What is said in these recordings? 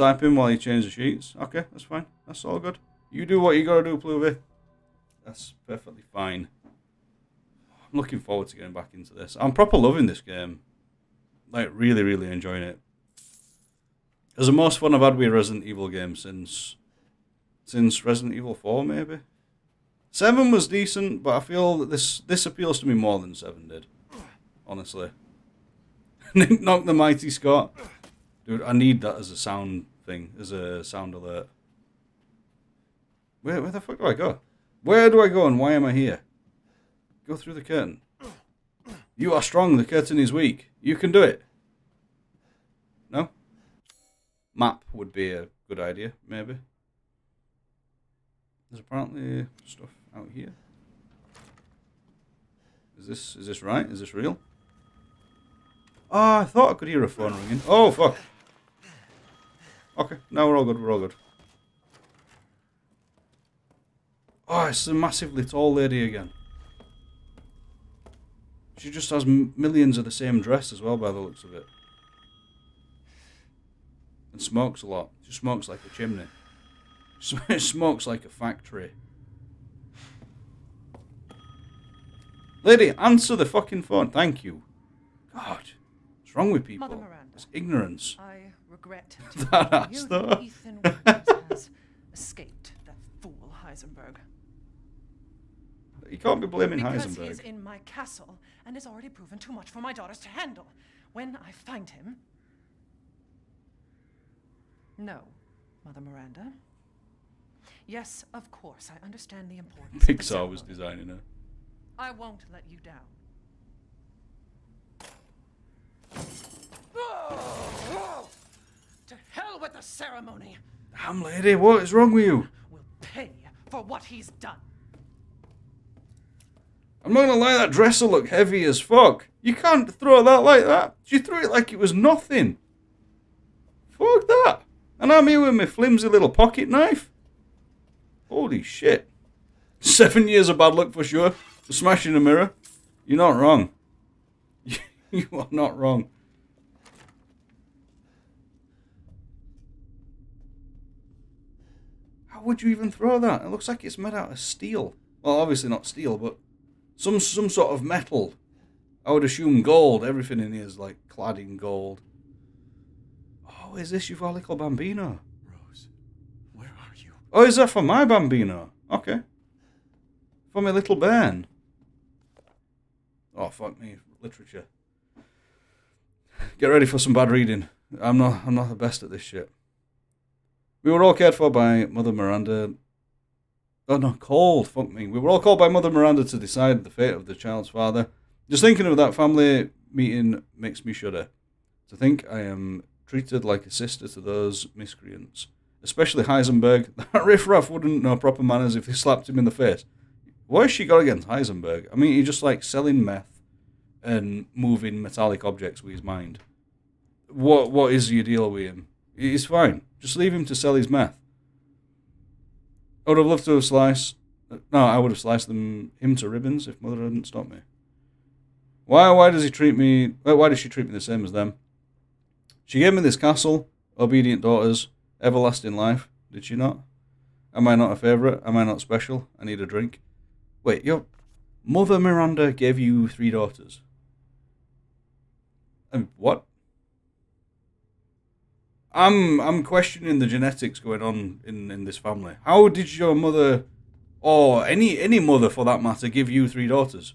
Typing while you change the sheets. Okay, that's fine. That's all good. You do what you gotta do, Pluvy. That's perfectly fine. I'm looking forward to getting back into this. I'm proper loving this game. Like, really, really enjoying it. It's the most fun I've had with a Resident Evil game since... Since Resident Evil 4, maybe? 7 was decent, but I feel that this this appeals to me more than 7 did. Honestly. Knock the Mighty Scott. Dude, I need that as a sound thing, as a sound alert. Where, where the fuck do I go? Where do I go and why am I here? Go through the curtain. You are strong, the curtain is weak. You can do it. No? Map would be a good idea, maybe. There's apparently stuff out here. Is this is this right? Is this real? Oh, I thought I could hear a phone ringing. Oh, fuck. Okay, now we're all good, we're all good. Oh, it's the massively tall lady again. She just has millions of the same dress as well, by the looks of it. And smokes a lot. She smokes like a chimney. smokes like a factory. Lady, answer the fucking phone. Thank you. God, what's wrong with people? Miranda. It's ignorance. I regret to That inform you that Ethan Winters has escaped that fool Heisenberg. You can't be blaming Because Heisenberg. he's in my castle and has already proven too much for my daughters to handle. When I find him. No, Mother Miranda. Yes, of course, I understand the importance. of the Pixar was designing her. I won't let you down. To hell with the ceremony! Damn, lady, what is wrong with you? We'll pay for what he's done. I'm not gonna lie, that dresser look heavy as fuck. You can't throw that like that. She threw it like it was nothing. Fuck that. And I'm here with my flimsy little pocket knife. Holy shit. Seven years of bad luck for sure. For smashing a mirror. You're not wrong. you are not wrong. How would you even throw that? It looks like it's made out of steel. Well, obviously not steel, but some some sort of metal. I would assume gold. Everything in here is like clad in gold. Oh, is this your little bambino? Rose, where are you? Oh, is that for my bambino? Okay. For my little Ben. Oh, fuck me. Literature. Get ready for some bad reading. I'm not I'm not the best at this shit. We were all cared for by Mother Miranda. Oh no, called. Fuck me. We were all called by Mother Miranda to decide the fate of the child's father. Just thinking of that family meeting makes me shudder. To think I am treated like a sister to those miscreants. Especially Heisenberg. That riffraff wouldn't know proper manners if they slapped him in the face. What has she got against Heisenberg? I mean, he's just like selling meth and moving metallic objects with his mind. What What is your deal with him? He's fine. Just leave him to sell his meth. I would have loved to have sliced. No, I would have sliced them him to ribbons if mother hadn't stopped me. Why? Why does he treat me? Why does she treat me the same as them? She gave me this castle, obedient daughters, everlasting life. Did she not? Am I not a favourite? Am I not special? I need a drink. Wait, your mother Miranda gave you three daughters. And what? I'm I'm questioning the genetics going on in, in this family. How did your mother, or any any mother for that matter, give you three daughters?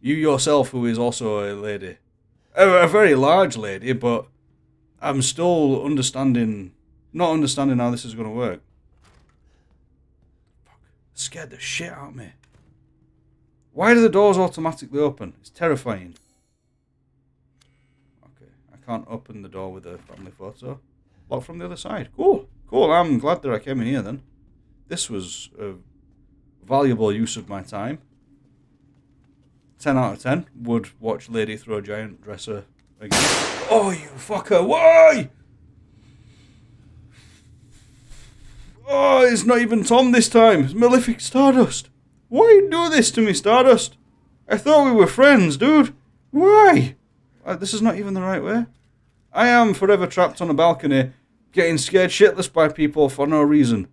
You yourself, who is also a lady, a, a very large lady, but I'm still understanding, not understanding how this is going to work. Fuck, scared the shit out of me. Why do the doors automatically open? It's terrifying. Okay, I can't open the door with a family photo. From the other side. Cool. Cool. I'm glad that I came in here then. This was a valuable use of my time. 10 out of 10. Would watch Lady throw a giant dresser again. Oh, you fucker. Why? Oh, it's not even Tom this time. It's Malefic Stardust. Why do this to me, Stardust? I thought we were friends, dude. Why? Uh, this is not even the right way. I am forever trapped on a balcony getting scared shitless by people for no reason.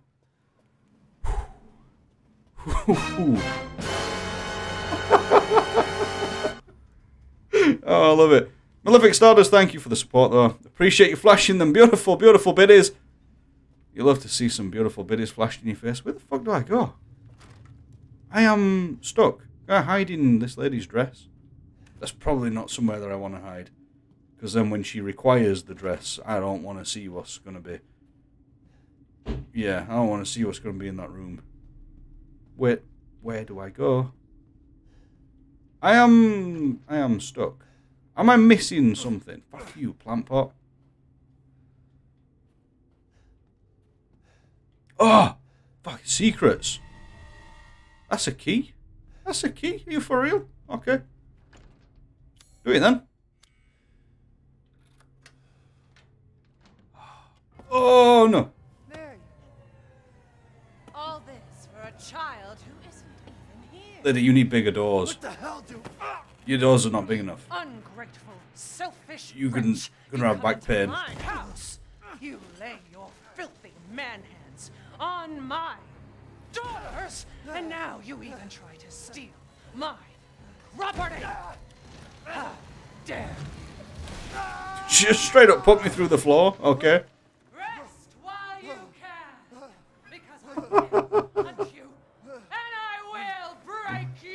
oh, I love it. Malefic Stardust, thank you for the support, though. Appreciate you flashing them beautiful, beautiful biddies. You love to see some beautiful biddies flashed in your face. Where the fuck do I go? I am stuck. I hide in this lady's dress. That's probably not somewhere that I want to hide. Because then when she requires the dress, I don't want to see what's going to be. Yeah, I don't want to see what's going to be in that room. Wait, where do I go? I am... I am stuck. Am I missing something? Fuck you, plant pot. Oh! Fuck, secrets. That's a key. That's a key. Are you for real? Okay. Do it then. Oh no. There you. All this for a child who isn't even here. Lady, you need bigger doors. What the hell do? Your doors are not big enough. Ungrateful, selfish You can- can You have back pain. My house. You lay your filthy man hands on my daughters, and now you even try to steal my property. How dare Just straight up put me through the floor. Okay.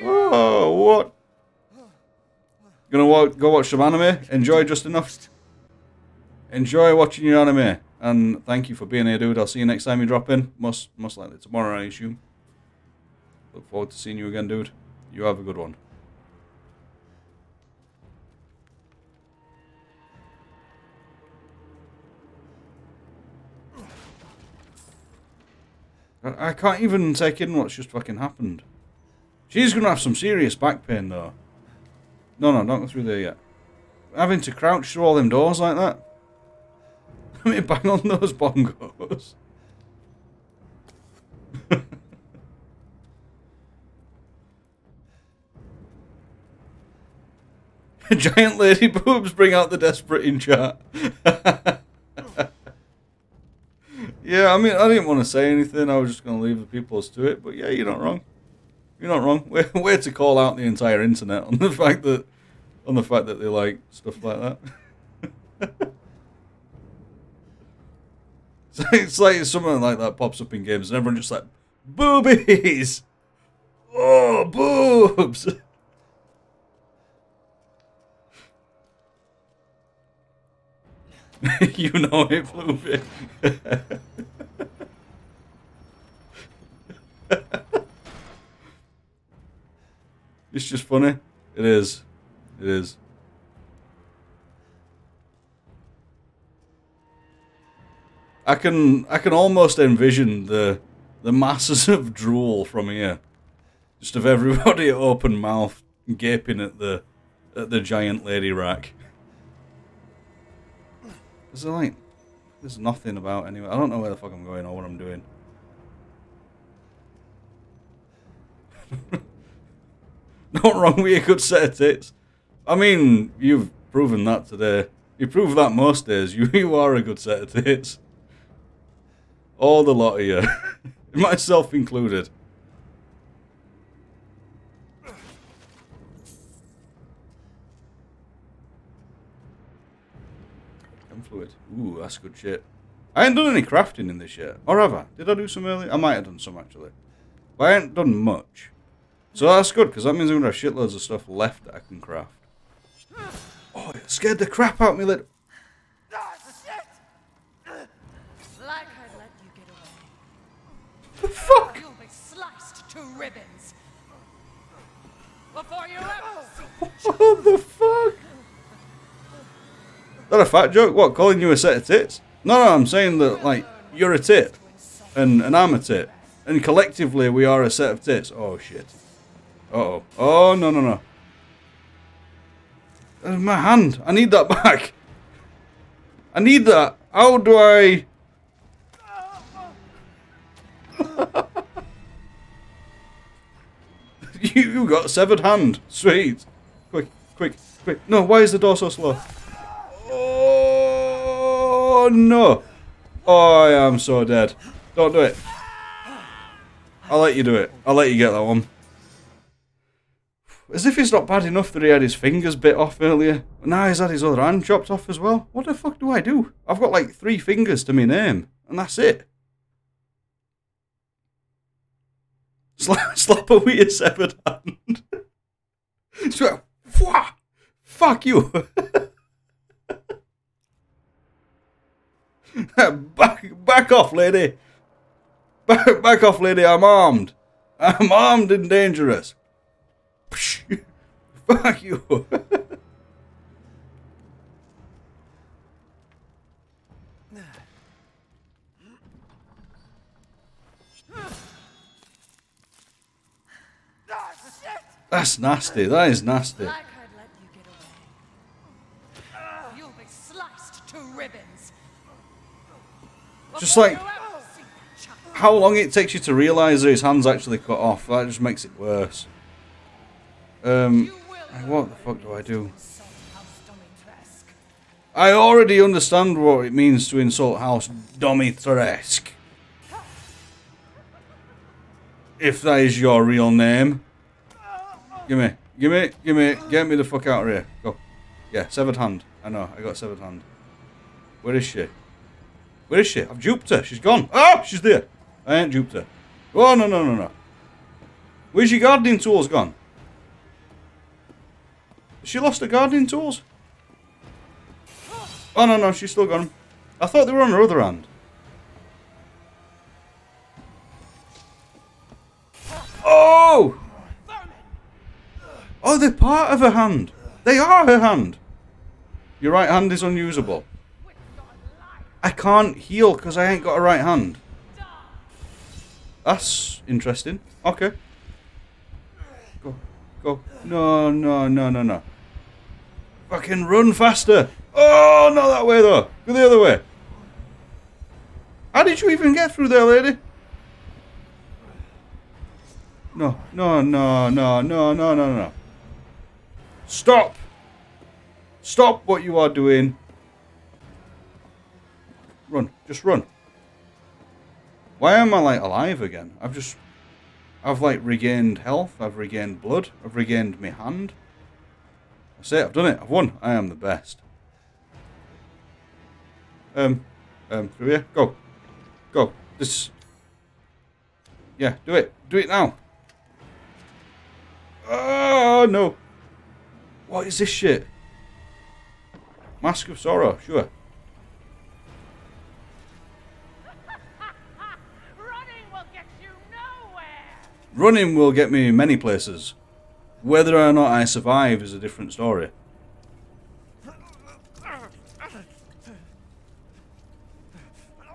Oh, what? Gonna wa- go watch some anime. Enjoy just enough. Enjoy watching your anime. And thank you for being here, dude. I'll see you next time you drop in. Most most likely tomorrow, I assume. Look forward to seeing you again, dude. You have a good one. I I can't even take in what's just fucking happened. She's gonna have some serious back pain though. No, no, don't go through there yet. Having to crouch through all them doors like that. Let me bang on those bongos. Giant lady boobs bring out the desperate in chat. Yeah, I mean, I didn't want to say anything. I was just going to leave the peoples to it. But yeah, you're not wrong. You're not wrong. Way, way to call out the entire internet on the fact that on the fact that they like stuff like that. like, it's like something like that pops up in games and everyone just like boobies. Oh, boobs. you know it, Bluebeard. it's just funny. It is. It is. I can I can almost envision the the masses of drool from here. Just of everybody open mouth gaping at the at the giant lady rack. Is there like there's nothing about anyway. I don't know where the fuck I'm going or what I'm doing. Not wrong with a good set of tits. I mean, you've proven that today. You prove that most days. You you are a good set of tits. All the lot of you. Myself included. Ooh, that's good shit. I ain't done any crafting in this yet. Or have I? Did I do some earlier? I might have done some actually. But I ain't done much. So that's good, because that means I'm going to have shitloads of stuff left that I can craft. Oh, it scared the crap out of me. Little... Shit! Like I'd let you get away. The fuck? You'll be sliced to ribbons. Before you ever What the fuck? That a fat joke? What, calling you a set of tits? No, no, I'm saying that, like, you're a tit. And, and I'm a tit. And collectively, we are a set of tits. Oh, shit. Uh-oh. Oh, no, no, no. Uh, my hand. I need that back. I need that. How do I... you, you got a severed hand. Sweet. Quick, quick, quick. No, why is the door so slow? Oh, no. Oh, I am so dead. Don't do it. I'll let you do it. I'll let you get that one. As if it's not bad enough that he had his fingers bit off earlier. Now he's had his other hand chopped off as well. What the fuck do I do? I've got like three fingers to my name, and that's it. Slap, slap a with severed hand. so, Fuck you! back, back off, lady! Back, back off, lady, I'm armed! I'm armed and dangerous! Fuck you! Ah! That's nasty, that is nasty. Just like-. How long it takes you to realise that his hand's actually cut off, that just makes it worse. Um, what the fuck do I do? I already understand what it means to insult House Dimitrescu. If that is your real name. Gimme, gimme, gimme, get me the fuck out of here. Go. Yeah, severed hand. I know, I got severed hand. Where is she? Where is she? I've duped her. She's gone. Oh, she's there. I ain't duped her. Oh, no, no, no, no. Where's your gardening tools gone? She lost her gardening tools? Oh, no, no, she's still got them. I thought they were on her other hand. Oh! Oh, they're part of her hand. They are her hand. Your right hand is unusable. I can't heal because I ain't got a right hand. That's interesting. Okay. Go. Go. No, no, no, no, no. Fucking run faster. Oh, not that way though. Go the other way. How did you even get through there, lady? No, no, no, no, no, no, no, no. Stop. Stop what you are doing. Run. Just run. Why am I like alive again? I've just I've like regained health, I've regained blood, I've regained my hand. That's it, I've done it, I've won. I am the best. Um um through here. Go. Go. This Yeah, do it. Do it now. Oh no. What is this shit? Mask of Sorrow, sure. Running will get me many places. Whether or not I survive is a different story.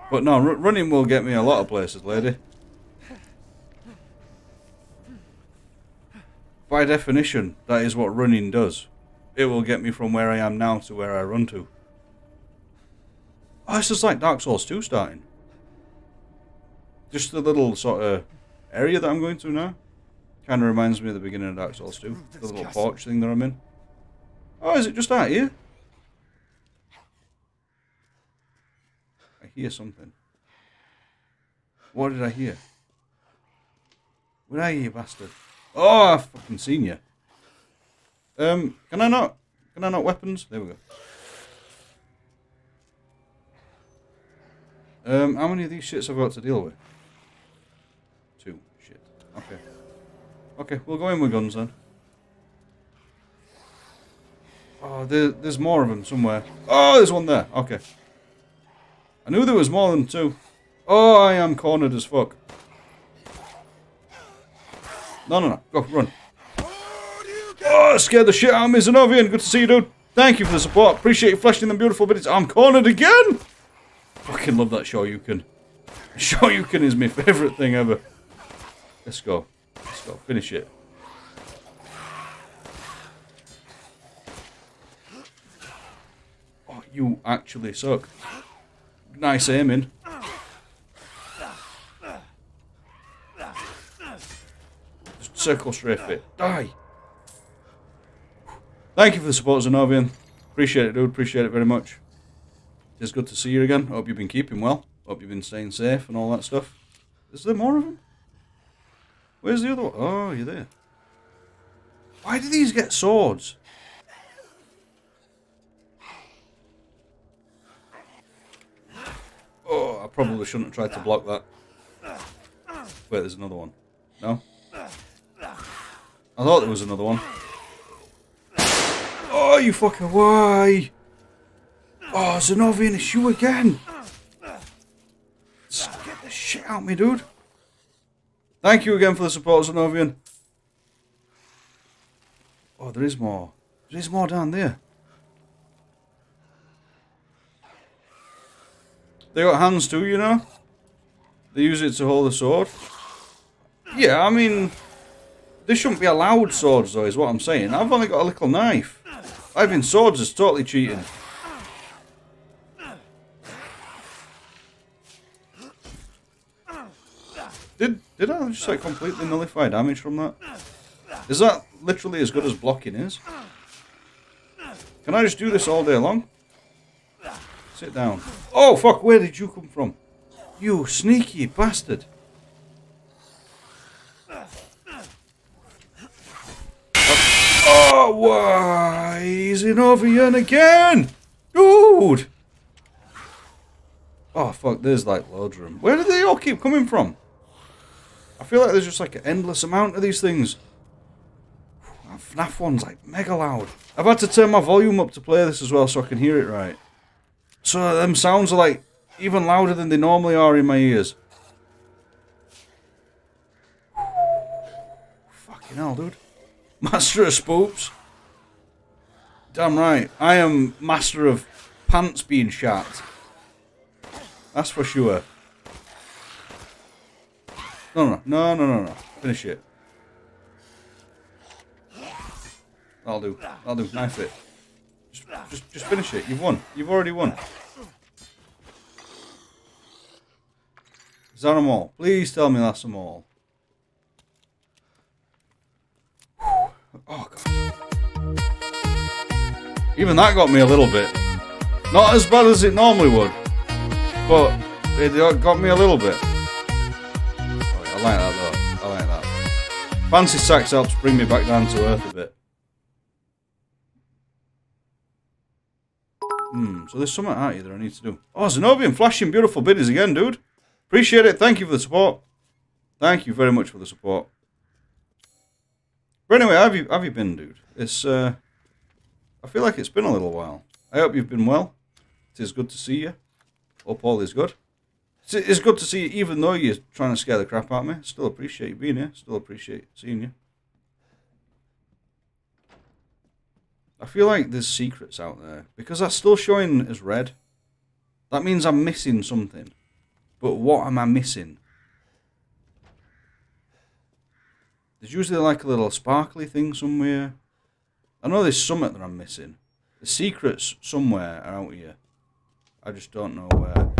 But no, running will get me a lot of places, lady. By definition, that is what running does. It will get me from where I am now to where I run to. Oh, this is like Dark Souls 2 starting. Just the little sort of area that I'm going to now. Kind of reminds me of the beginning of Dark Souls 2. The little porch thing that I'm in. Oh, is it just out here? I hear something. What did I hear? What are you, bastard? Oh, I've fucking seen you. Um, can I not? Can I not weapons? There we go. Um, how many of these shits have I got to deal with? Okay. Okay, we'll go in with guns then. Oh, there, there's more of them somewhere. Oh, there's one there. Okay. I knew there was more than two. Oh, I am cornered as fuck. No, no, no. Go, run. Oh, scared the shit out of me, Zenovian. Good to see you, dude. Thank you for the support. Appreciate you flashing them beautiful bits. I'm cornered again. Fucking love that Shoryuken. Shoryuken is my favourite thing ever. Let's go. Let's go. Finish it. Oh, you actually suck. Nice aiming. Just circle strafe it. Die. Thank you for the support, Zenovian. Appreciate it, dude. Appreciate it very much. It's good to see you again. Hope you've been keeping well. Hope you've been staying safe and all that stuff. Is there more of them? Where's the other one? Oh, you're there. Why do these get swords? Oh, I probably shouldn't have tried to block that. Wait, there's another one. No? I thought there was another one. Oh, you fucker, why? Oh, Zenovian, it's you again. Get the shit out of me, dude. Thank you again for the support, Zenovian. Oh, there is more. There is more down there. They got hands too, you know? They use it to hold the sword. Yeah, I mean... They shouldn't be allowed swords, though, is what I'm saying. I've only got a little knife. Having swords is totally cheating. Did did I just like completely nullify damage from that? Is that literally as good as blocking is? Can I just do this all day long? Sit down. Oh fuck, where did you come from? You sneaky bastard. Oh, why? Zenovian again! Dude! Oh fuck, there's like loads of them. Where do they all keep coming from? I feel like there's just like an endless amount of these things. That FNAF one's like mega loud. I've had to turn my volume up to play this as well so I can hear it right. So them sounds are like even louder than they normally are in my ears. Fucking hell, dude. Master of spoops. Damn right. I am master of pants being shat. That's for sure. No, no, no, no, no, no. Finish it. I'll do. I'll do. Knife it. Just, just, just finish it. You've won. You've already won. Is that them all? Please tell me that's them all. Oh, God. Even that got me a little bit. Not as bad as it normally would. But it got me a little bit. I like that though. I like that. Fancy sax helps bring me back down to earth a bit. Hmm, so there's something out here that I need to do. Oh, Zenobian flashing beautiful biddies again, dude. Appreciate it. Thank you for the support. Thank you very much for the support. But anyway, have you have you been, dude? It's uh, I feel like it's been a little while. I hope you've been well. It is good to see you. Hope all is good. It's good to see you, even though you're trying to scare the crap out of me. Still appreciate you being here. Still appreciate seeing you. I feel like there's secrets out there. Because that's still showing as red. That means I'm missing something. But what am I missing? There's usually like a little sparkly thing somewhere. I know there's something that I'm missing. The secret's somewhere out here. I just don't know where.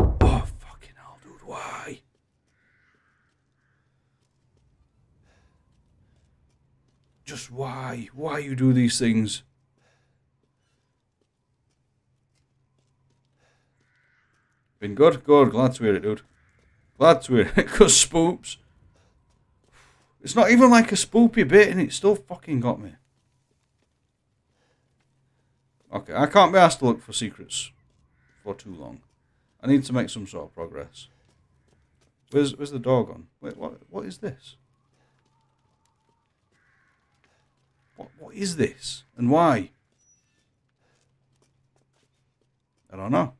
Why? Just why? Why you do these things? Been good? Good. Glad to hear it, dude. Glad to hear it. Because spoops. It's not even like a spoopy bit and it still fucking got me. Okay, I can't be asked to look for secrets for too long. I need to make some sort of progress. Where's where's the dog gone? Wait, what what is this? What what is this? And why? I don't know.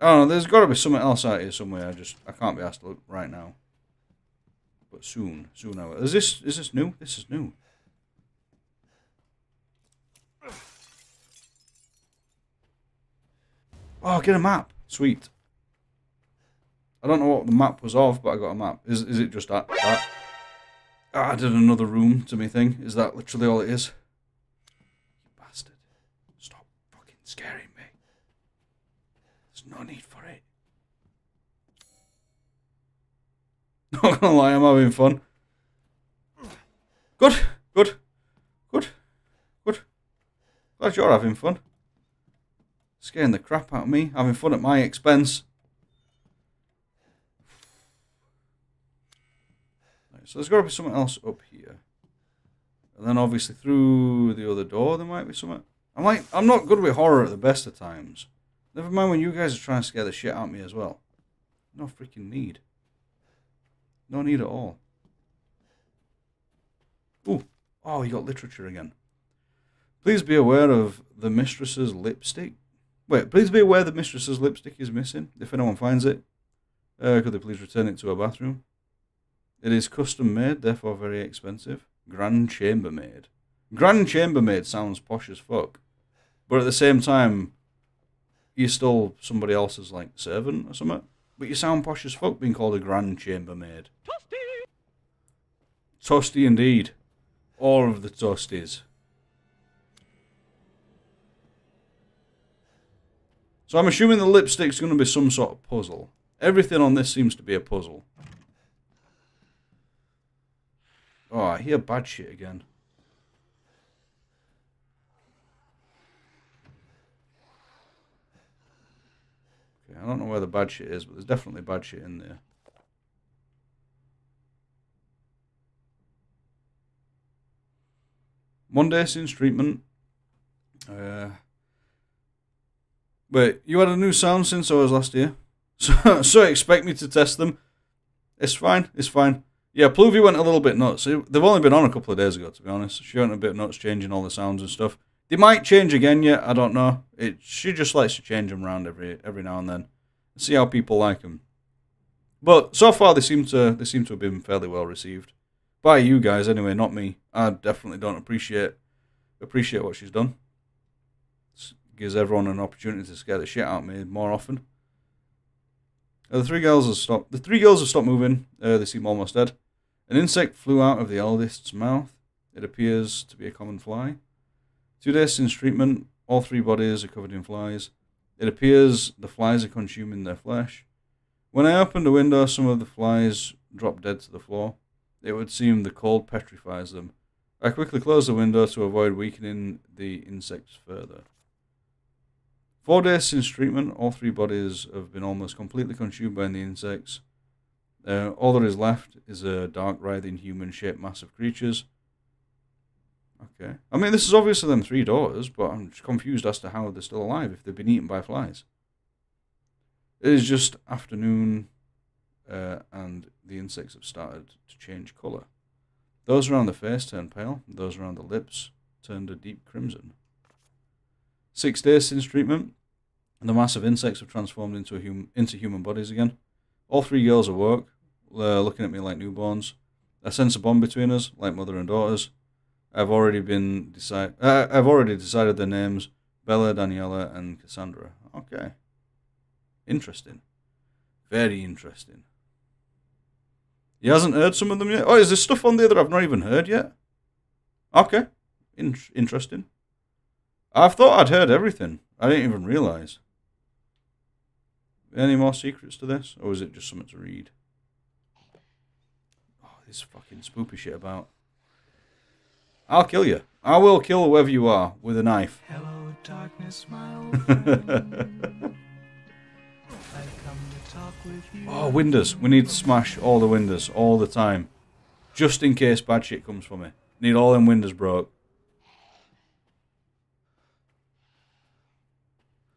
Oh, there's got to be something else out here somewhere. I just I can't be asked to look right now. But soon, soon I will. Is this is this new? This is new. Oh, get a map. Sweet. I don't know what the map was of, but I got a map. Is is it just that? that? I added another room to my thing. Is that literally all it is? You bastard. Stop fucking scaring me. There's no need for it. Not gonna lie, I'm having fun. Good, good, good, good. Glad you're having fun. Scaring the crap out of me, having fun at my expense. Right, so there's got to be something else up here. And then obviously through the other door there might be something. I'm like, I'm not good with horror at the best of times. Never mind when you guys are trying to scare the shit out of me as well. No freaking need. No need at all. Ooh. Oh, you got literature again. Please be aware of the mistress's lipstick. Wait, please be aware the mistress's lipstick is missing. If anyone finds it, uh, could they please return it to her bathroom? It is custom made, therefore very expensive. Grand chambermaid. Grand chambermaid sounds posh as fuck, but at the same time, you're still somebody else's like servant or something. But you sound posh as fuck being called a grand chambermaid. Toasty. Toasty indeed. All of the toasties. So I'm assuming the lipstick's going to be some sort of puzzle. Everything on this seems to be a puzzle. Oh, I hear bad shit again. Okay, I don't know where the bad shit is, but there's definitely bad shit in there. Monday since treatment. Uh, wait, you had a new sound since I was last here? So, so expect me to test them? It's fine, it's fine. Yeah, Pluvy went a little bit nuts. They've only been on a couple of days ago, to be honest. She went a bit nuts changing all the sounds and stuff. They might change again yet, I don't know. It She just likes to change them around every every now and then. See how people like them. But so far, they seem to they seem to have been fairly well received by you guys, anyway, not me. I definitely don't appreciate appreciate what she's done. Gives everyone an opportunity to scare the shit out of me more often. Uh, the three girls have stopped. The three girls have stopped moving. Uh, they seem almost dead. An insect flew out of the eldest's mouth. It appears to be a common fly. Two days since treatment, all three bodies are covered in flies. It appears the flies are consuming their flesh. When I opened the window, some of the flies dropped dead to the floor. It would seem the cold petrifies them. I quickly closed the window to avoid weakening the insects further. Four days since treatment, all three bodies have been almost completely consumed by the insects. Uh, all that is left is a dark, writhing, human-shaped mass of creatures. Okay. I mean, this is obviously them three daughters, but I'm confused as to how they're still alive if they've been eaten by flies. It is just afternoon, uh, and the insects have started to change colour. Those around the face turn pale, those around the lips turned a deep crimson. Six days since treatment, and the mass of insects have transformed into, hum- into human bodies again. All three girls awoke, uh, looking at me like newborns. I sense a bond between us, like mother and daughters. I've already been decide. Uh, I've already decided their names: Bela, Daniela, and Cassandra. Okay. Interesting. Very interesting. He hasn't heard some of them yet. Oh, is there stuff on there that I've not even heard yet? Okay. In- interesting. I've thought I'd heard everything. I didn't even realise. Any more secrets to this? Or is it just something to read? Oh, this fucking spoopy shit about. I'll kill you. I will kill whoever you are with a knife. Hello, darkness, my old friend. I've come to talk with you. Oh, windows. We need to smash all the windows all the time. Just in case bad shit comes for me. Need all them windows broke.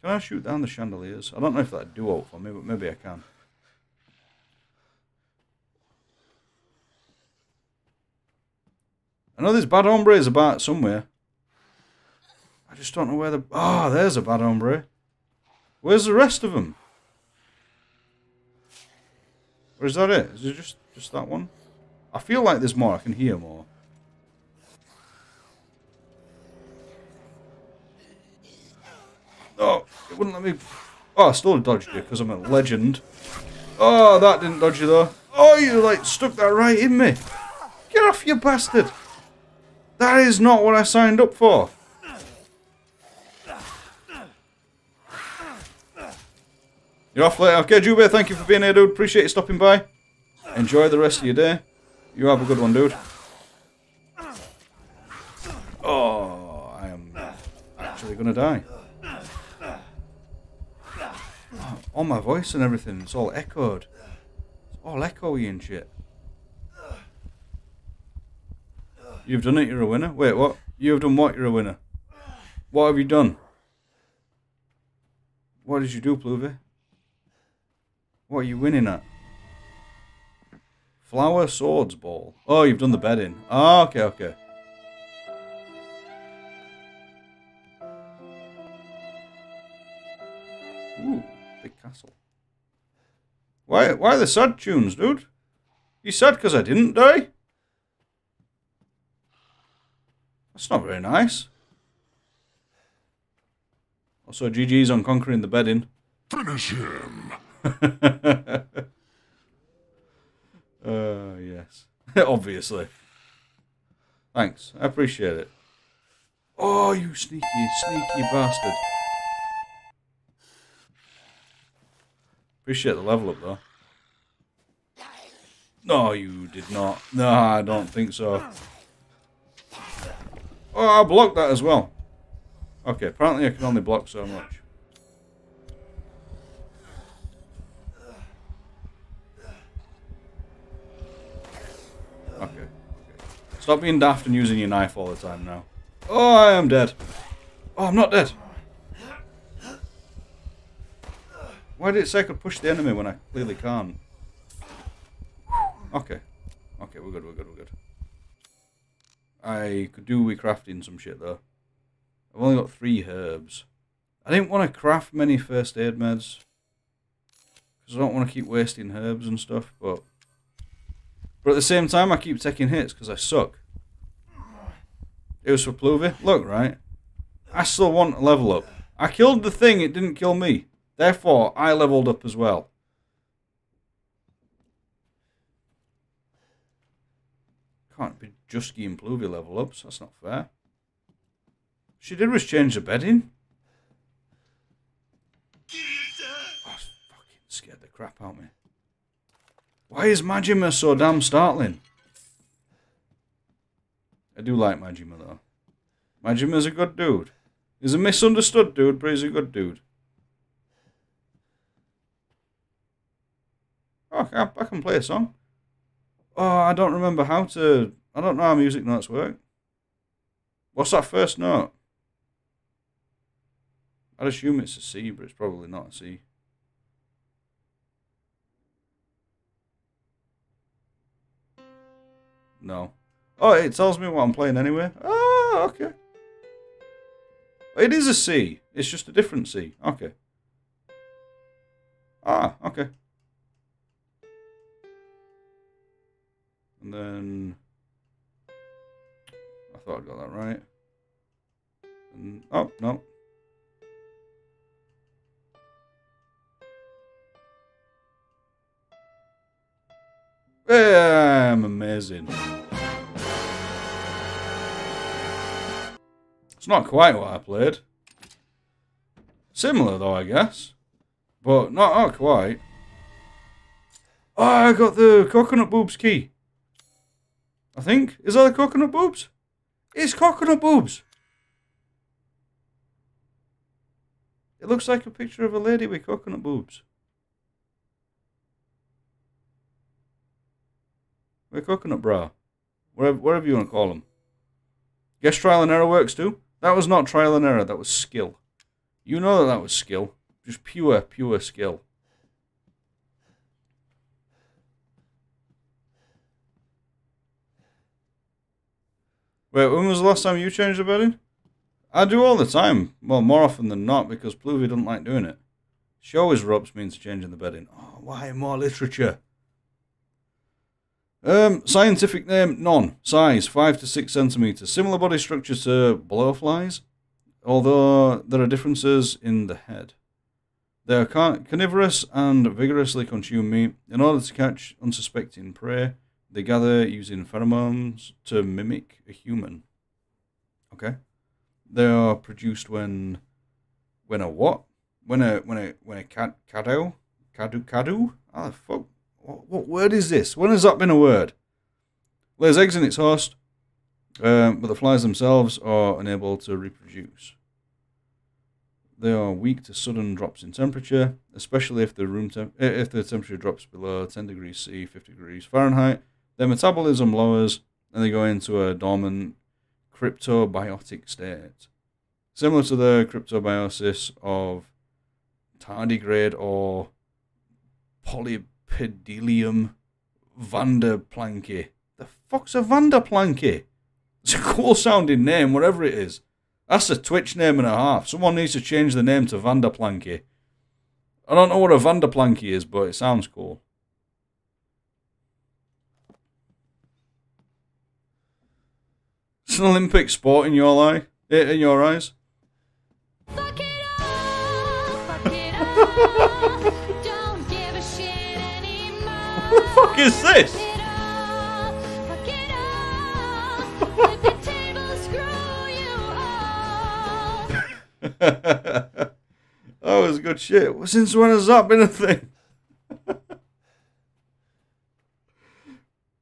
Can I shoot down the chandeliers? I don't know if that'd do out for me, but maybe I can. I know there's bad hombres about somewhere. I just don't know where the... Ah, oh, there's a bad hombre. Where's the rest of them? Or is that it? Is it just, just that one? I feel like there's more. I can hear more. Oh, it wouldn't let me... Oh, I still dodged you because I'm a legend. Oh, that didn't dodge you though. Oh, you like stuck that right in me. Get off, you bastard. That is not what I signed up for. You're off later. Okay, Jube, thank you for being here, dude. Appreciate you stopping by. Enjoy the rest of your day. You have a good one, dude. Oh, I am actually going to die. All my voice and everything. It's all echoed. It's all echoey and shit. You've done it, you're a winner. Wait, what? You've done what, you're a winner? What have you done? What did you do, Pluvy? What are you winning at? Flower Swords Ball. Oh, you've done the bedding. Oh, okay, okay. Why, why the sad tunes, dude? You sad because I didn't die? That's not very nice. Also, GG's on conquering the bedding. Finish him. Uh, yes. Obviously. Thanks. I appreciate it. Oh, you sneaky, sneaky bastard. Appreciate the level up, though. No, you did not. No, I don't think so. Oh, I blocked that as well. Okay, apparently I can only block so much. Okay. Stop being daft and using your knife all the time now. Oh, I am dead. Oh, I'm not dead. Why did it say I could push the enemy when I clearly can't? Okay. Okay, we're good, we're good, we're good. I could do with crafting some shit though. I've only got three herbs. I didn't want to craft many first aid meds. Because I don't want to keep wasting herbs and stuff, but... But at the same time, I keep taking hits because I suck. It was for Pluvy. Look, right? I still want to level up. I killed the thing, it didn't kill me. Therefore, I leveled up as well. Can't be just getting Pluvy level ups. That's not fair. She did was change the bedding. Oh, fucking scared the crap out of me. Why is Majima so damn startling? I do like Majima though. Majima's a good dude. He's a misunderstood dude, but he's a good dude. Oh, I, I can play a song. Oh, I don't remember how to. I don't know how music notes work. What's that first note? I'd assume it's a C, but it's probably not a C. No. Oh, it tells me what I'm playing anyway. Oh, okay. It is a C. It's just a different C. Okay. Ah, okay. And then... I thought I got that right. And, oh, no. I'm amazing. It's not quite what I played. Similar though, I guess. But not, not quite. Oh, I got the coconut boobs key. I think. Is that the coconut boobs? It's coconut boobs. It looks like a picture of a lady with coconut boobs. With coconut bra. Whatever, whatever you want to call them. Guess trial and error works too? That was not trial and error, that was skill. You know that that was skill. Just pure, pure skill. Wait, when was the last time you changed the bedding? I do all the time. Well, more often than not, because Pluvy doesn't like doing it. She always ropes me into changing the bedding. Oh, why more literature? Um, scientific name, none. Size, 5 to 6 centimeters. Similar body structure to blowflies, although there are differences in the head. They are carnivorous and vigorously consume meat. In order to catch unsuspecting prey, they gather using pheromones to mimic a human. Okay. They are produced when when a what? When a when a when a cat cado? Cadu cadu? How the fuck what, what word is this? When has that been a word? Lays eggs in its host, um, but the flies themselves are unable to reproduce. they are weak to sudden drops in temperature, especially if the room temp- eh, if the temperature drops below 10 degrees C, 50 degrees Fahrenheit. Their metabolism lowers, and they go into a dormant cryptobiotic state, similar to the cryptobiosis of tardigrade or Polypedilum vanderplanki. The fuck's a vanderplanki? It's a cool sounding name, whatever it is. That's a Twitch name and a half. Someone needs to change the name to Vanderplanky. I don't know what a Vanderplanky is, but it sounds cool. It's an Olympic sport in your eye, in your eyes. Fuck it up, fuck it up. Don't give a shit anymore. What the fuck is this? Fuck it up, fuck it up. Let the table screw you up. that was good shit. Since when has that been a thing?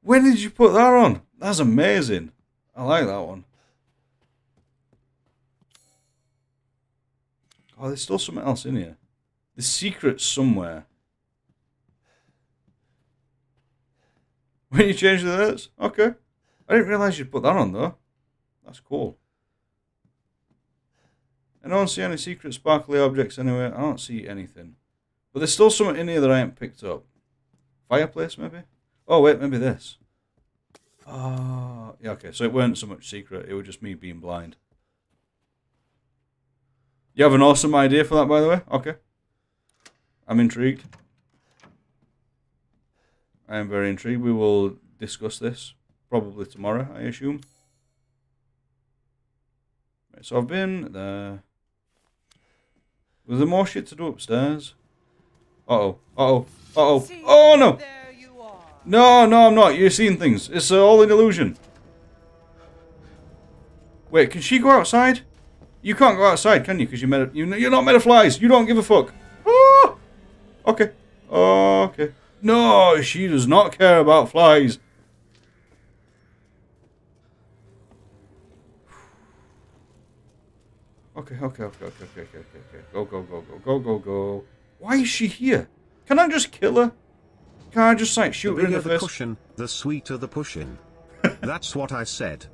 when did you put that on? That's amazing. I like that one. Oh, there's still something else in here. The secret's somewhere. When you change the lyrics? Okay. I didn't realise you'd put that on though. That's cool. I don't see any secret sparkly objects anywhere. I don't see anything. But there's still something in here that I ain't picked up. Fireplace, maybe? Oh, wait, maybe this. Oh, yeah, okay. So it weren't so much secret. It was just me being blind. You have an awesome idea for that, by the way? Okay. I'm intrigued. I am very intrigued. We will discuss this probably tomorrow, I assume. Right, so I've been there. Was there more shit to do upstairs? Uh oh. Uh oh. Uh oh. Oh no! No, no, I'm not. You're seeing things. It's uh, all an illusion. Wait, can she go outside? You can't go outside, can you? Because you made it. You, you're not made flies. You don't give a fuck. Ah! Okay. Okay. No, she does not care about flies. Okay, okay, okay, okay, okay, okay, okay. Go, go, go, go, go, go, go. Why is she here? Can I just kill her? Can I just like The shoot in bigger the the cushion, the sweeter the pushing. That's what I said.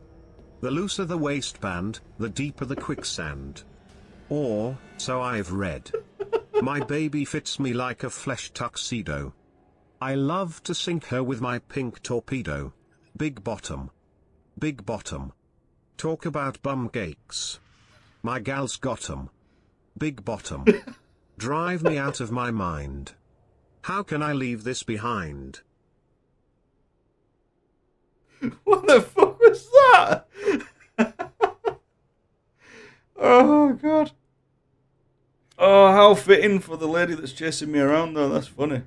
The looser the waistband, the deeper the quicksand. Or, so I've read. My baby fits me like a flesh tuxedo. I love to sink her with my pink torpedo. Big bottom. Big bottom. Talk about bum cakes. My gal's got 'em. Big bottom. Drive me out of my mind. How can I leave this behind? What the fuck was that? oh god. Oh, how fitting for the lady that's chasing me around though. That's funny.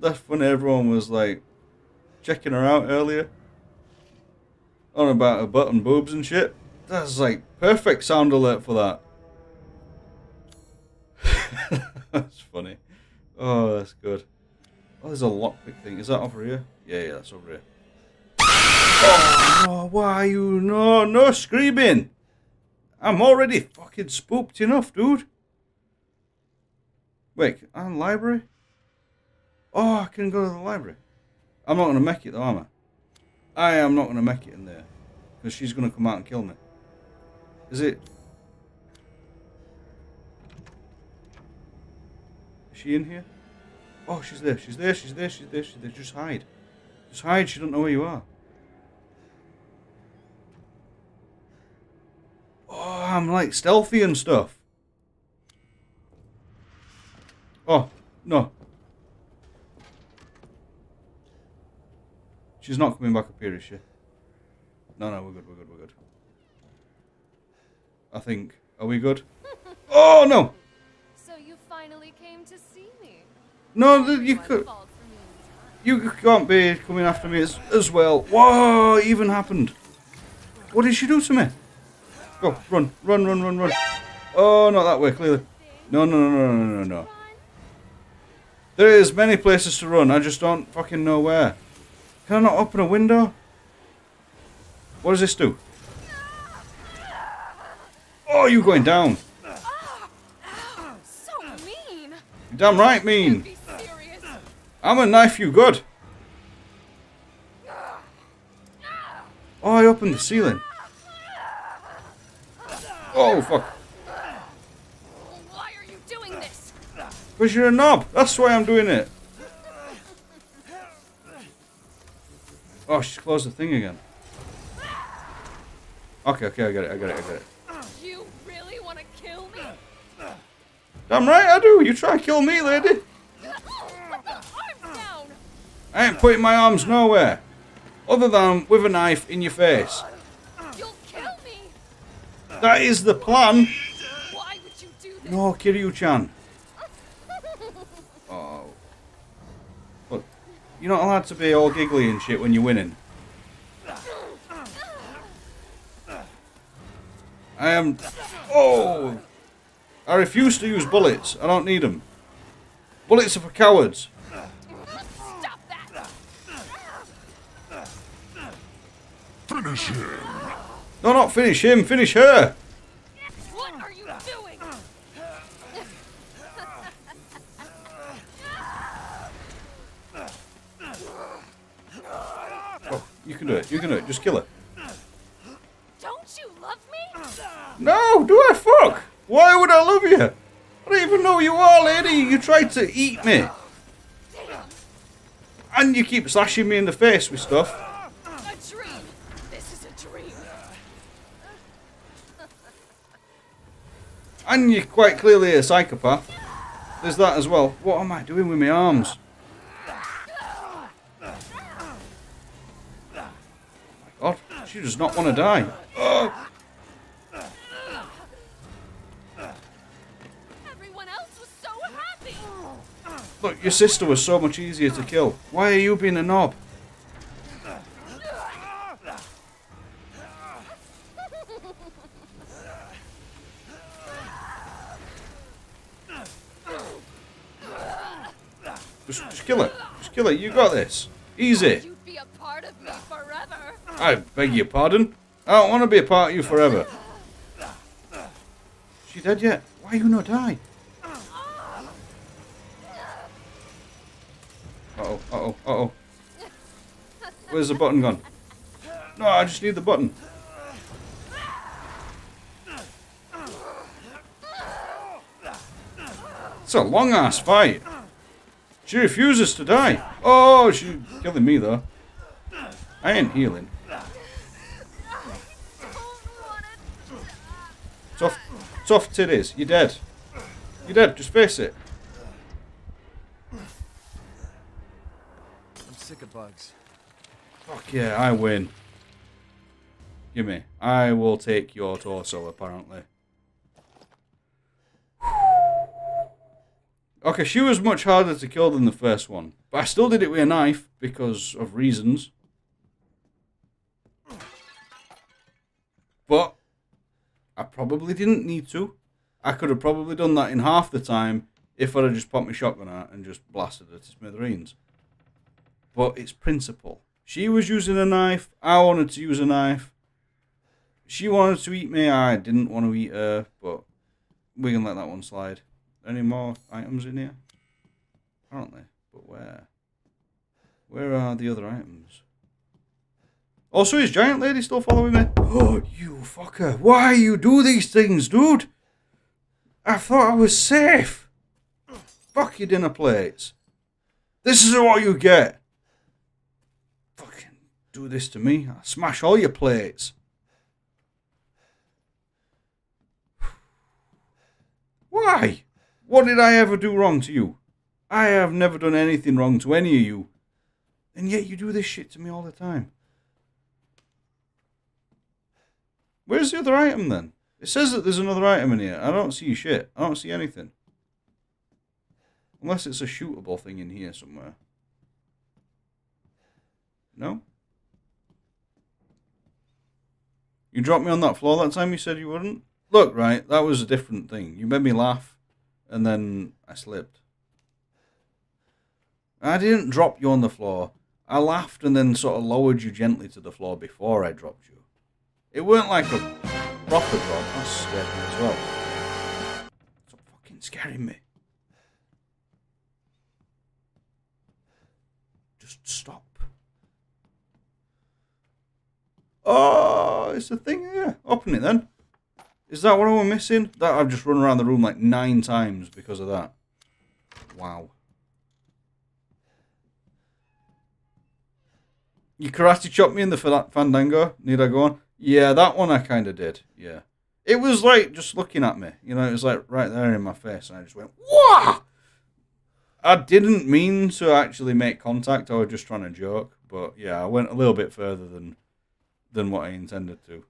That's funny. Everyone was like checking her out earlier. On about her butt and boobs and shit. That's like perfect sound alert for that. that's funny. Oh, that's good. Oh, there's a lockpick thing. Is that over here? Yeah, yeah, that's over here. Oh, no, why are you? No, no screaming. I'm already fucking spooked enough, dude. Wait, I'm library? Oh, I can go to the library. I'm not going to make it though, am I? I am not going to make it in there. Because she's going to come out and kill me. Is it? Is she in here? Oh, she's there. She's there. She's there. She's there. She's there. Just hide. Just hide. She don't know where you are. Oh, I'm like stealthy and stuff. Oh, no. She's not coming back up here, is she? No, no, we're good, we're good, we're good. I think. Are we good? Oh, no! So you finally came to. No, you could. fault for meaning time. You can't be coming after me as, as well. Whoa, even happened. What did she do to me? Go, run, run, run, run, run. Oh, not that way, clearly. No, no, no, no, no, no, no. There is many places to run, I just don't fucking know where. Can I not open a window? What does this do? Oh, you going down. You damn right mean. I'm a knife you good. Oh, I opened the ceiling. Oh, fuck. Why are you doing this? Because you're a knob. That's why I'm doing it. Oh, she's closed the thing again. Okay, okay, I got it, I got it, I got it. You really want to kill me? Damn right I do. You try and kill me, lady. Put the arms down. I ain't putting my arms nowhere. Other than with a knife in your face. You'll kill me. That is the plan. Why would you do this? No, Kiryu-chan. Oh. Look, you're not allowed to be all giggly and shit when you're winning. I am... Oh! I refuse to use bullets. I don't need them. Bullets are for cowards. Finish him. No, not finish him. Finish her. What are you doing? Oh, you can do it. You can do it. Just kill her. Don't you love me? No, do I fuck? Why would I love you? I don't even know who you are, lady. You tried to eat me. And you keep slashing me in the face with stuff. A dream. This is a dream. And you're quite clearly a psychopath. There's that as well. What am I doing with my arms? Oh my god, she does not want to die. Oh, Everyone else was so happy. look, your sister was so much easier to kill. Why are you being a knob? Just, just kill her. Just kill her. You got this. Easy. You'd be a part of me forever. I beg your pardon. I don't want to be a part of you forever. She dead yet? Why you not die? Uh oh, uh oh, uh oh. Where's the button gone? No, I just need the button. It's a long ass fight. She refuses to die. Oh, she's killing me though. I ain't healing. Tough, tough titties. You're dead. You're dead. Just face it. I'm sick of bugs. Fuck yeah, I win. Give me. I will take your torso, apparently. Okay, she was much harder to kill than the first one. But I still did it with a knife because of reasons. But I probably didn't need to. I could have probably done that in half the time if I'd have just popped my shotgun out and just blasted her to smithereens. But it's principle. She was using a knife. I wanted to use a knife. She wanted to eat me. I didn't want to eat her, but we can let that one slide. Any more items in here? Apparently. But where? Where are the other items? Oh, also, is Giant Lady still following me? Oh, you fucker. Why you do these things, dude? I thought I was safe. Fuck your dinner plates. This is what you get. Fucking do this to me. I'll smash all your plates. Why? What did I ever do wrong to you? I have never done anything wrong to any of you. And yet you do this shit to me all the time. Where's the other item then? It says that there's another item in here. I don't see shit. I don't see anything. Unless it's a shootable thing in here somewhere. No? You dropped me on that floor that time you said you wouldn't? Look, right, that was a different thing. You made me laugh, and then I slipped. I didn't drop you on the floor. I laughed and then sort of lowered you gently to the floor before I dropped you. It weren't like a proper drop. That scared me as well. Stop fucking scaring me. Just stop. Oh, it's a thing here. Open it then. Is that what I'm missing? That I've just run around the room like nine times because of that. Wow. You karate chopped me in the Fandango. Need I go on? Yeah, that one I kind of did. Yeah. It was like just looking at me. You know, it was like right there in my face. And I just went, Wah! I didn't mean to actually make contact. I was just trying to joke. But yeah, I went a little bit further than than what I intended to.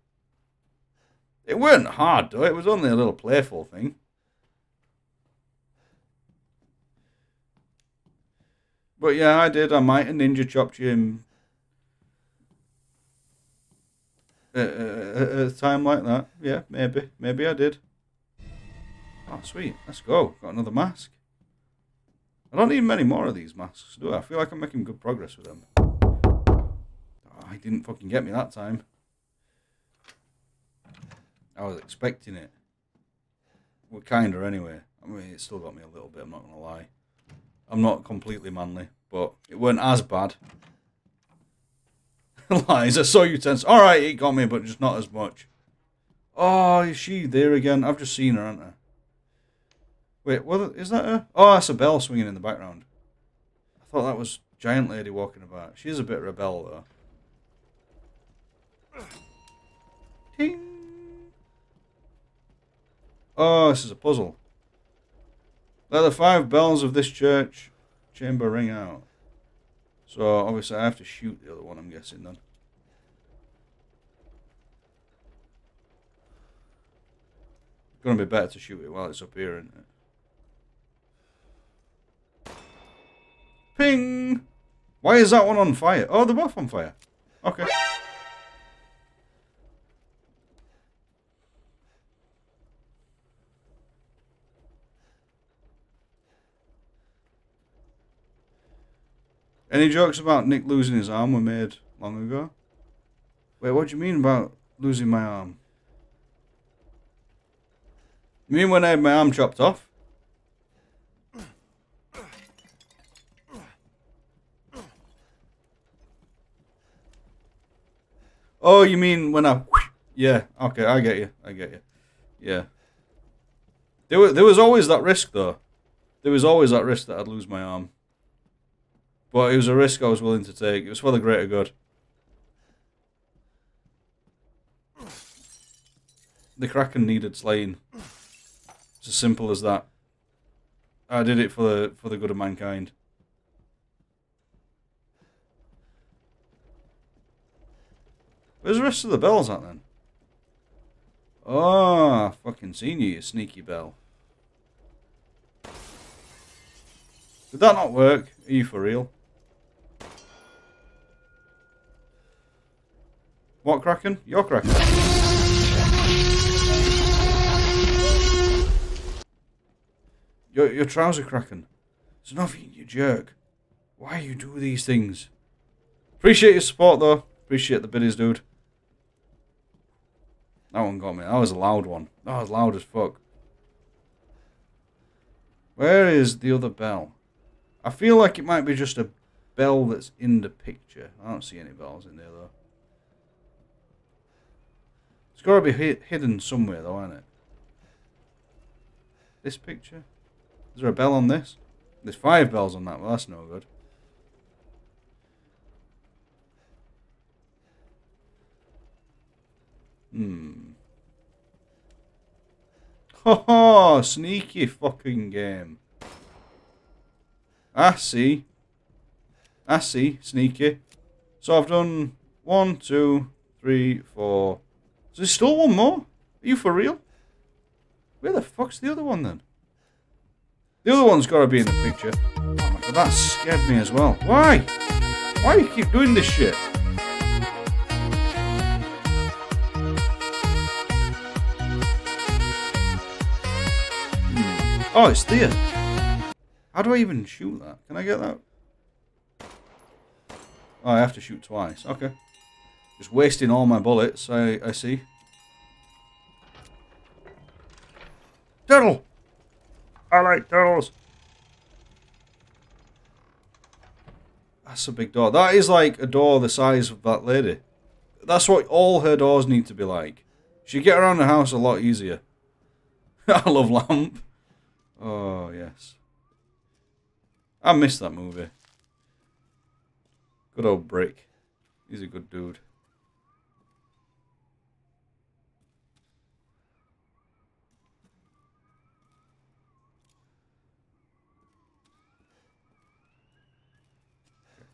It weren't hard though. It was only a little playful thing. But yeah, I did. I might have ninja chopped you in at, at a time like that. Yeah, maybe. Maybe I did. Oh, sweet. Let's go. Got another mask. I don't need many more of these masks, do I? I feel like I'm making good progress with them. Oh, he didn't fucking get me that time. I was expecting it. Well, kinda anyway. I mean, it still got me a little bit, I'm not gonna lie. I'm not completely manly, but it weren't as bad. Lies, I saw you tense. Alright, it got me, but just not as much. Oh, is she there again? I've just seen her, haven't I? Wait, what is that her? Oh, that's a bell swinging in the background. I thought that was giant lady walking about. She is a bit rebel, though. Ting! Oh, this is a puzzle. Let the five bells of this church chamber ring out. So, obviously, I have to shoot the other one, I'm guessing, then. It's Gonna be better to shoot it while it's up here, isn't it? Ping! Why is that one on fire? Oh, they're both on fire. Okay. Any jokes about Nick losing his arm were made long ago? Wait, what do you mean about losing my arm? You mean when I had my arm chopped off? Oh, you mean when I... Yeah, okay, I get you. I get you. Yeah. There was, there was always that risk, though. There was always that risk that I'd lose my arm. But it was a risk I was willing to take. It was for the greater good. The Kraken needed slaying. It's as simple as that. I did it for the for the good of mankind. Where's the rest of the bells at then? Oh, fucking seen you, you sneaky bell. Did that not work? Are you for real? What Kraken? Your Kraken. Your, your trouser Kraken. It's nothing, you jerk. Why you do these things? Appreciate your support though. Appreciate the biddies, dude. That one got me. That was a loud one. That was loud as fuck. Where is the other bell? I feel like it might be just a bell that's in the picture. I don't see any bells in there though. It's got to be hi hidden somewhere though, isn't it? This picture? Is there a bell on this? There's five bells on that. Well, that's no good. Hmm. Ho! Sneaky fucking game. I see. I see. Sneaky. So I've done one, two, three, four. There's still one more? Are you for real? Where the fuck's the other one then? The other one's got to be in the picture. Oh god, that scared me as well. Why? Why do you keep doing this shit? Hmm. Oh, it's there. How do I even shoot that? Can I get that? Oh, I have to shoot twice. Okay. Just wasting all my bullets, I, I see. Turtle! I like turtles. That's a big door. That is like a door the size of that lady. That's what all her doors need to be like. She'd get around the house a lot easier. I love Lamp. Oh, yes. I miss that movie. Good old Brick. He's a good dude.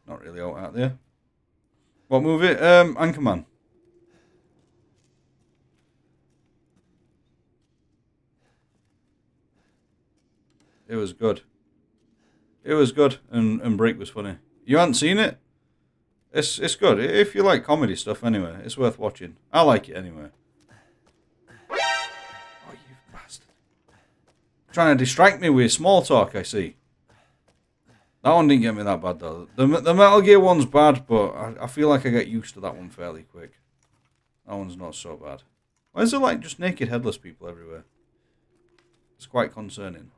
Not really out out there. What movie? Um, Anchorman. It was good. It was good, and and Brick was funny. You haven't seen it? It's it's good. If you like comedy stuff, anyway, it's worth watching. I like it anyway. Oh, you bastard! Trying to distract me with small talk. I see. That one didn't get me that bad though. The the Metal Gear one's bad, but I, I feel like I get used to that one fairly quick. That one's not so bad. Why is there like just naked headless people everywhere? It's quite concerning.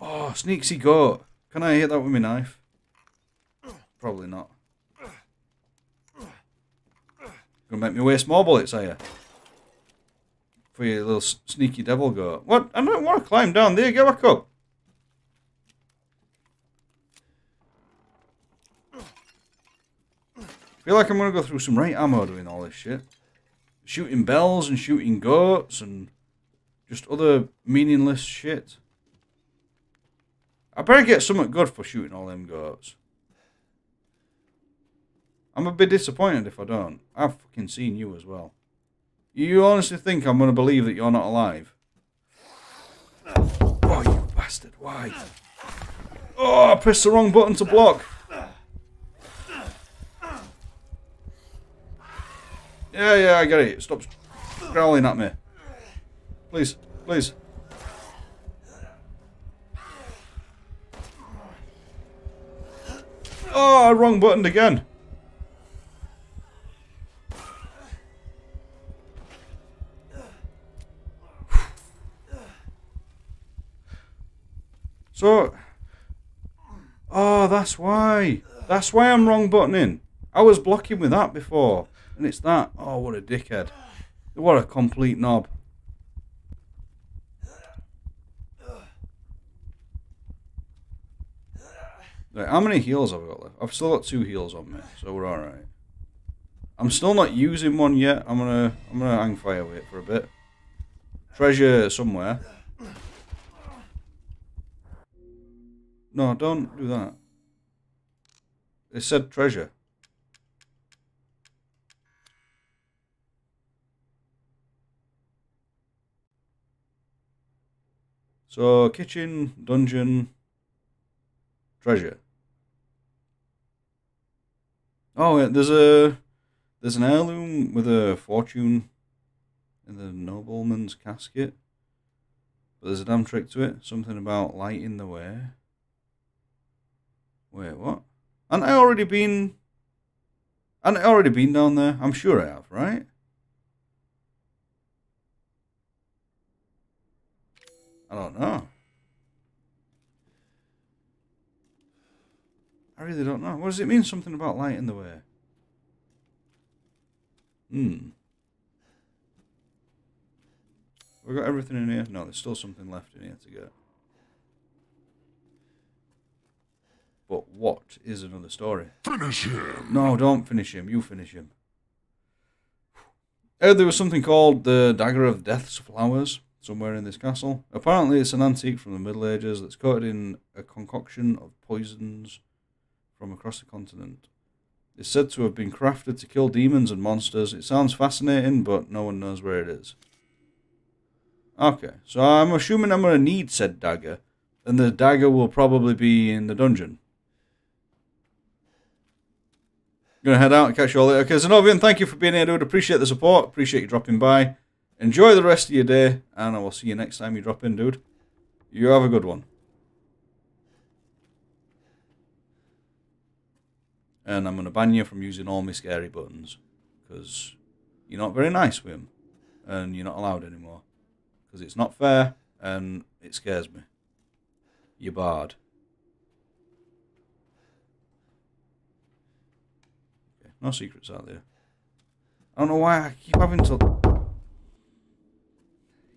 Oh, sneaksy goat. Can I hit that with my knife? Probably not. Gonna make me waste more bullets, are you? For your little sneaky devil goat. What? I don't want to climb down there. Get back up. Feel like I'm gonna go through some right ammo doing all this shit. Shooting bells and shooting goats and just other meaningless shit. I better get something good for shooting all them goats. I'm a bit disappointed if I don't. I've fucking seen you as well. You honestly think I'm gonna believe that you're not alive? Oh, you bastard! Why? Oh, I pressed the wrong button to block. Yeah, yeah, I get it. Stop growling at me. Please, please. Oh, I wrong button again. So, oh, that's why. That's why I'm wrong buttoning. I was blocking with that before, and it's that. Oh, what a dickhead! What a complete knob. Right, how many heals have I got left? I've still got two heals on me, so we're alright. I'm still not using one yet. I'm gonna I'm gonna hang fire with it for a bit. Treasure somewhere. No, don't do that. It said treasure. So kitchen, dungeon, treasure. Oh, yeah, there's a there's an heirloom with a fortune in the nobleman's casket. But there's a damn trick to it. Something about lighting the way. Wait, what? Haven't I already been? Haven't I already been down there? I'm sure I have, right? I don't know. I really don't know. What does it mean? Something about light in the way. Hmm. We've got everything in here. No, there's still something left in here to get. But what is another story? Finish him. No, don't finish him. You finish him. Uh, there was something called the Dagger of Death's Flowers somewhere in this castle. Apparently, it's an antique from the Middle Ages that's coated in a concoction of poisons from across the continent. It's said to have been crafted to kill demons and monsters. It sounds fascinating, but no one knows where it is. Okay, so I'm assuming I'm going to need said dagger, and the dagger will probably be in the dungeon. Gonna head out and catch you all later. Okay, Zenovian, thank you for being here, dude. Appreciate the support. Appreciate you dropping by. Enjoy the rest of your day, and I will see you next time you drop in, dude. You have a good one. And I'm gonna ban you from using all my scary buttons because you're not very nice with them, and you're not allowed anymore because it's not fair and it scares me. You're barred. No secrets out there. I don't know why I keep having to.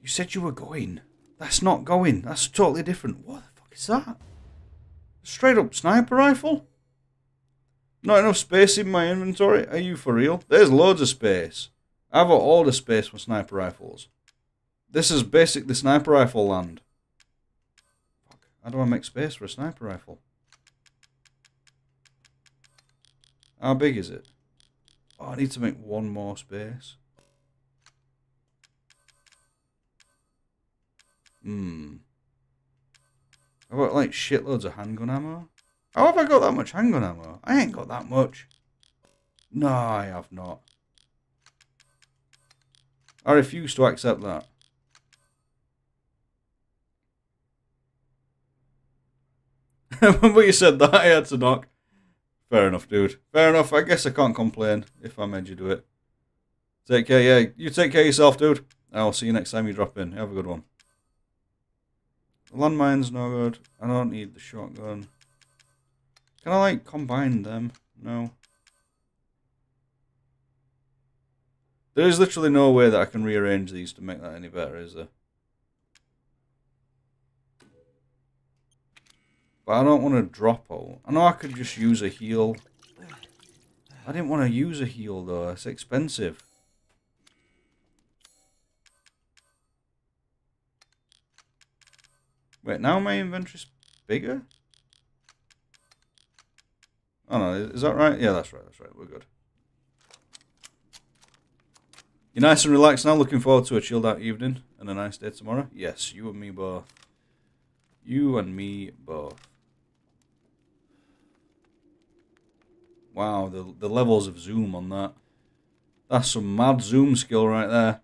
You said you were going. That's not going. That's totally different. What the fuck is that? Straight up sniper rifle? Not enough space in my inventory? Are you for real? There's loads of space. I've got all the space for sniper rifles. This is basically sniper rifle land. Fuck. How do I make space for a sniper rifle? How big is it? Oh, I need to make one more space. Hmm. I've got like shitloads of handgun ammo. How have I got that much handgun ammo? I ain't got that much. No, I have not. I refuse to accept that. but you said that, I had to knock. Fair enough, dude. Fair enough. I guess I can't complain if I made you do it. Take care, yeah. You take care of yourself, dude. I'll see you next time you drop in. Have a good one. Landmine's no good. I don't need the shotgun. Can I, like, combine them? No. There is literally no way that I can rearrange these to make that any better, is there? But I don't want to drop out. I know I could just use a heal. I didn't want to use a heal though. It's expensive. Wait, now my inventory's bigger? Oh no, is that right? Yeah, that's right, that's right. We're good. You're nice and relaxed now. Looking forward to a chilled out evening and a nice day tomorrow. Yes, you and me both. You and me both. Wow, the the levels of zoom on that. That's some mad zoom skill right there.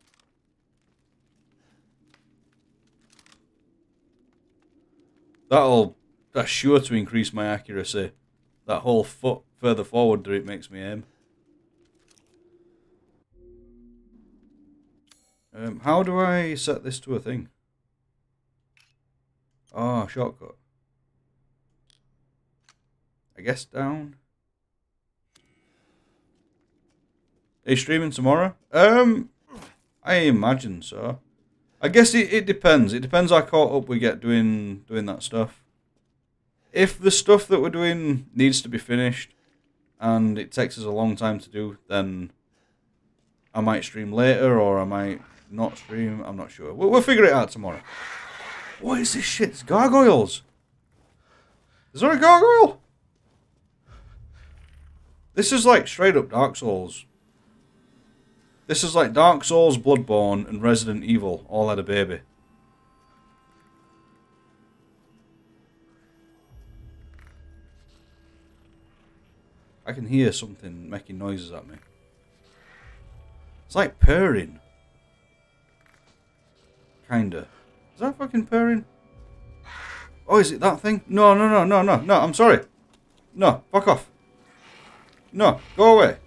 That'll that's sure to increase my accuracy. That whole foot further forward it makes me aim. Um, how do I set this to a thing? Oh, shortcut. I guess down. Are you streaming tomorrow? Um, I imagine so. I guess it, it depends. It depends how caught up we get doing doing that stuff. If the stuff that we're doing needs to be finished, and it takes us a long time to do, then I might stream later, or I might not stream. I'm not sure. We'll, we'll figure it out tomorrow. What is this shit? It's gargoyles. Is there a gargoyle? This is like straight up Dark Souls. This is like Dark Souls, Bloodborne, and Resident Evil all had a baby. I can hear something making noises at me. It's like purring. Kinda. Is that fucking purring? Oh, is it that thing? No, no, no, no, no, no, I'm sorry. No, fuck off. No, go away.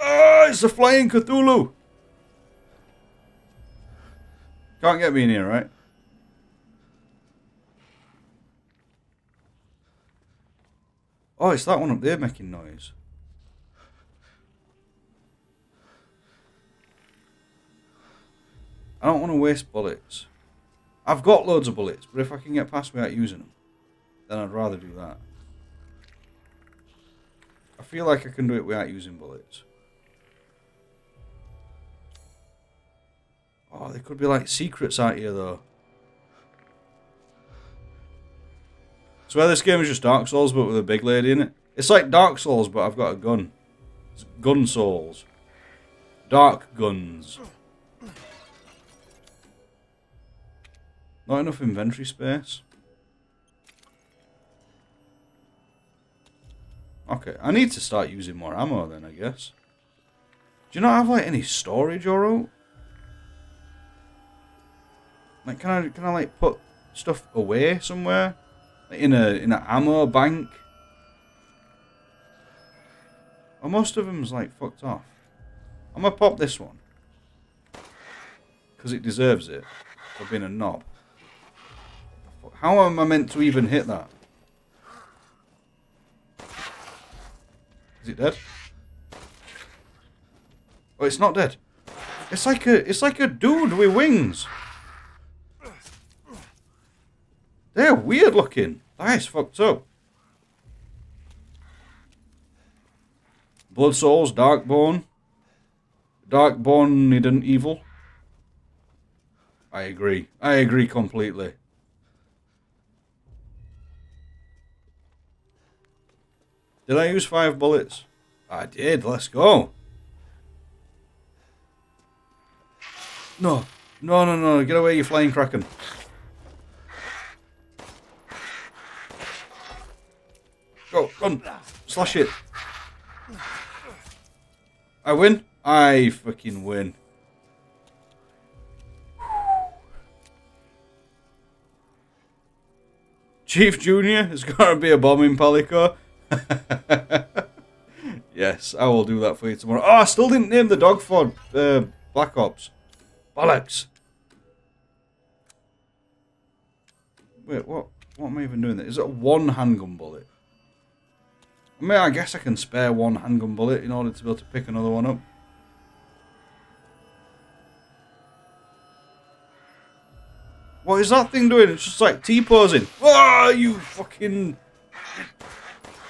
Ah, it's a flying Cthulhu. Can't get me in here, right? Oh, it's that one up there making noise. I don't want to waste bullets. I've got loads of bullets, but if I can get past without using them, then I'd rather do that. I feel like I can do it without using bullets. Oh, there could be like secrets out here though. So where this game is just Dark Souls but with a big lady in it. It's like Dark Souls but I've got a gun. It's gun Souls. Dark guns. Not enough inventory space. Okay, I need to start using more ammo then, I guess. Do you not have like any storage or out? Like, can I can I like put stuff away somewhere, like in a in an ammo bank? Well, most of them's like fucked off. I'm gonna pop this one because it deserves it for being a knob. How am I meant to even hit that? Is Is it dead? Oh, it's not dead. It's like a, it's like a dude with wings. They're weird looking. That is fucked up. Blood Souls, Darkbone. Darkbone needn't evil. I agree. I agree completely. Did I use five bullets? I did. Let's go. No. No, no, no. Get away, you flying kraken. Go, run. Slash it. I win? I fucking win. Chief Junior is to be a bomb in Palico. yes, I will do that for you tomorrow. Oh, I still didn't name the dog for uh, Black Ops. Bollocks. Wait, what? What am I even doing? There? Is it a one handgun bullet? I mean, I guess I can spare one handgun bullet in order to be able to pick another one up. What is that thing doing? It's just like T-posing. Ah, you fucking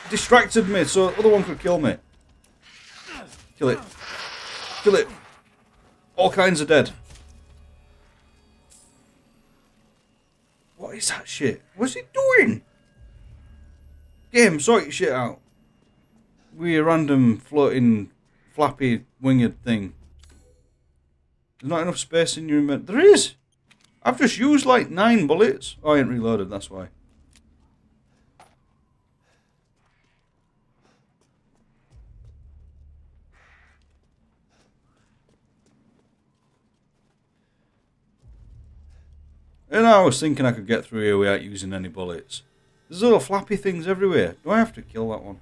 distracted me so the other one could kill me. Kill it. Kill it. All kinds of dead. What is that shit? What's it doing? Game, sort your shit out. We a random floating, flappy, winged thing. There's not enough space in your inventory. There is! I've just used like nine bullets. Oh, I ain't reloaded, that's why. And I was thinking I could get through here without using any bullets. There's little flappy things everywhere. Do I have to kill that one?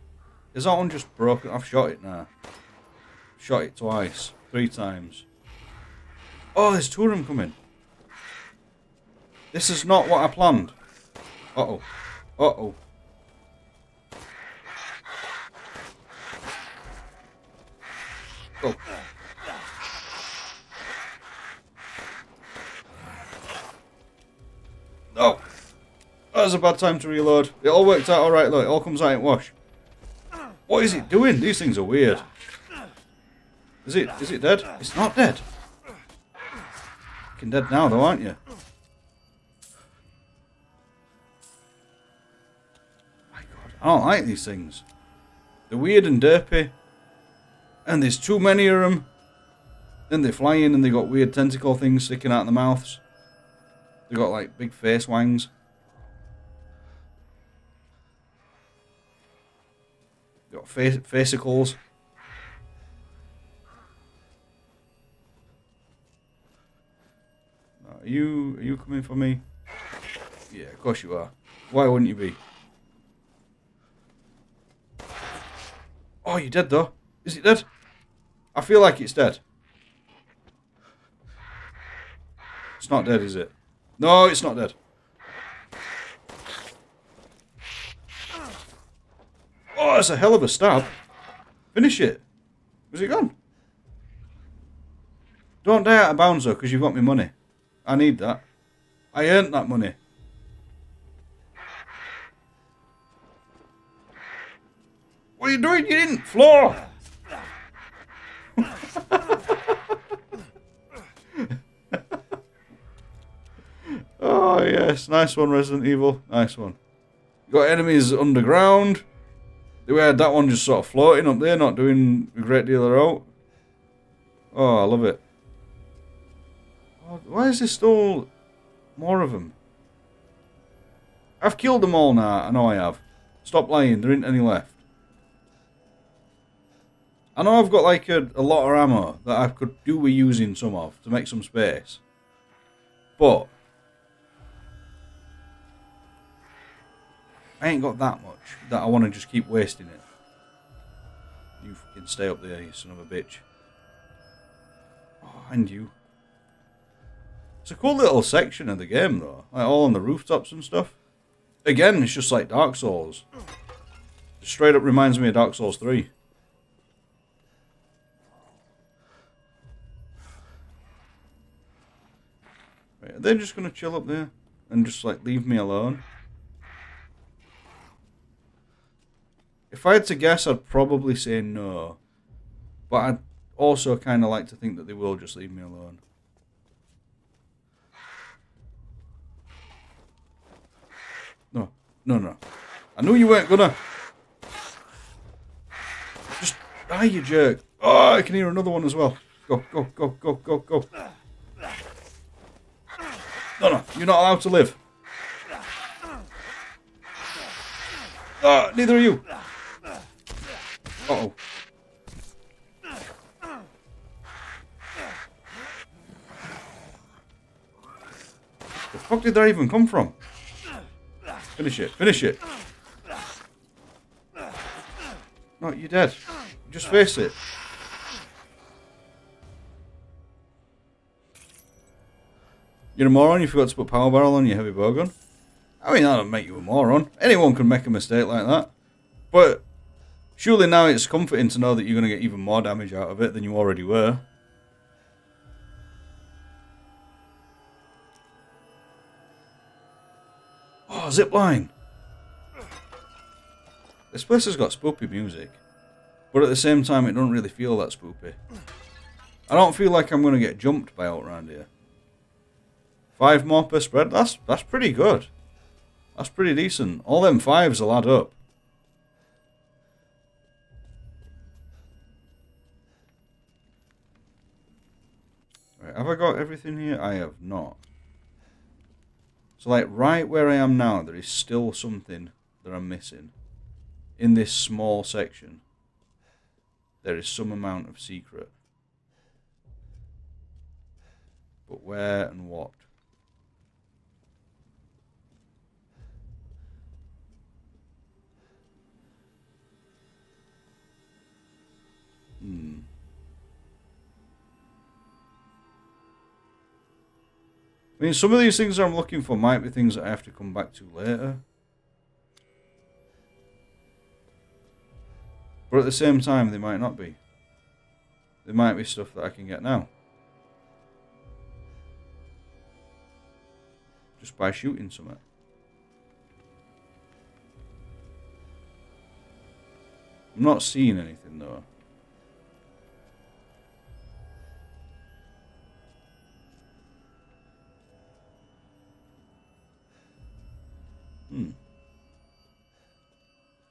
Is that one just broken? I've shot it now. Shot it twice. Three times. Oh, there's two of them coming. This is not what I planned. Uh-oh. Uh-oh. Oh. No. That was a bad time to reload. It all worked out alright though. It all comes out in wash. What is it doing? These things are weird. Is it is it dead? It's not dead. Fucking dead now though, aren't you? My god, I don't like these things. They're weird and derpy. And there's too many of them. Then they fly in and they got weird tentacle things sticking out of their mouths. They got like big face wangs. Face fascicles. Are you are you coming for me? Yeah, of course you are. Why wouldn't you be? Oh, you dead though? Is it dead? I feel like it's dead. It's not dead, is it? No, it's not dead. Oh, that's a hell of a stab. Finish it. Was it gone? Don't die out of bounds though, because you've got me money. I need that. I earned that money. What are you doing? You didn't floor. oh yes, nice one, Resident Evil. Nice one. You got enemies underground. We had that one just sort of floating up there, not doing a great deal of out. Oh, I love it. Why is there still more of them? I've killed them all now. I know I have. Stop lying. There ain't any left. I know I've got like a, a lot of ammo that I could do with using some of to make some space. But I ain't got that much that I want to just keep wasting it. You fucking stay up there, you son of a bitch. Oh, and you. It's a cool little section of the game, though. Like, all on the rooftops and stuff. Again, it's just like Dark Souls. It straight up reminds me of Dark Souls 3. Right, are they just going to chill up there? And just, like, leave me alone? If I had to guess, I'd probably say no. But I'd also kind of like to think that they will just leave me alone. No, no, no. I knew you weren't gonna. Just die, you jerk. Oh, I can hear another one as well. Go, go, go, go, go, go. No, no, you're not allowed to live. Oh, neither are you. Uh oh. The fuck did that even come from? Finish it, finish it. No, you're dead. Just face it. You're a moron, you forgot to put power barrel on your heavy bowgun. I mean, that don't make you a moron. Anyone can make a mistake like that. But surely now it's comforting to know that you're going to get even more damage out of it than you already were. Oh, zipline! This place has got spoopy music. But at the same time, it doesn't really feel that spoopy. I don't feel like I'm going to get jumped by out around here. Five more per spread? That's, that's pretty good. That's pretty decent. All them fives will add up. Have I got everything here? I have not. So like right where I am now, there is still something that I'm missing. In this small section, there is some amount of secret. But where and what? Hmm. I mean, some of these things I'm looking for might be things that I have to come back to later. But at the same time, they might not be. There might be stuff that I can get now. Just by shooting something. I'm not seeing anything though. Hmm.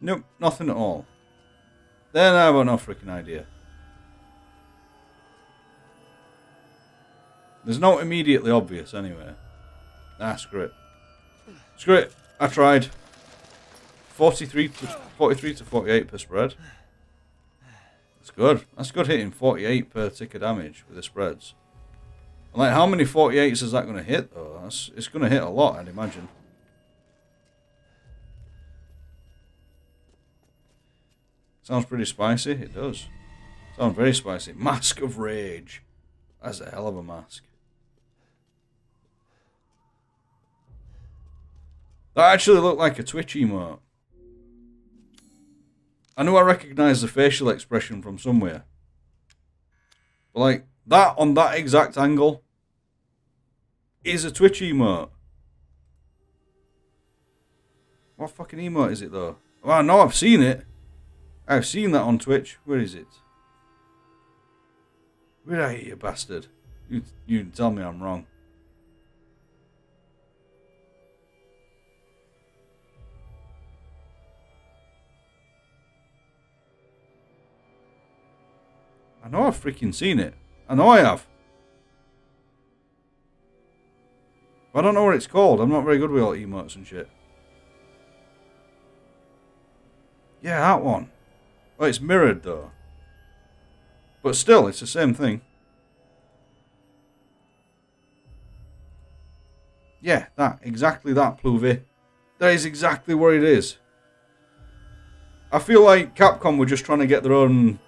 Nope, nothing at all. Then I have no freaking idea. There's no immediately obvious anyway. Ah, screw it. Screw it. I tried. 43 to 43 to 48 per spread. That's good. That's good hitting 48 per tick of damage with the spreads. Like, how many 48s is that going to hit though? That's, it's going to hit a lot, I'd imagine. Sounds pretty spicy. It does. Sounds very spicy. Mask of Rage. That's a hell of a mask. That actually looked like a Twitch emote. I know I recognise the facial expression from somewhere. But like, that on that exact angle is a Twitch emote. What fucking emote is it though? Well, I know I've seen it. I've seen that on Twitch. Where is it? Where are you, you bastard? You, you tell me I'm wrong. I know I've freaking seen it. I know I have. But I don't know what it's called. I'm not very good with all emotes and shit. Yeah, that one. Oh, it's mirrored though. But still, it's the same thing. Yeah, that. Exactly that, Pluvy. That is exactly where it is. I feel like Capcom were just trying to get their own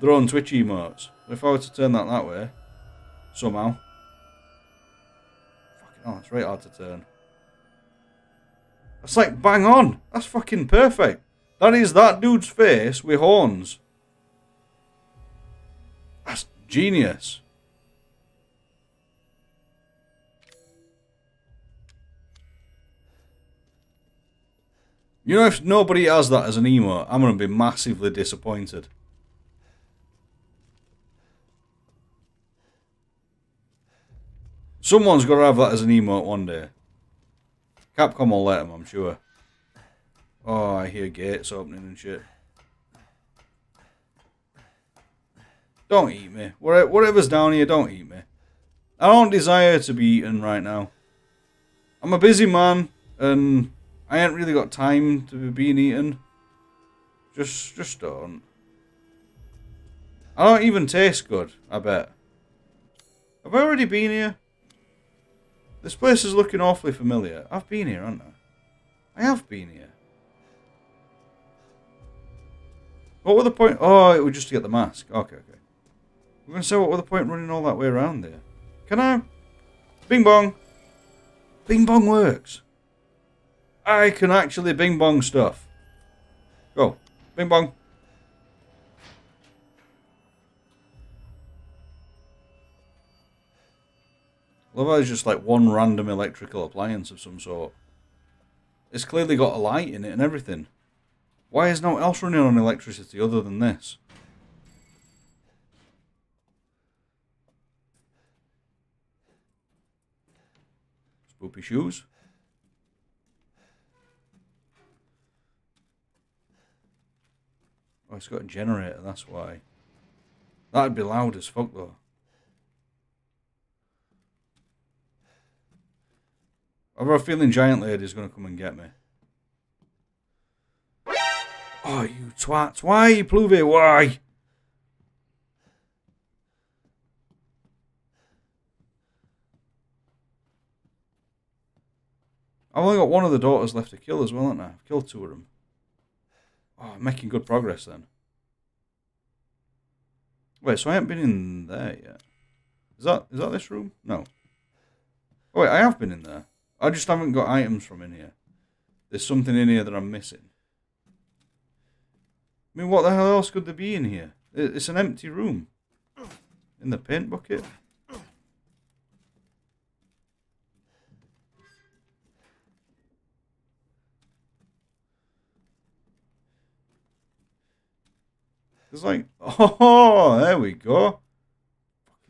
their own Twitch emotes. If I were to turn that that way, somehow. Fucking hell, it's right hard to turn. That's like bang on. That's fucking perfect. That is that dude's face with horns. That's genius. You know, if nobody has that as an emote, I'm going to be massively disappointed. Someone's got to have that as an emote one day. Capcom will let them, I'm sure. Oh, I hear gates opening and shit. Don't eat me. Whatever's down here, don't eat me. I don't desire to be eaten right now. I'm a busy man, and I ain't really got time to be being eaten. Just, just don't. I don't even taste good, I bet. Have I already been here? This place is looking awfully familiar. I've been here, haven't I? I have been here. What were the point? Oh, it was just to get the mask. Okay, okay. We're going to say what were the point running all that way around there? Can I? Bing bong. Bing bong works. I can actually bing bong stuff. Go. Bing bong. Love how it's just like one random electrical appliance of some sort. It's clearly got a light in it and everything. Why is no else running on electricity other than this? Spoopy shoes. Oh, it's got a generator, that's why. That'd be loud as fuck though. I've got a feeling Giant Lady's gonna come and get me. Oh, you twats. Why, you Pluvi? Why? I've only got one of the daughters left to kill as well, haven't I? I've killed two of them. Oh, I'm making good progress then. Wait, so I haven't been in there yet. Is that is that this room? No. Oh wait, I have been in there. I just haven't got items from in here. There's something in here that I'm missing. I mean, what the hell else could there be in here? It's an empty room. In the paint bucket? It's like, oh, there we go.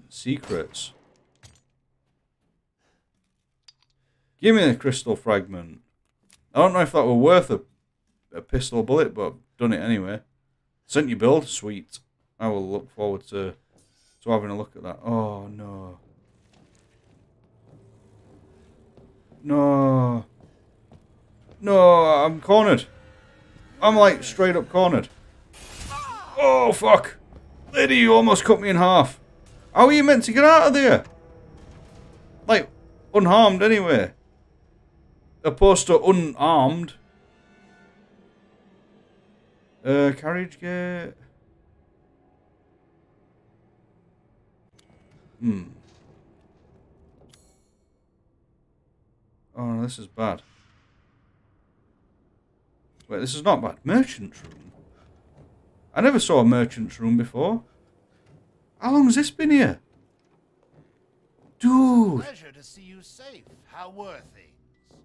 Secrets. Give me the crystal fragment. I don't know if that were worth a, a pistol bullet, but I've done it anyway. Sent you build? Sweet. I will look forward to, to having a look at that. Oh, no. No. No, I'm cornered. I'm like straight up cornered. Oh, fuck. Lady, you almost cut me in half. How are you meant to get out of there? Like, unharmed anyway. Opposed to unarmed. Uh, carriage gate. Hmm. Oh, this is bad. Wait, this is not bad. Merchant's room. I never saw a merchant's room before. How long has this been here? Dude. Pleasure to see you safe. How were things?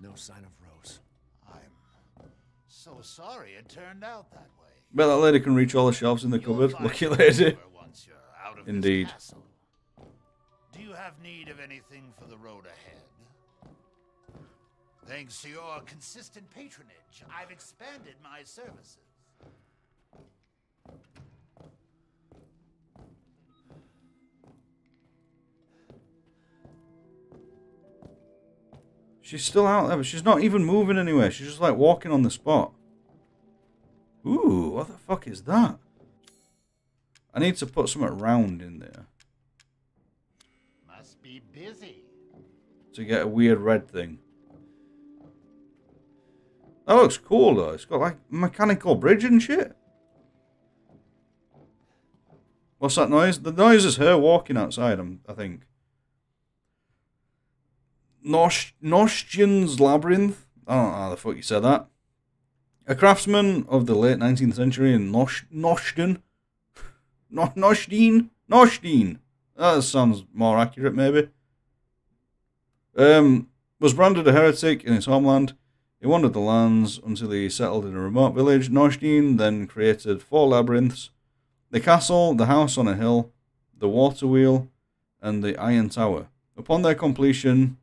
No sign of Rose. So sorry it turned out that way. Bet that lady can reach all the shelves in the You'll cupboard. Lucky lady. Once you're out of Indeed. Do you have need of anything for the road ahead? Thanks to your consistent patronage, I've expanded my services. She's still out there, but she's not even moving anywhere. She's just like walking on the spot. Ooh, what the fuck is that? I need to put something round in there Must be busy. to get a weird red thing. That looks cool though. It's got like mechanical bridge and shit. What's that noise? The noise is her walking outside, I'm, I think. Nosh, Labyrinth? I don't know how the fuck you said that. A craftsman of the late 19th century in Nosh, Noshten. No? Noshteen. That sounds more accurate, maybe. Um, was branded a heretic in his homeland He wandered the lands until he settled in a remote village. Norstein then created four labyrinths the castle, the house on a hill, the water wheel, and the iron tower. Upon their completion,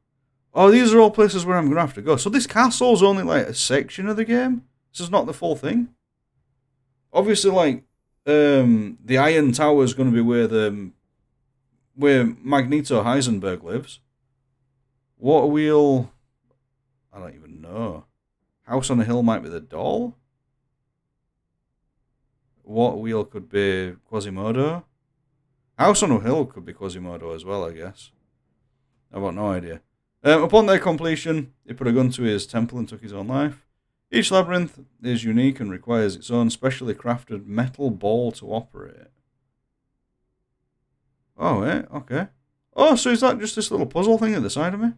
oh, these are all places where I'm going to have to go. So this castle's only like a section of the game? This is not the full thing? Obviously, like, um, the iron tower is going to be where the where Magneto Heisenberg lives. Water wheel, I don't even know. House on a hill might be the doll. Water wheel could be Quasimodo. House on a hill could be Quasimodo as well, I guess. I've got no idea. Um, upon their completion, he put a gun to his temple and took his own life. Each labyrinth is unique and requires its own specially crafted metal ball to operate. Oh, eh? Okay. Oh, so is that just this little puzzle thing at the side of me?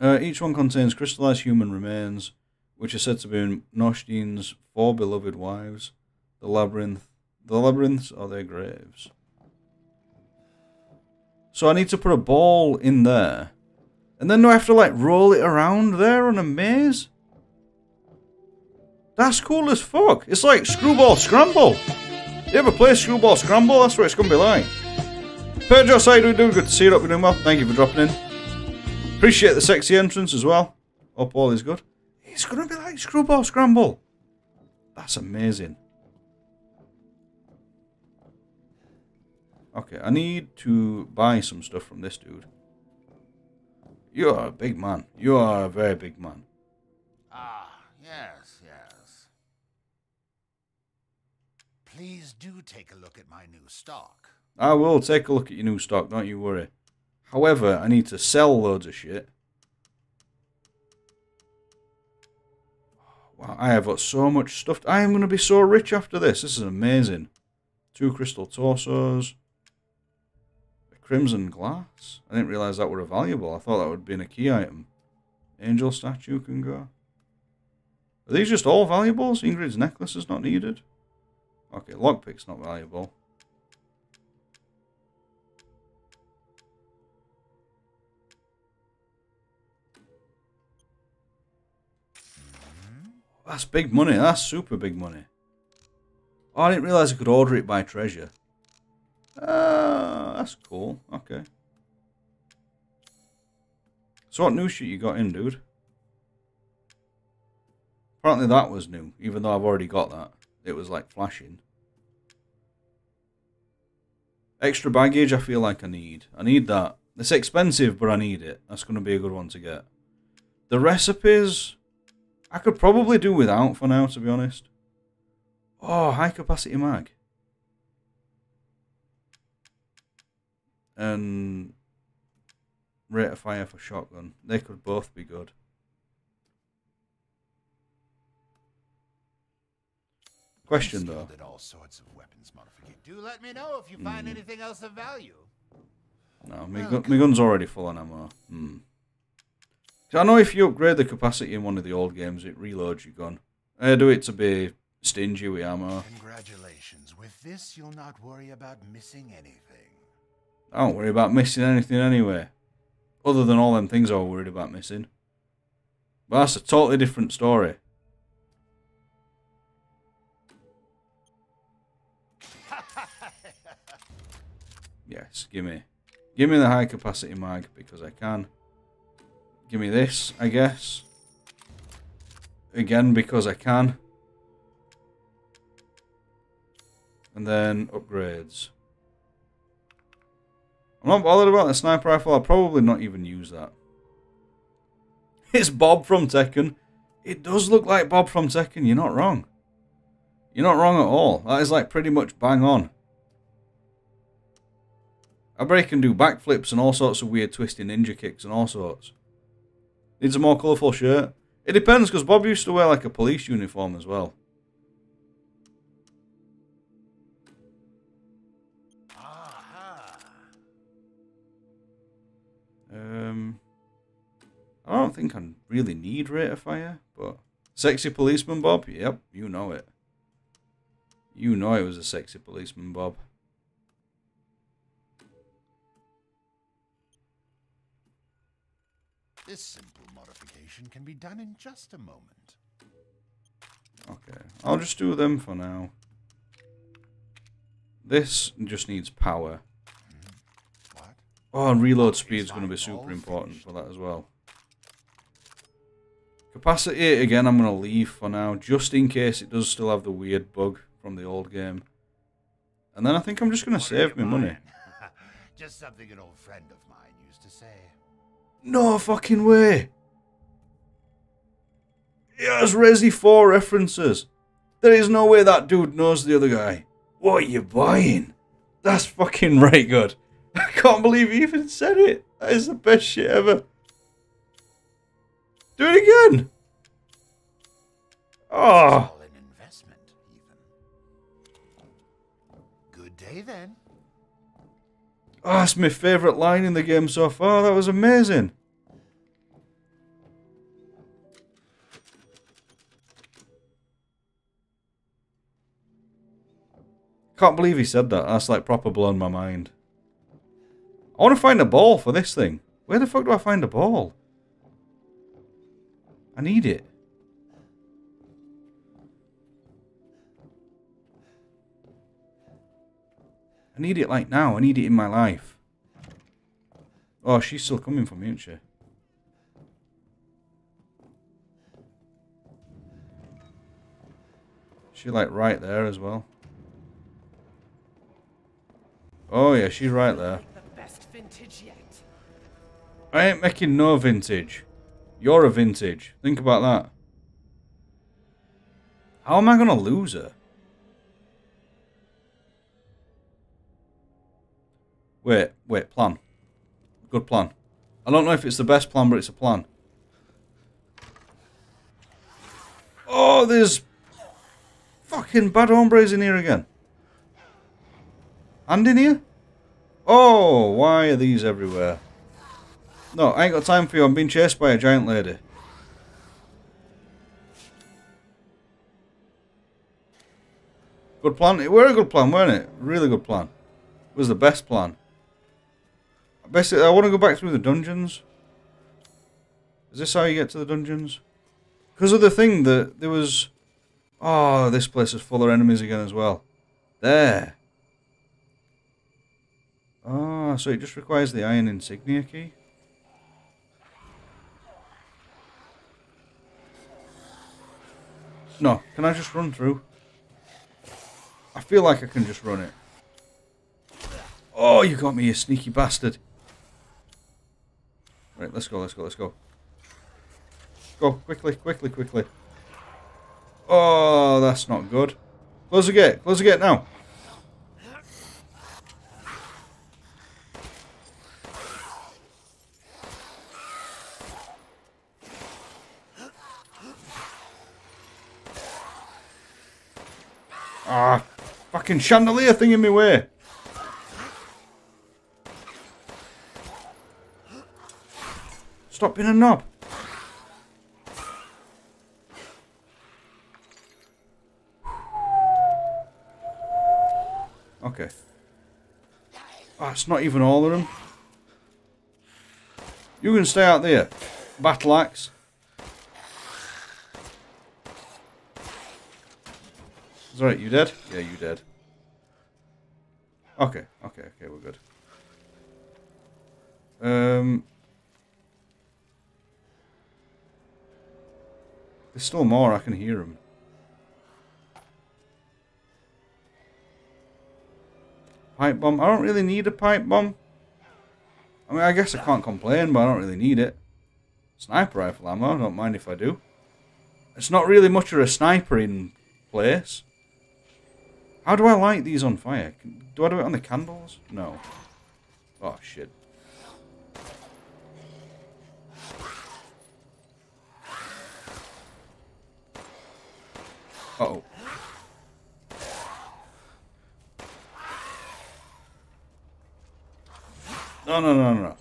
Uh, each one contains crystallized human remains, which are said to be Nostein's four beloved wives. The labyrinth, the labyrinths are their graves. So I need to put a ball in there, and then do I have to like roll it around there on a maze? That's cool as fuck. It's like Screwball Scramble. You ever play Screwball Scramble? That's what it's gonna be like. Pedro, how you doing? Good to see you. Hope you're doing well. Thank you for dropping in. Appreciate the sexy entrance as well. Hope all is good. It's going to be like Screwball Scramble. That's amazing. Okay, I need to buy some stuff from this dude. You are a big man. You are a very big man. Ah, yes, yes. Please do take a look at my new stock. I will take a look at your new stock, don't you worry. However, I need to sell loads of shit. Wow, I have got so much stuff. I am going to be so rich after this. This is amazing. Two crystal torsos. Crimson glass. I didn't realise that were a valuable. I thought that would have been a key item. Angel statue can go. Are these just all valuables? Ingrid's necklace is not needed. Okay, lockpick's not valuable. That's big money. That's super big money. Oh, I didn't realise I could order it by treasure. Uh, that's cool. Okay. So what new shit you got in, dude? Apparently that was new, even though I've already got that. It was like flashing. Extra baggage I feel like I need. I need that. It's expensive, but I need it. That's going to be a good one to get. The recipes... I could probably do without for now, to be honest. Oh, high capacity mag. And rate of fire for shotgun. They could both be good. Question though. At all sorts of weapons modification. Do let me know if you find Hmm. anything else of value. No, my, gun, my gun's already full on ammo. Hmm. I know if you upgrade the capacity in one of the old games, it reloads your gun. I do it to be stingy with ammo. Congratulations. With this, you'll not worry about missing anything. I don't worry about missing anything anyway. Other than all them things I was worried about missing. But that's a totally different story. Yes, give me. Give me the high capacity mag because I can. Give me this, I guess. Again, because I can. And then upgrades. I'm not bothered about the sniper rifle. I'll probably not even use that. It's Bob from Tekken. It does look like Bob from Tekken. You're not wrong. You're not wrong at all. That is like pretty much bang on. I he can do backflips and all sorts of weird twisting ninja kicks and all sorts. Needs a more colourful shirt. It depends because Bob used to wear like a police uniform as well. Um, I don't think I really need rate of fire, but sexy policeman Bob. Yep, you know it. You know it was a sexy policeman Bob. This simple modification can be done in just a moment. Okay, I'll just do them for now. This just needs power. Oh, and reload speed is going to be super important for that as well. Capacity again, I'm going to leave for now, just in case it does still have the weird bug from the old game. And then I think I'm just going to save me money. just something an old friend of mine used to say. No fucking way. He has Resi 4 references. There is no way that dude knows the other guy. What are you buying? That's fucking right good. I can't believe he even said it. That is the best shit ever. Do it again. Ah. Oh, an investment, even. Good day then. oh that's my favourite line in the game so far. That was amazing. Can't believe he said that. That's like proper blown my mind. I want to find a ball for this thing. Where the fuck do I find a ball? I need it. I need it like now. I need it in my life. Oh, she's still coming for me, isn't she? She like right there as well. Oh yeah, she's right there. I ain't making no vintage. You're a vintage. Think about that. How am I gonna lose her? Wait, wait, plan. Good plan. I don't know if it's the best plan, but it's a plan. Oh, there's fucking bad hombres in here again. And in here? Oh, why are these everywhere? No, I ain't got time for you. I'm being chased by a giant lady. Good plan. It were a good plan, weren't it? Really good plan. It was the best plan. Basically, I want to go back through the dungeons. Is this how you get to the dungeons? Because of the thing that there was... Oh, this place is full of enemies again as well. There. Ah, so it just requires the iron insignia key? No, can I just run through? I feel like I can just run it. Oh, you got me, you sneaky bastard. Right, let's go, let's go, let's go. Go, quickly, quickly, quickly. Oh, that's not good. Close the gate, close the gate now. Ah, fucking chandelier thing in my way. Stop being a knob. Okay. Ah, it's not even all of them. You can stay out there. Battle axe. Is right? You dead? Yeah, you dead. Okay, okay, okay, we're good. Um, there's still more. I can hear them. Pipe bomb. I don't really need a pipe bomb. I mean, I guess I can't complain, but I don't really need it. Sniper rifle ammo. I don't mind if I do. It's not really much of a sniper in place. How do I light these on fire? Do I do it on the candles? No. Oh, shit. Uh-oh. No, no, no, no, no.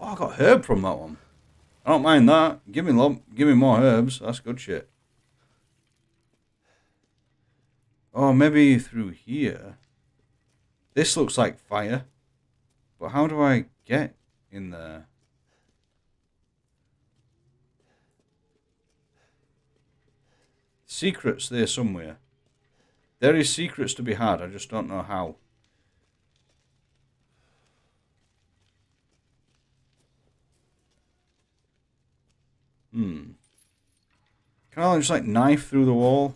Oh, I got herb from that one. I don't mind that. Give me lump. Give me more herbs. That's good shit. Oh, maybe through here. This looks like fire. But how do I get in there? Secrets there somewhere. There is secrets to be had, I just don't know how. Hmm. Can I just like knife through the wall?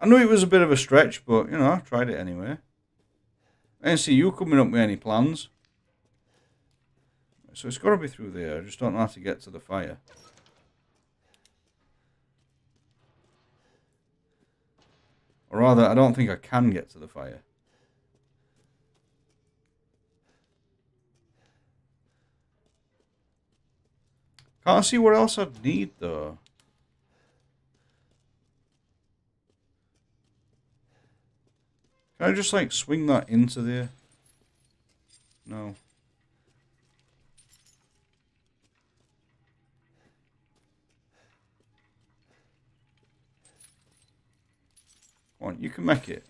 I knew it was a bit of a stretch, but you know, I tried it anyway. I didn't see you coming up with any plans. So it's got to be through there. I just don't know how to get to the fire. Or rather, I don't think I can get to the fire. Can't see what else I'd need though. Can I just like swing that into there? No. Come on, you can make it.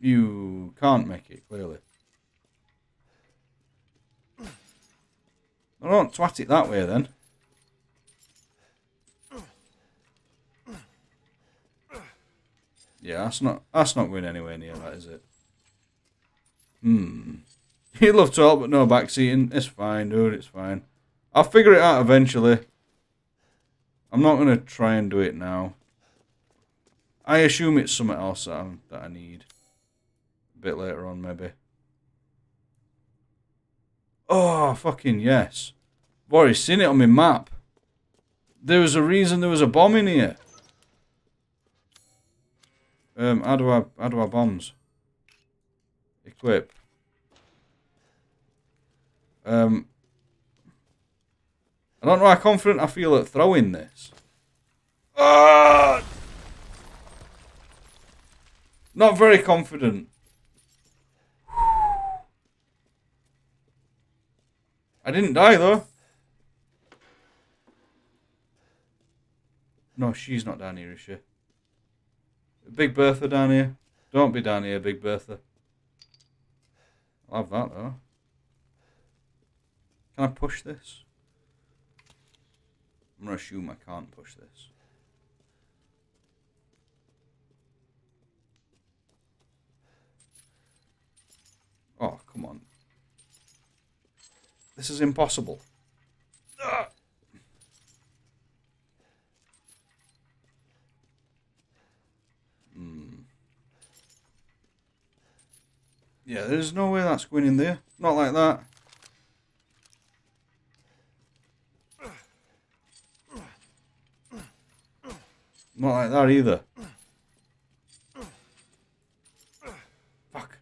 You can't make it, clearly. I don't twat it that way then. Yeah, that's not that's not going anywhere near that, is it? Hmm. He'd love to help, but no backseating. It's fine, dude. It's fine. I'll figure it out eventually. I'm not gonna try and do it now. I assume it's something else that, I'm, that I need. A bit later on, maybe. Oh, fucking yes. I've seen it on my map. There was a reason there was a bomb in here. Um, how do I, how do I bombs? Equip. Um, I don't know how confident I feel at throwing this. Ah! Not very confident. I didn't die though. No, she's not down here, is she? Big Bertha down here. Don't be down here, Big Bertha. I'll have that though. Can I push this? I'm gonna assume I can't push this. Oh, come on. This is impossible. Ah! Hmm. Yeah, there's no way that's going in there. Not like that. Not like that either. Fuck.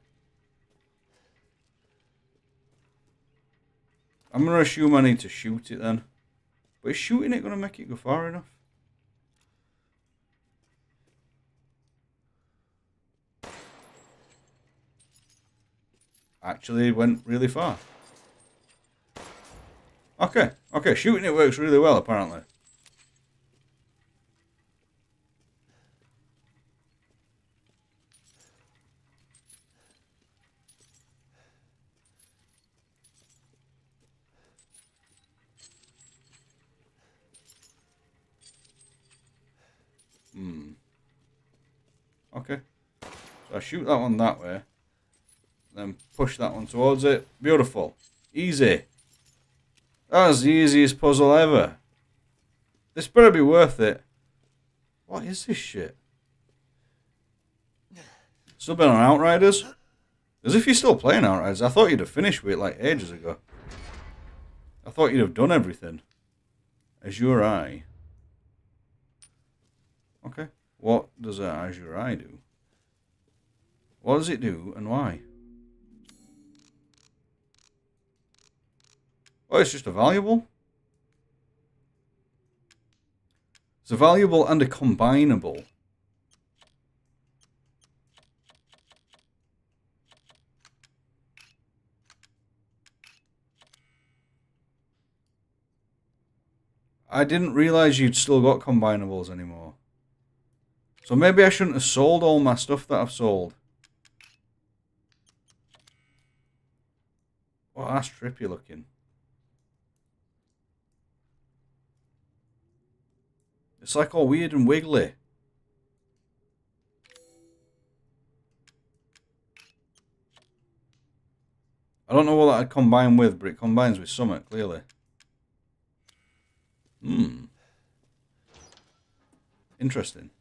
I'm gonna assume I need to shoot it then. But is shooting it gonna make it go far enough? Actually went really far. Okay, okay, shooting it works really well apparently. Hmm. Okay. So I shoot that one that way. Then push that one towards it. Beautiful. Easy. That's the easiest puzzle ever. This better be worth it. What is this shit? Still been on Outriders? As if you're still playing Outriders. I thought you'd have finished with it like ages ago. I thought you'd have done everything. Azure Eye. Okay. What does Azure Eye do? What does it do and why? Oh, it's just a valuable. It's a valuable and a combinable. I didn't realize you'd still got combinables anymore. So maybe I shouldn't have sold all my stuff that I've sold. Well, that's trippy looking. It's like all weird and wiggly. I don't know what that'd combine with, but it combines with something, clearly. Hmm. Interesting.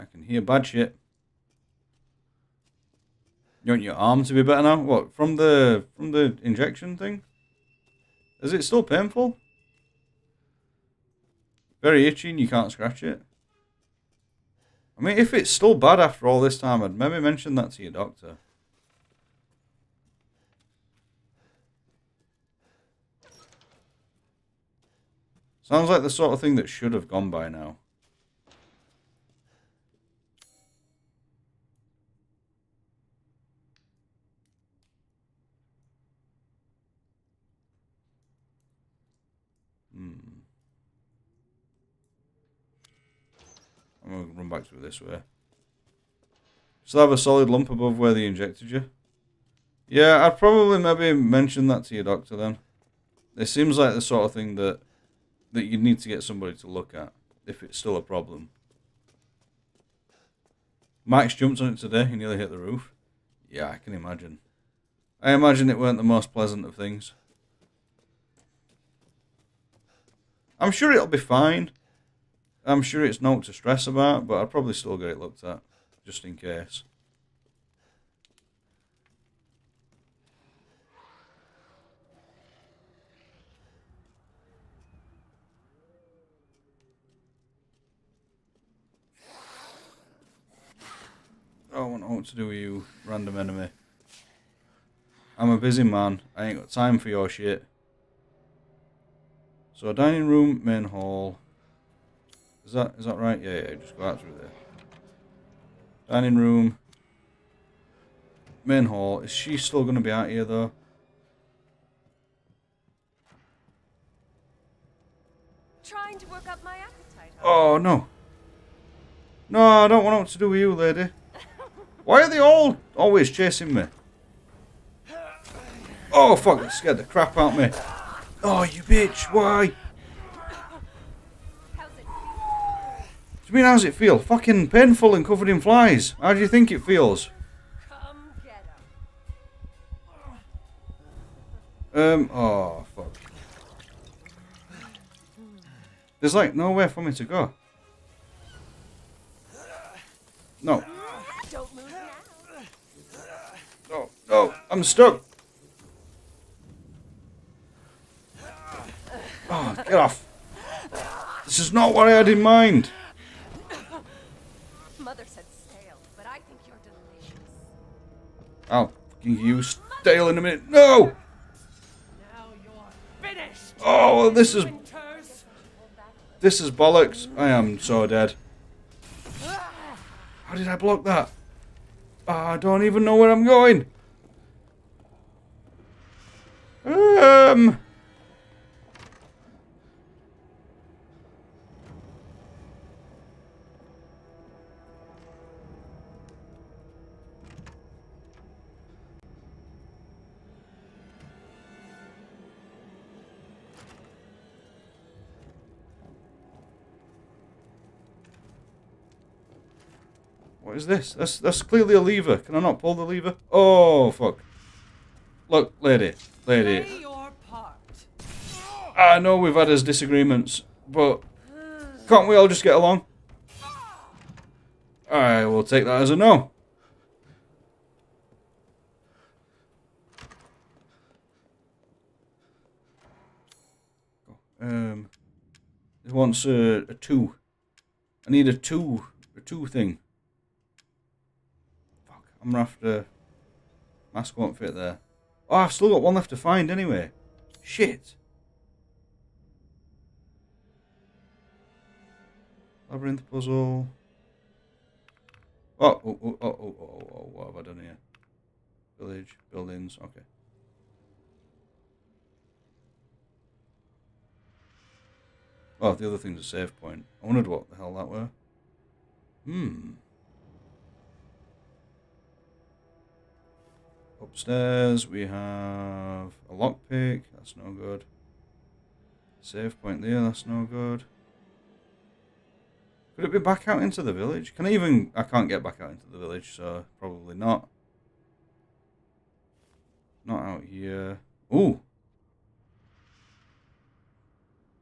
I can hear bad shit. You want your arm to be better now? What from the from the injection thing? Is it still painful? Very itchy and you can't scratch it. I mean, if it's still bad after all this time, I'd maybe mention that to your doctor. Sounds like the sort of thing that should have gone by now. Hmm. I'm going to run back through this way. Still have a solid lump above where they injected you? Yeah, I'd probably maybe mention that to your doctor then. It seems like the sort of thing that that you need to get somebody to look at if it's still a problem. Max jumped on it today. He nearly hit the roof. Yeah, I can imagine. I imagine it weren't the most pleasant of things. I'm sure it'll be fine. I'm sure it's not to stress about, but I'd probably still get it looked at, just in case. I don't know what to do with you, random enemy. I'm a busy man. I ain't got time for your shit. So dining room, main hall. Is that is that right? Yeah, yeah. Just go out through there. Dining room, main hall. Is she still going to be out here though? Trying to work up my appetite. Oh no. No, I don't want what to do with you, lady. Why are they all always chasing me? Oh fuck! It scared the crap out of me. Oh, you bitch! Why? How's it? You mean how's it feel? Fucking painful and covered in flies. How do you think it feels? Um. Oh fuck. There's like nowhere for me to go. No. No. No. I'm stuck. Oh, get off. This is not what I had in mind. I'll fucking you stale in a minute. No! Now you're finished. Oh, this is this is bollocks. I am so dead. How did I block that? Ah, I don't even know where I'm going. Um. What is this? That's that's clearly a lever. Can I not pull the lever? Oh fuck! Look, lady, lady. Play your part. I know we've had his disagreements, but can't we all just get along? I will take that as a no. Um, it wants a, a two. I need a two, a two thing. I'm gonna have to. Mask won't fit there. Oh, I've still got one left to find anyway. Shit. Labyrinth puzzle. Oh, oh, oh, oh, oh, oh, oh, what have I done here? Village, buildings, okay. Oh, the other thing's a save point. I wondered what the hell that were. Hmm. Upstairs we have a lockpick. That's no good. Save point there. That's no good. Could it be back out into the village? Can I even... I can't get back out into the village, so probably not. Not out here. Ooh.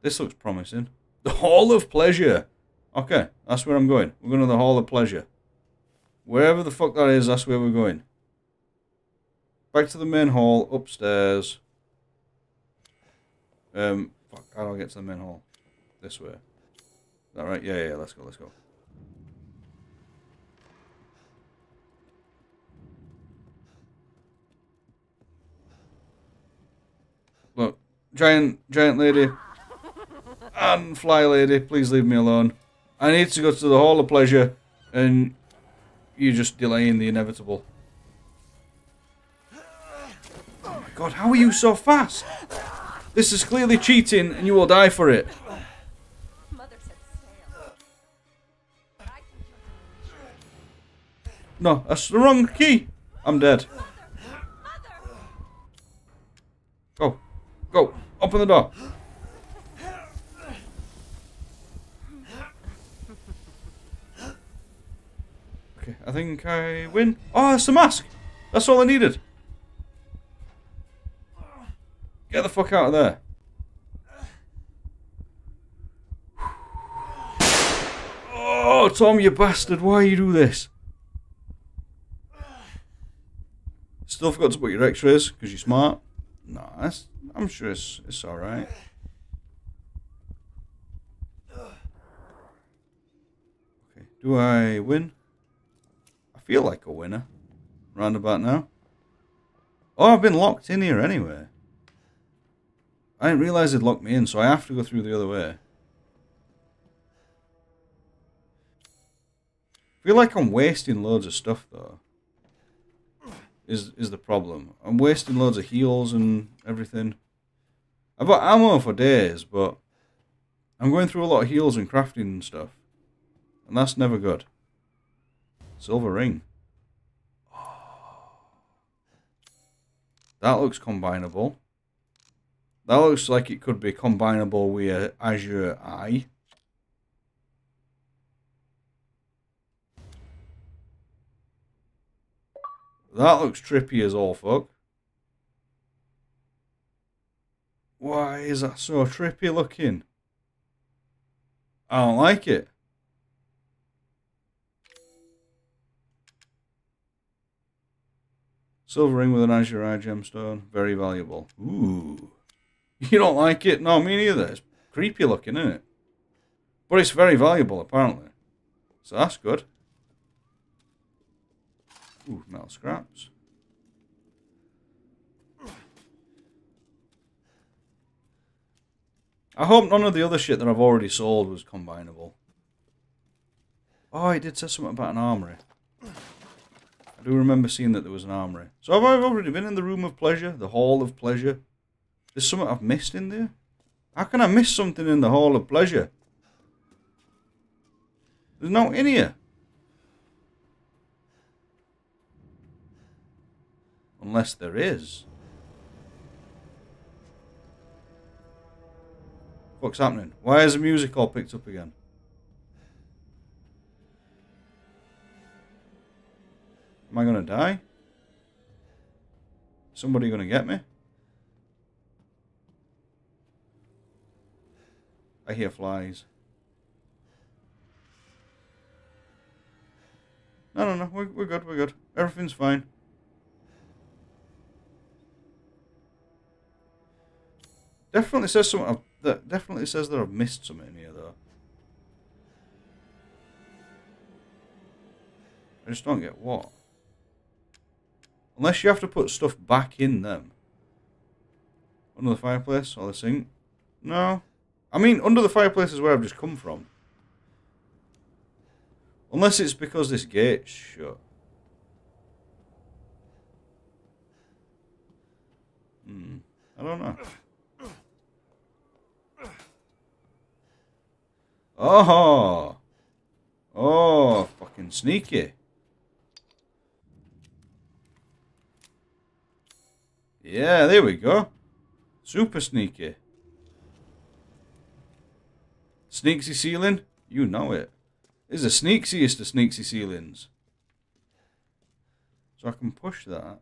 This looks promising. The Hall of Pleasure. Okay, that's where I'm going. We're going to the Hall of Pleasure. Wherever the fuck that is, that's where we're going. Back to the main hall, upstairs. Um, fuck, how do I get to the main hall? This way. Is that right? Yeah, yeah, let's go, let's go. Look, giant, giant lady and fly lady, please leave me alone. I need to go to the Hall of Pleasure, and you're just delaying the inevitable. God, how are you so fast? This is clearly cheating, and you will die for it. No, that's the wrong key. I'm dead. Go. Go. Open the door. Okay, I think I win. Oh, it's the mask. That's all I needed. Get the fuck out of there. Oh, Tom, you bastard. Why you do this? Still forgot to put your x-rays because you're smart. No, that's, I'm sure it's, it's alright. Okay, do I win? I feel like a winner. Round about now. Oh, I've been locked in here anyway. I didn't realise they'd locked me in, so I have to go through the other way. I feel like I'm wasting loads of stuff though. Is is the problem. I'm wasting loads of heals and everything. I've got ammo for days, but I'm going through a lot of heals and crafting and stuff. And that's never good. Silver ring. That looks combinable. That looks like it could be combinable with Azure Eye. That looks trippy as all fuck. Why is that so trippy looking? I don't like it. Silver ring with an azure eye gemstone. Very valuable. Ooh. You don't like it? No, me neither. It's creepy looking, isn't it? But it's very valuable, apparently. So that's good. Ooh, metal scraps. I hope none of the other shit that I've already sold was combinable. Oh, it did say something about an armory. I do remember seeing that there was an armory. So have I already been in the Room of Pleasure? The Hall of Pleasure? There's something I've missed in there? How can I miss something in the Hall of Pleasure? There's no in here. Unless there is. What's happening? Why is the music all picked up again? Am I gonna die? Somebody gonna get me? I hear flies. No, no, no. We're, we're good. We're good. Everything's fine. Definitely says something. That definitely says that I've missed something in here, though. I just don't get what. Unless you have to put stuff back in them. Under the fireplace or the sink. No. I mean, under the fireplace is where I've just come from. Unless it's because this gate's shut. Hmm. I don't know. Oh! Oh, fucking sneaky. Yeah, there we go. Super sneaky. Sneaksy ceiling? You know it. This is the sneaksiest of sneaksy ceilings. So I can push that.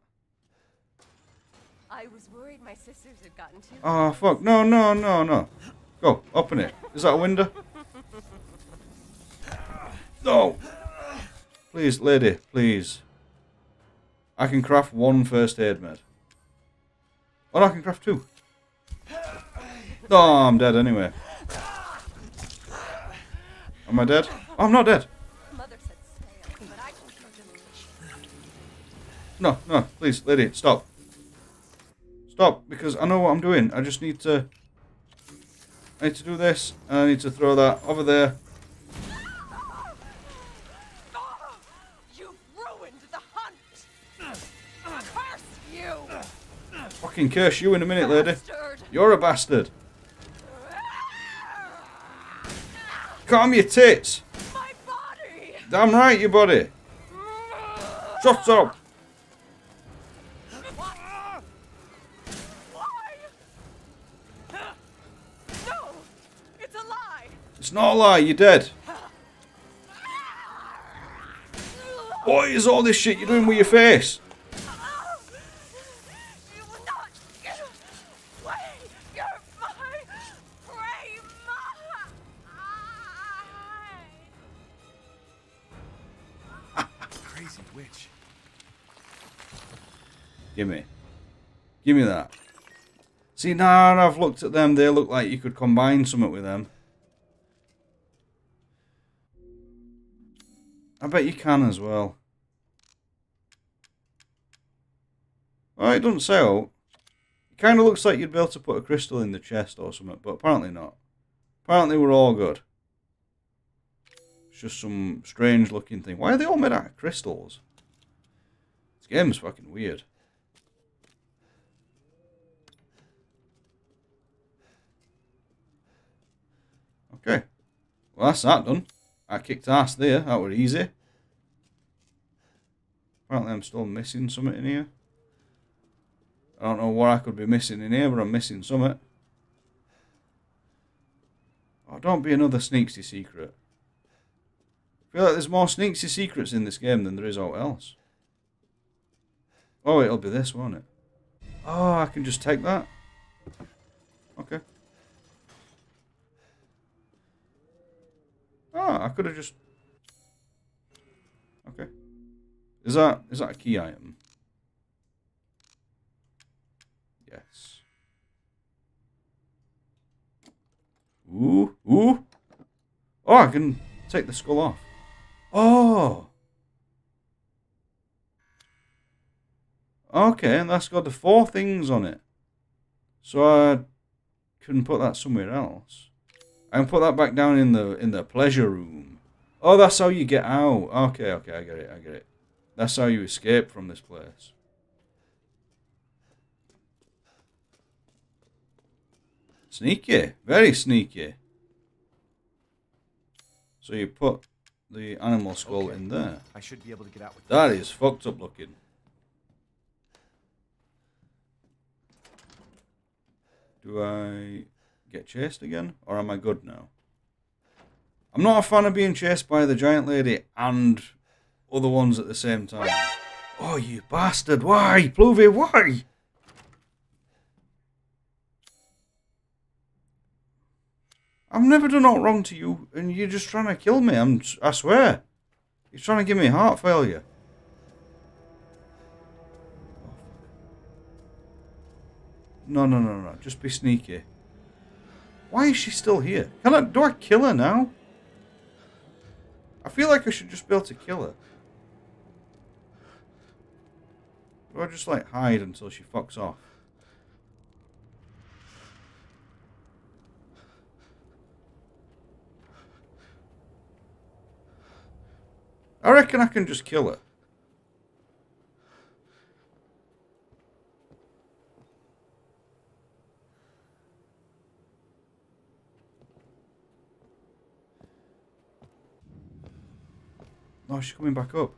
I was worried my sisters had gotten too. Oh, fuck. No, no, no, no. Go, open it. Is that a window? No! Please, lady, please. I can craft one first aid med. Oh, no, I can craft two. Oh, I'm dead anyway. Am I dead? Oh, I'm not dead. No, no, please, lady, stop. Stop, because I know what I'm doing. I just need to... I need to do this, and I need to throw that over there. You've ruined the hunt! Curse you! Fucking curse you in a minute, lady. You're a bastard. Calm your tits. My body! Damn right, you body. Shut up. Why? No! It's a lie! It's not a lie, you're dead. Ah! What is all this shit you're doing with your face? Give me that. See, now I've looked at them, they look like you could combine something with them. I bet you can as well. Oh, it doesn't say. It kind of looks like you'd be able to put a crystal in the chest or something, but apparently not. Apparently we're all good. It's just some strange looking thing. Why are they all made out of crystals? This game's fucking weird. Okay. Well, that's that done. I kicked ass there. That were easy. Apparently I'm still missing something in here. I don't know what I could be missing in here, but I'm missing something. Oh, don't be another sneaksy secret. I feel like there's more sneaksy secrets in this game than there is out else. Oh, it'll be this, won't it? Oh, I can just take that. Okay. Oh, I could have just. Okay. Is that is that a key item? Yes. Ooh, ooh. Oh, I can take the skull off. Oh. Okay, and that's got the four things on it. So I can put that somewhere else. I can put that back down in the in the pleasure room. Oh, that's how you get out. Okay, okay, I get it, I get it. That's how you escape from this place. Sneaky, very sneaky. So you put the animal skull Okay. in there. I should be able to get out with that. That is fucked up looking. Do I get chased again? Or am I good now? I'm not a fan of being chased by the giant lady and other ones at the same time. Oh, you bastard. Why? Ploovy, why? I've never done aught wrong to you, and you're just trying to kill me. I'm, I swear. You're trying to give me heart failure. Oh, no, no, no, no. Just be sneaky. Why is she still here? Can I, do I kill her now? I feel like I should just be able to kill her. Do I just like hide until she fucks off? I reckon I can just kill her? No, she's coming back up.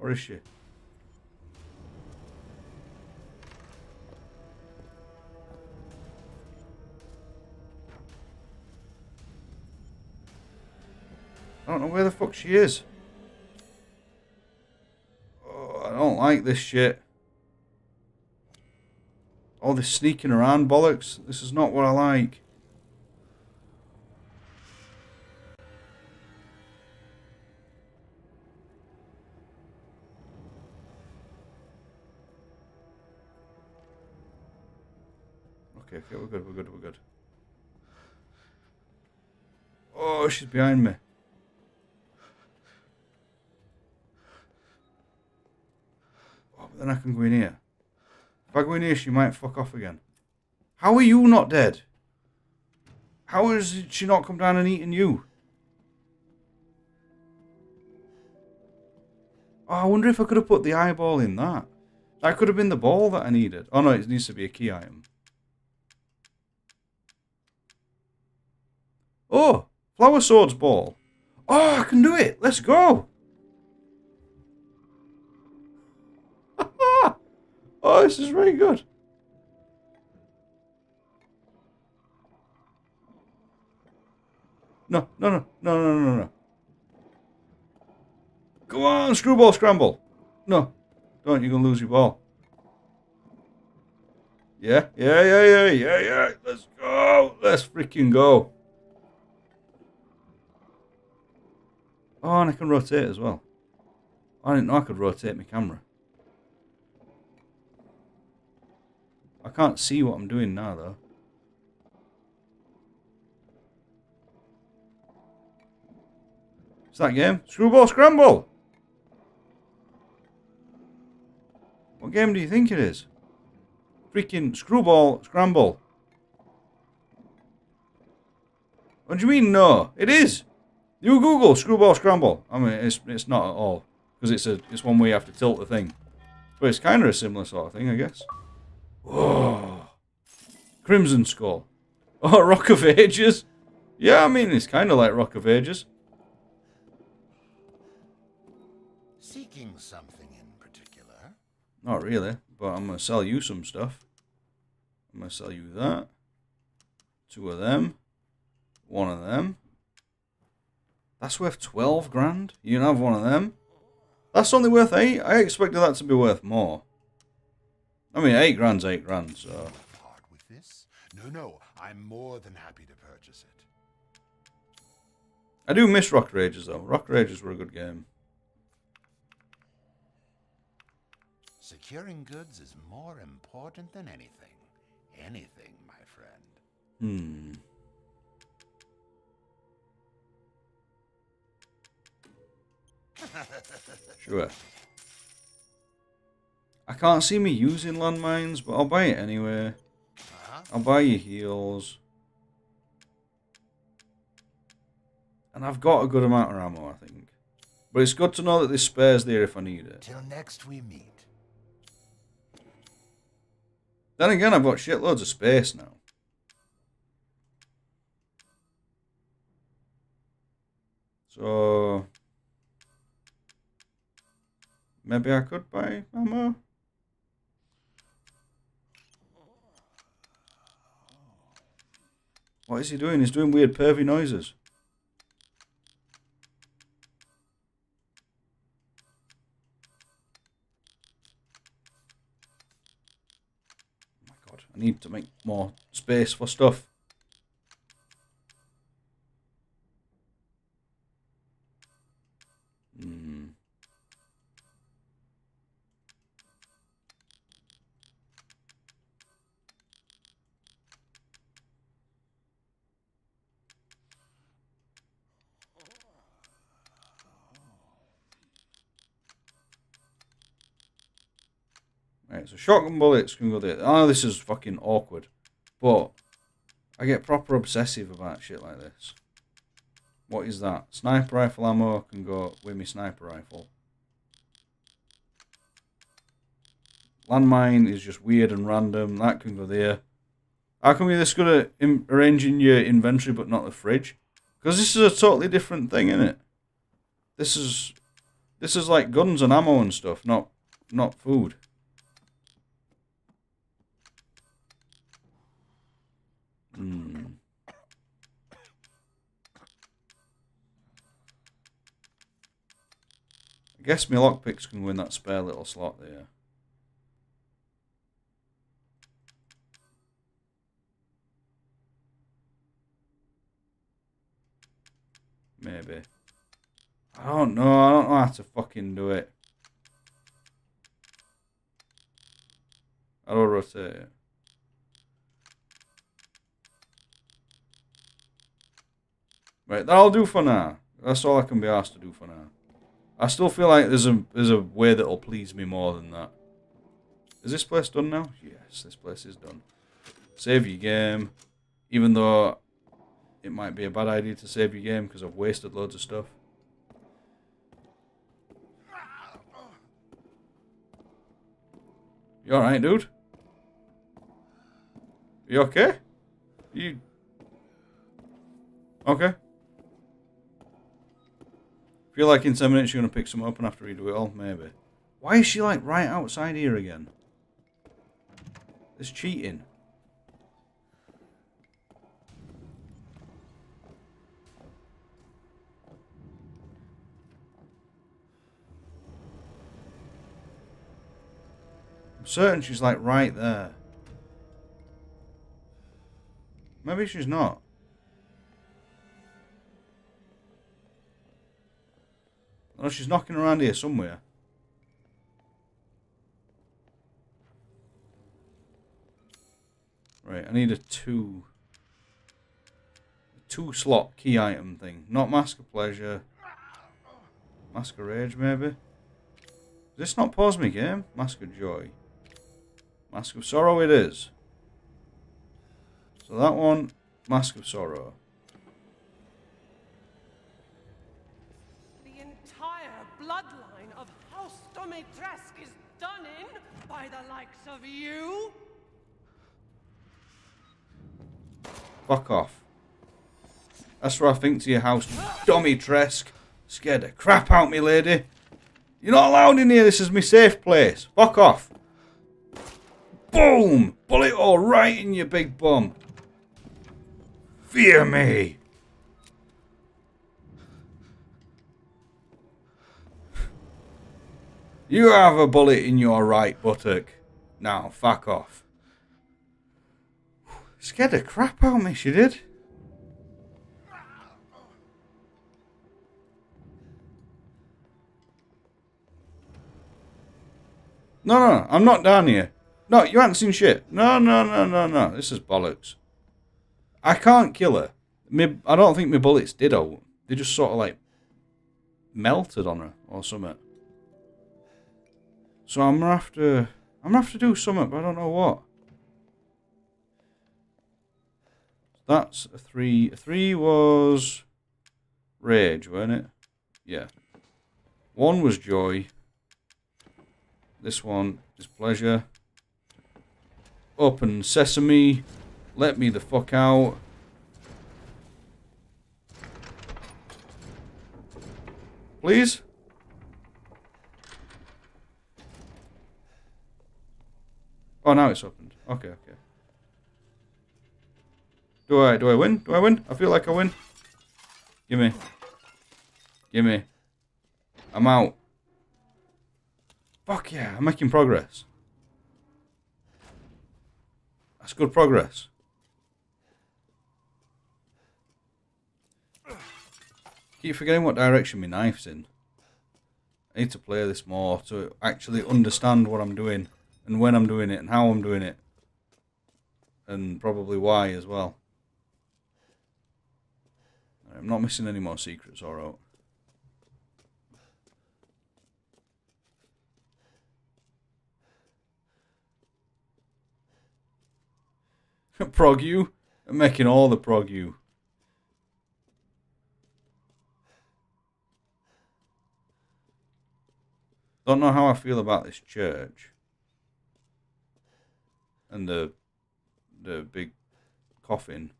Or is she? I don't know where the fuck she is. Oh, I don't like this shit. All this sneaking around bollocks. This is not what I like. Oh, she's behind me. Oh, but then I can go in here. If I go in here, she might fuck off again. How are you not dead? How has she not come down and eaten you? Oh, I wonder if I could have put the eyeball in that. That could have been the ball that I needed. Oh no, it needs to be a key item. Oh, flower swords ball. Oh, I can do it. Let's go. oh, this is very good. No, no, no, no, no, no, no. Go on, screwball scramble. No, don't. You're going to lose your ball. Yeah, yeah, yeah, yeah, yeah, yeah. Let's go. Let's freaking go. Oh, and I can rotate as well. I didn't know I could rotate my camera. I can't see what I'm doing now, though. What's that game? Screwball Scramble! What game do you think it is? Freaking Screwball Scramble. What do you mean, no? It is! You Google Screwball Scramble. I mean, it's it's not at all. Because it's a it's one way you have to tilt the thing. But it's kind of a similar sort of thing, I guess. Whoa. Crimson Skull. Oh, Rock of Ages. Yeah, I mean, it's kind of like Rock of Ages. Seeking something in particular? Not really, but I'm going to sell you some stuff. I'm going to sell you that. Two of them. One of them. That's worth 12 grand? You can have one of them. That's only worth 8? I expected that to be worth more. I mean, 8 grand's 8 grand, so... Part with this? No, no, I'm more than happy to purchase it. I do miss Rock Rages, though. Rock Rages were a good game. Securing goods is more important than anything. Anything, my friend. Hmm. Sure. I can't see me using landmines, but I'll buy it anyway. Uh-huh. I'll buy your heals. And I've got a good amount of ammo, I think. But it's good to know that this spare's there if I need it. Till next we meet. Then again, I've got shitloads of space now. So... Maybe I could buy ammo? What is he doing? He's doing weird pervy noises. Oh my god, I need to make more space for stuff. Right, so shotgun bullets can go there. Oh, this is fucking awkward. But I get proper obsessive about shit like this. What is that? Sniper rifle ammo can go with me sniper rifle. Landmine is just weird and random. That can go there. How come you're this good at arranging your inventory but not the fridge? Because this is a totally different thing, isn't it? This is this is like guns and ammo and stuff, not not food. Hmm. I guess my lockpicks can go in that spare little slot there. Maybe. I don't know. I don't know how to fucking do it. How do I rotate it? Right, that'll do for now. That's all I can be asked to do for now. I still feel like there's a there's a way that'll please me more than that. Is this place done now? Yes, this place is done. Save your game. Even though it might be a bad idea to save your game because I've wasted loads of stuff. You alright, dude? You okay? You... Okay. Feel like in 10 minutes you're going to pick some up and have to redo it all? Maybe. Why is she like right outside here again? It's cheating. I'm certain she's like right there. Maybe she's not. Oh, she's knocking around here somewhere. Right, I need a two. A two slot key item thing. Not Mask of Pleasure. Mask of Rage, maybe? Does this not pause me game? Mask of Joy. Mask of Sorrow it is. So that one, Mask of Sorrow. House is done in by the likes of you? Fuck off. That's what I think to your house, dummy Tresk. Scared the crap out me, lady. You're not allowed in here, this is my safe place. Fuck off. Boom! Bullet hole right in your big bum. Fear me. You have a bullet in your right buttock. Now, fuck off. Scared the crap out of me, she did. No, no, I'm not down here. No, you haven't seen shit. No, no, no, no, no. This is bollocks. I can't kill her. Me, I don't think my bullets did out. They just sort of like melted on her or something. So I'm gonna have to, I'm gonna have to do something, but I don't know what. That's a three. A three was rage, wasn't it? Yeah. One was joy. This one is pleasure. Open sesame. Let me the fuck out. Please? Oh, now it's opened. Okay, okay. Do I do I win? Do I win? I feel like I win. Gimme. Gimme. I'm out. Fuck yeah, I'm making progress. That's good progress. Keep forgetting what direction my knife's in. I need to play this more to actually understand what I'm doing and when I'm doing it and how I'm doing it and probably why as well. I'm not missing any more secrets, alright. prog you? I'm making all the prog you. Don't know how I feel about this church. And the the big coffin.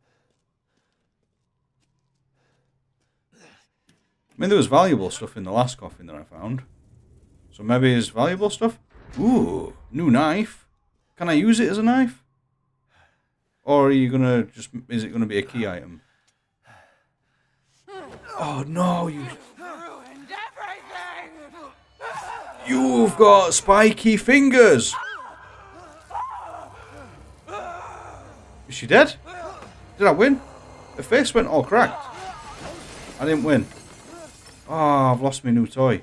I mean, there was valuable stuff in the last coffin that I found. So maybe it's valuable stuff? Ooh, new knife. Can I use it as a knife? Or are you gonna just, is it gonna be a key item? Oh no, you, Ruined everything! you've got spiky fingers! Is she dead? Did I win? Her face went all cracked. I didn't win. Oh, I've lost my new toy.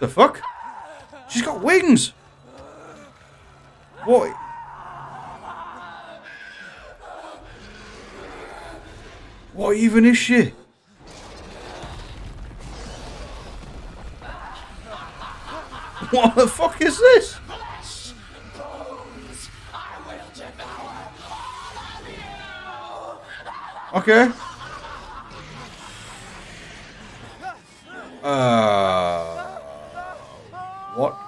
The fuck? She's got wings! What? What even is she? What the fuck is this? Okay. Uh, what?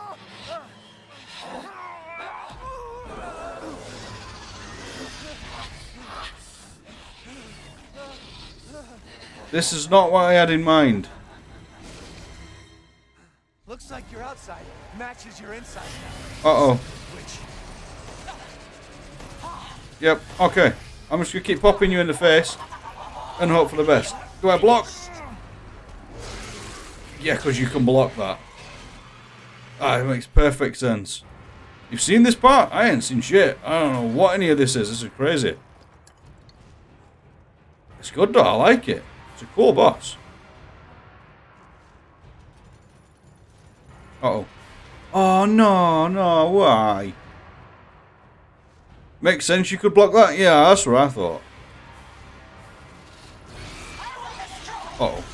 This is not what I had in mind. Matches your inside Uh oh. Yep, okay. I'm just gonna keep popping you in the face and hope for the best. Do I block? Yeah, because you can block that. Ah, it makes perfect sense. You've seen this part? I ain't seen shit. I don't know what any of this is. This is crazy. It's good though, I like it. It's a cool boss. Uh oh. Oh no, no, why? Makes sense you could block that? Yeah, that's what I thought. Uh oh.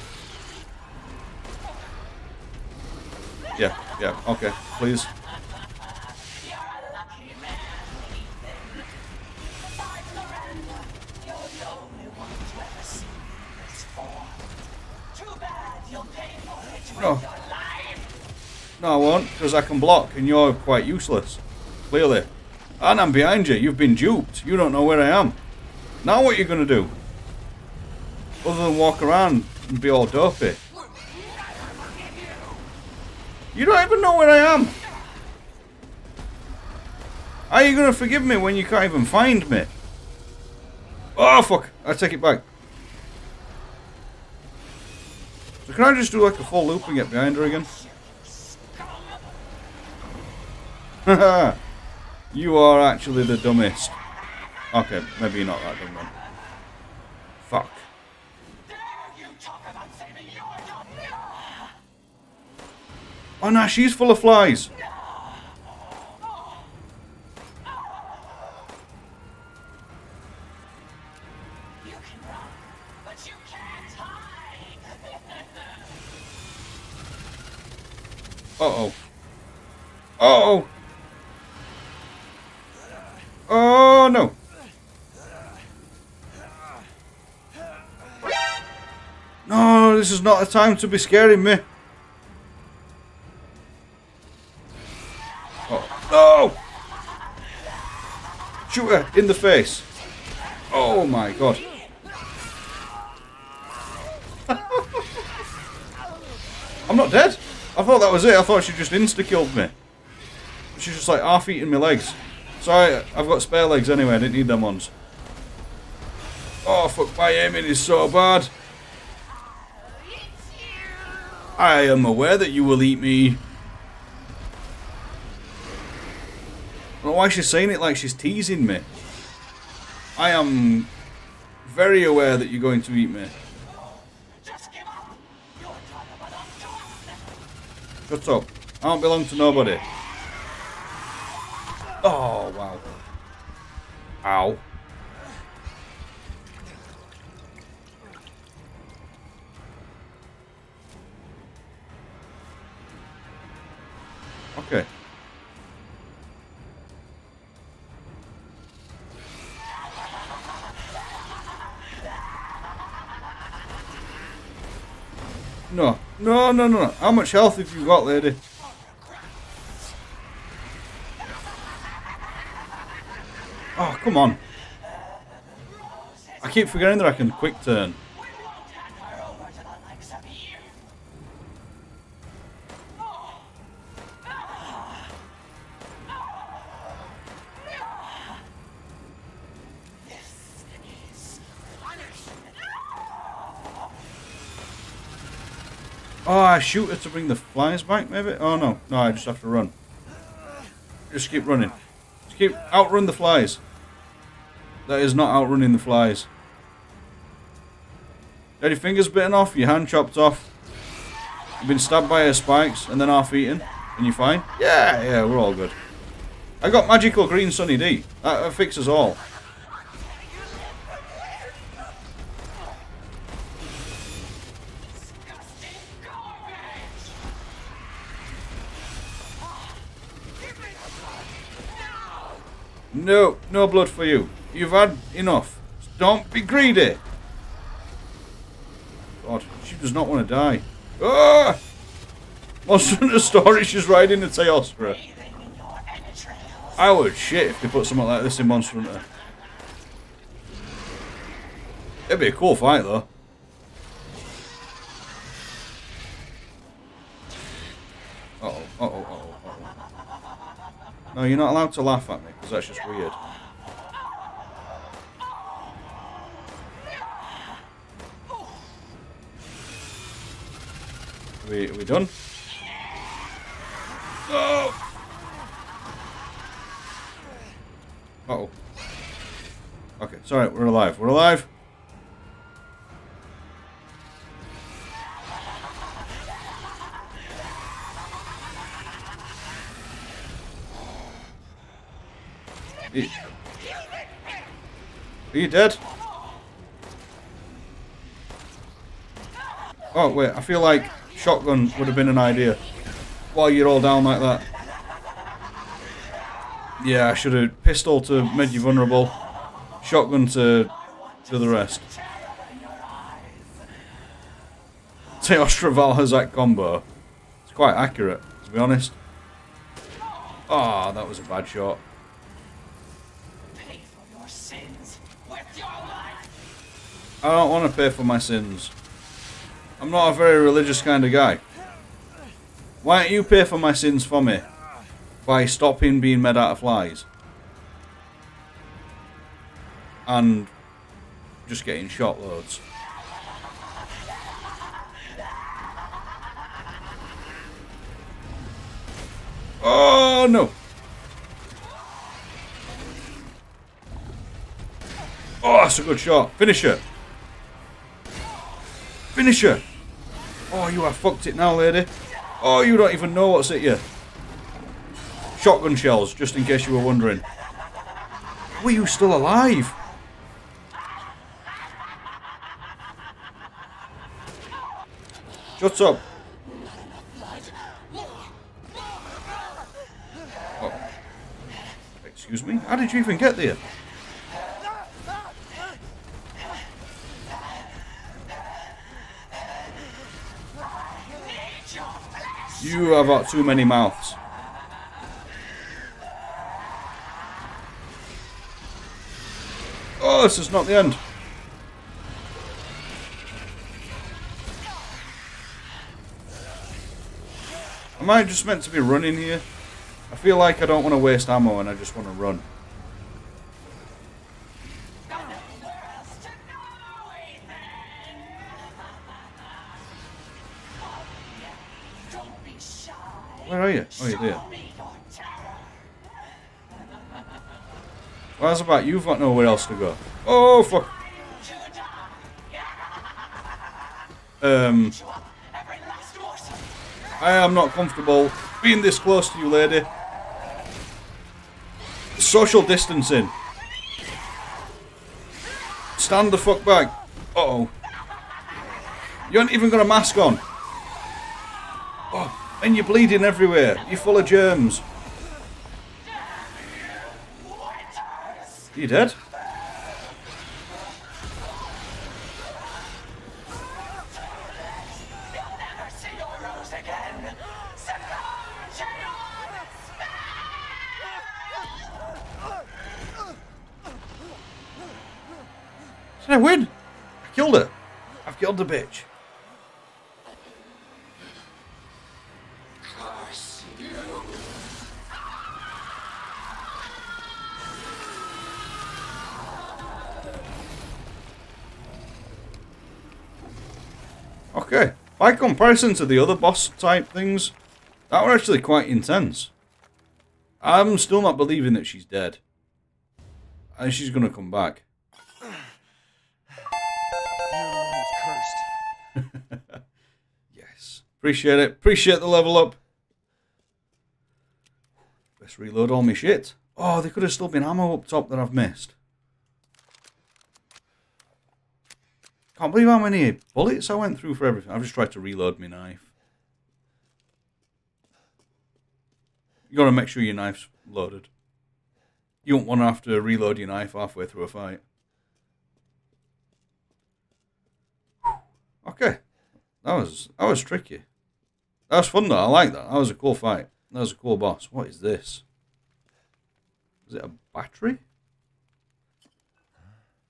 Yeah, yeah, okay, please. No. No, I won't, because I can block and you're quite useless. Clearly. And I'm behind you. You've been duped. You don't know where I am. Now what are you going to do? Other than walk around and be all dopey. You don't even know where I am. How are you going to forgive me when you can't even find me? Oh, fuck. I take it back. So can I just do like a full loop and get behind her again? you are actually the dumbest. Okay, maybe you're not that dumb then. Fuck. Oh no, she's full of flies. Uh oh. Uh oh. Oh no. No, this is not a time to be scaring me. Oh, no! Shoot her in the face. Oh my god. I'm not dead. I thought that was it. I thought she just insta-killed me. She's just like half eating my legs. Sorry, I've got spare legs anyway. I didn't need them ones. Oh, fuck, my aiming is so bad. I am aware that you will eat me. I don't know why she's saying it like she's teasing me. I am very aware that you're going to eat me. Shut up. I don't belong to nobody. Oh, wow. Ow. Okay. No, no, no, no. How much health have you got, lady? Oh, come on. I keep forgetting that I can quick turn. Ah, oh, I shoot her to bring the flies back, maybe? Oh, no. No, I just have to run. Just keep running. Just keep... Outrun the flies. That is not outrunning the flies. Got your fingers bitten off, your hand chopped off. You've been stabbed by her spikes and then half eaten. And you're fine? Yeah, yeah, we're all good. I got magical green Sunny D. That, that fixes all. No, no blood for you. You've had enough. Don't be greedy. God, she does not want to die. Ah! Monster Hunter Story, she's riding a Teostra. I would shit if they put something like this in Monster Hunter. It'd be a cool fight though. Uh oh, uh oh, uh oh, uh oh. No, you're not allowed to laugh at me because that's just weird. We, we done? Oh! Uh oh. Okay, sorry, we're alive. We're alive. Are you dead? Oh, wait, I feel like shotgun would have been an idea. While you're all down like that. Yeah, I should have pistol to make you vulnerable. Shotgun to do the rest. Teostra Vaal Hazak combo. It's quite accurate, to be honest. Ah, oh, that was a bad shot. I don't want to pay for my sins. I'm not a very religious kind of guy. Why don't you pay for my sins for me? By stopping being made out of flies. And just getting shot loads. Oh no! Oh, that's a good shot. Finish it. Oh, you have fucked it now, lady. Oh, you don't even know what's at you. Shotgun shells, just in case you were wondering. Were you still alive? Shut up. Oh. Excuse me? How did you even get there? You have got too many mouths. Oh, this is not the end. Am I just meant to be running here? I feel like I don't want to waste ammo and I just want to run. About you've got nowhere else to go. Oh, fuck. Um, I am not comfortable being this close to you, lady. Social distancing. Stand the fuck back. Uh oh. You haven't even got a mask on. Oh. And you're bleeding everywhere. You're full of germs. You? Did comparison to the other boss type things, that were actually quite intense. I'm still not believing that she's dead. And she's gonna come back. Your room is cursed. Yes. Appreciate it. Appreciate the level up. Let's reload all my shit. Oh, there could have still been ammo up top that I've missed. Can't believe how many bullets I went through for everything. I've just tried to reload my knife. You gotta make sure your knife's loaded. You don't want to have to reload your knife halfway through a fight. Okay. That was that was tricky. That was fun though. I like that. That was a cool fight. That was a cool boss. What is this? Is it a battery?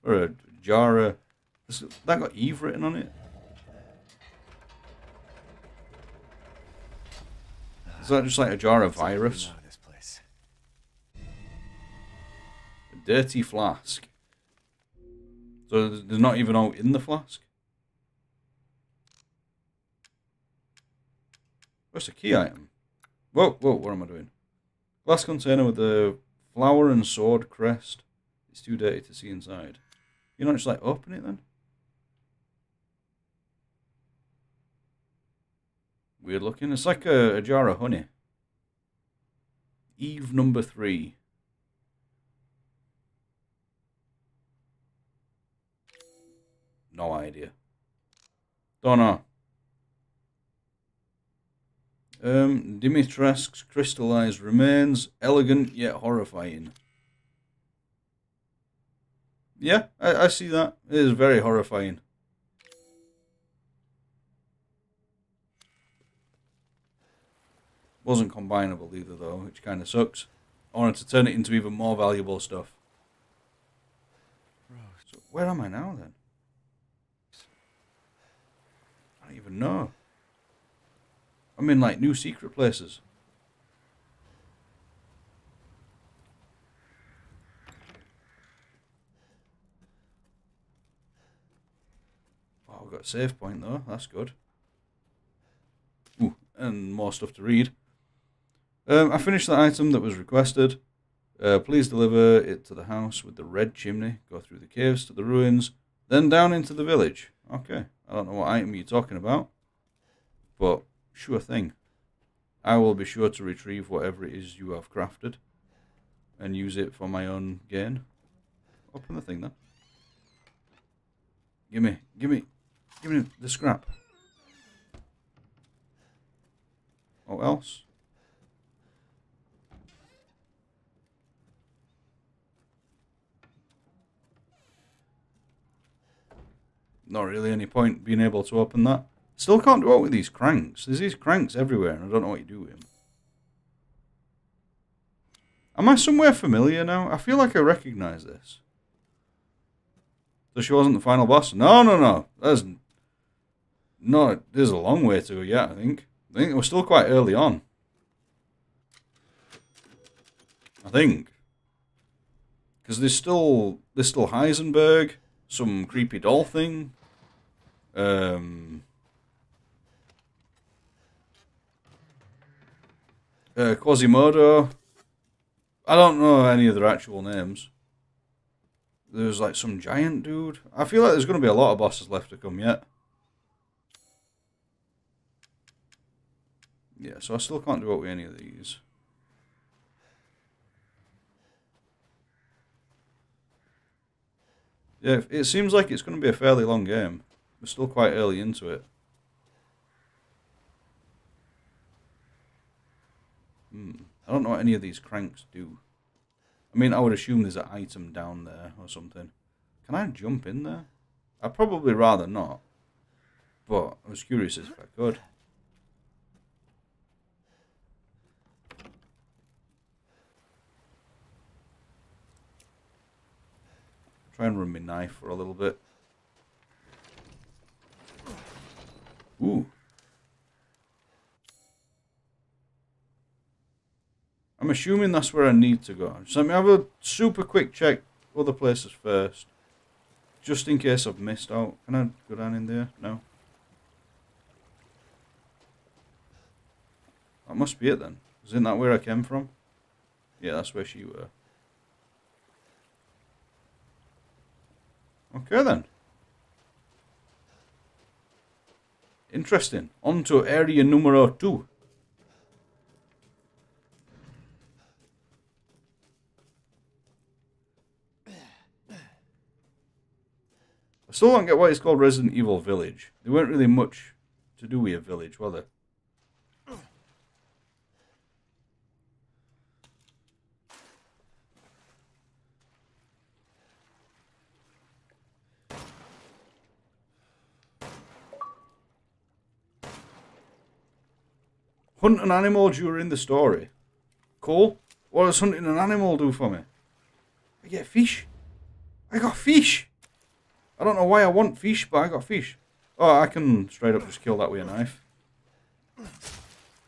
Or a jar of... has That got Eve written on it? Is that just like a jar of virus? This place. A dirty flask. So there's not even out in the flask? What's the key item? Whoa, whoa, what am I doing? Glass container with the flower and sword crest. It's too dirty to see inside. You're not just like open it then? Weird looking. It's like a, a jar of honey. Eve number three. No idea. Don't know. Um, Dimitrescu's crystallized remains, elegant yet horrifying. Yeah, I, I see that. It is very horrifying. Wasn't combinable either though, which kind of sucks. I wanted to turn it into even more valuable stuff. So where am I now then? I don't even know. I'm in like new secret places. Oh, we've got a save point though. That's good. Ooh, and more stuff to read. Um, I finished the item that was requested. Uh, please deliver it to the house with the red chimney. Go through the caves to the ruins, then down into the village. Okay, I don't know what item you're talking about, but sure thing. I will be sure to retrieve whatever it is you have crafted and use it for my own gain. Open the thing then. Give me, give me, give me the scrap. What else? Not really any point being able to open that. Still can't do it with these cranks. There's these cranks everywhere, and I don't know what you do with them. Am I somewhere familiar now? I feel like I recognise this. So she wasn't the final boss? No, no, no. There's no. There's a long way to go yet. I think. I think we're still quite early on. I think. Because there's still there's still Heisenberg, some creepy doll thing. Um. Uh, Quasimodo. I don't know any of their actual names. There's like some giant dude. I feel like there's going to be a lot of bosses left to come yet. Yeah, so I still can't do it with any of these. Yeah, it seems like it's going to be a fairly long game. We're still quite early into it. Hmm. I don't know what any of these cranks do. I mean, I would assume there's an item down there or something. Can I jump in there? I'd probably rather not. But I was curious if I could. Try and run my knife for a little bit. Ooh. I'm assuming that's where I need to go. So let me have a super quick check other places first. Just in case I've missed out. Can I go down in there? No. That must be it then. Isn't that where I came from? Yeah, that's where she were. Okay then. Interesting. On to area numero two. I still don't get why it's called Resident Evil Village. There weren't really much to do with a village, were there? Hunt an animal during the story. Cool. What does hunting an animal do for me? I get fish. I got fish. I don't know why I want fish, but I got fish. Oh, I can straight up just kill that with a knife.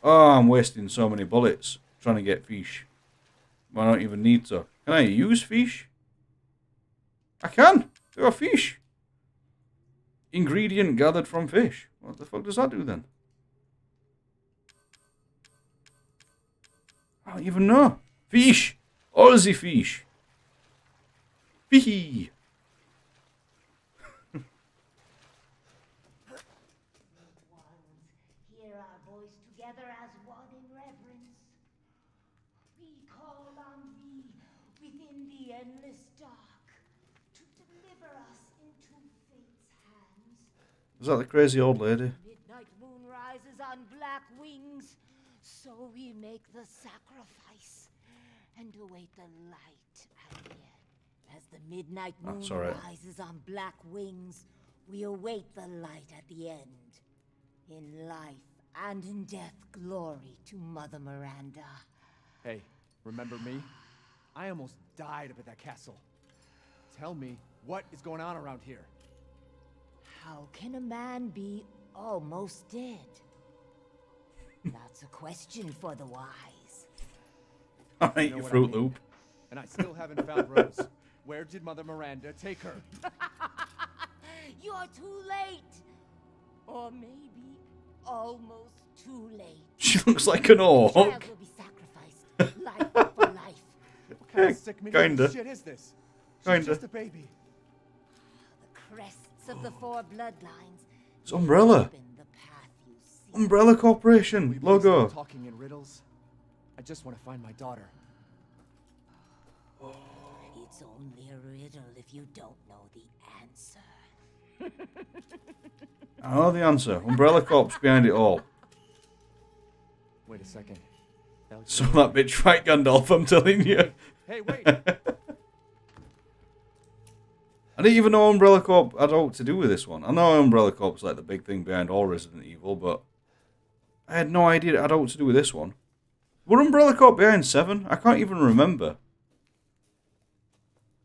Oh, I'm wasting so many bullets trying to get fish. I don't even need to. Can I use fish? I can. I got fish. Ingredient gathered from fish. What the fuck does that do then? I don't even know. Fish. Aussie fish. Fee. Hear our voice together as one in reverence. We call on thee within the endless dark to deliver us into fate's hands. Is that the crazy old lady? Midnight moon rises on black wings, so we make the sacrifice and await the light at the end. As the midnight moon That's all right. rises on black wings, we await the light at the end. In life and in death, glory to Mother Miranda. Hey, remember me? I almost died up at that castle. Tell me, what is going on around here? How can a man be almost dead? That's a question for the wise. I ate know your what I Fruit mean. Loop. And I still haven't found Rose. Where did Mother Miranda take her? You're too late. Or maybe almost too late. She looks like an orc. Child will be sacrificed, life for life. What kind of eh, sick kinda. shit is this? She's Kinda. just a baby. The crests of the four bloodlines. It's Umbrella. open the path you see. Umbrella Corporation logo. talking in riddles. I just want to find my daughter. Oh, it's only a riddle if you don't know the answer. I know the answer. Umbrella Corp's behind it all. Wait a second. Alex, So that bitch right Gandalf, I'm telling you. hey, wait! I didn't even know Umbrella Corp had all to do with this one. I know Umbrella Corp's like the big thing behind all Resident Evil, but I had no idea it had all to do with this one. Were Umbrella Corp behind Seven? I can't even remember.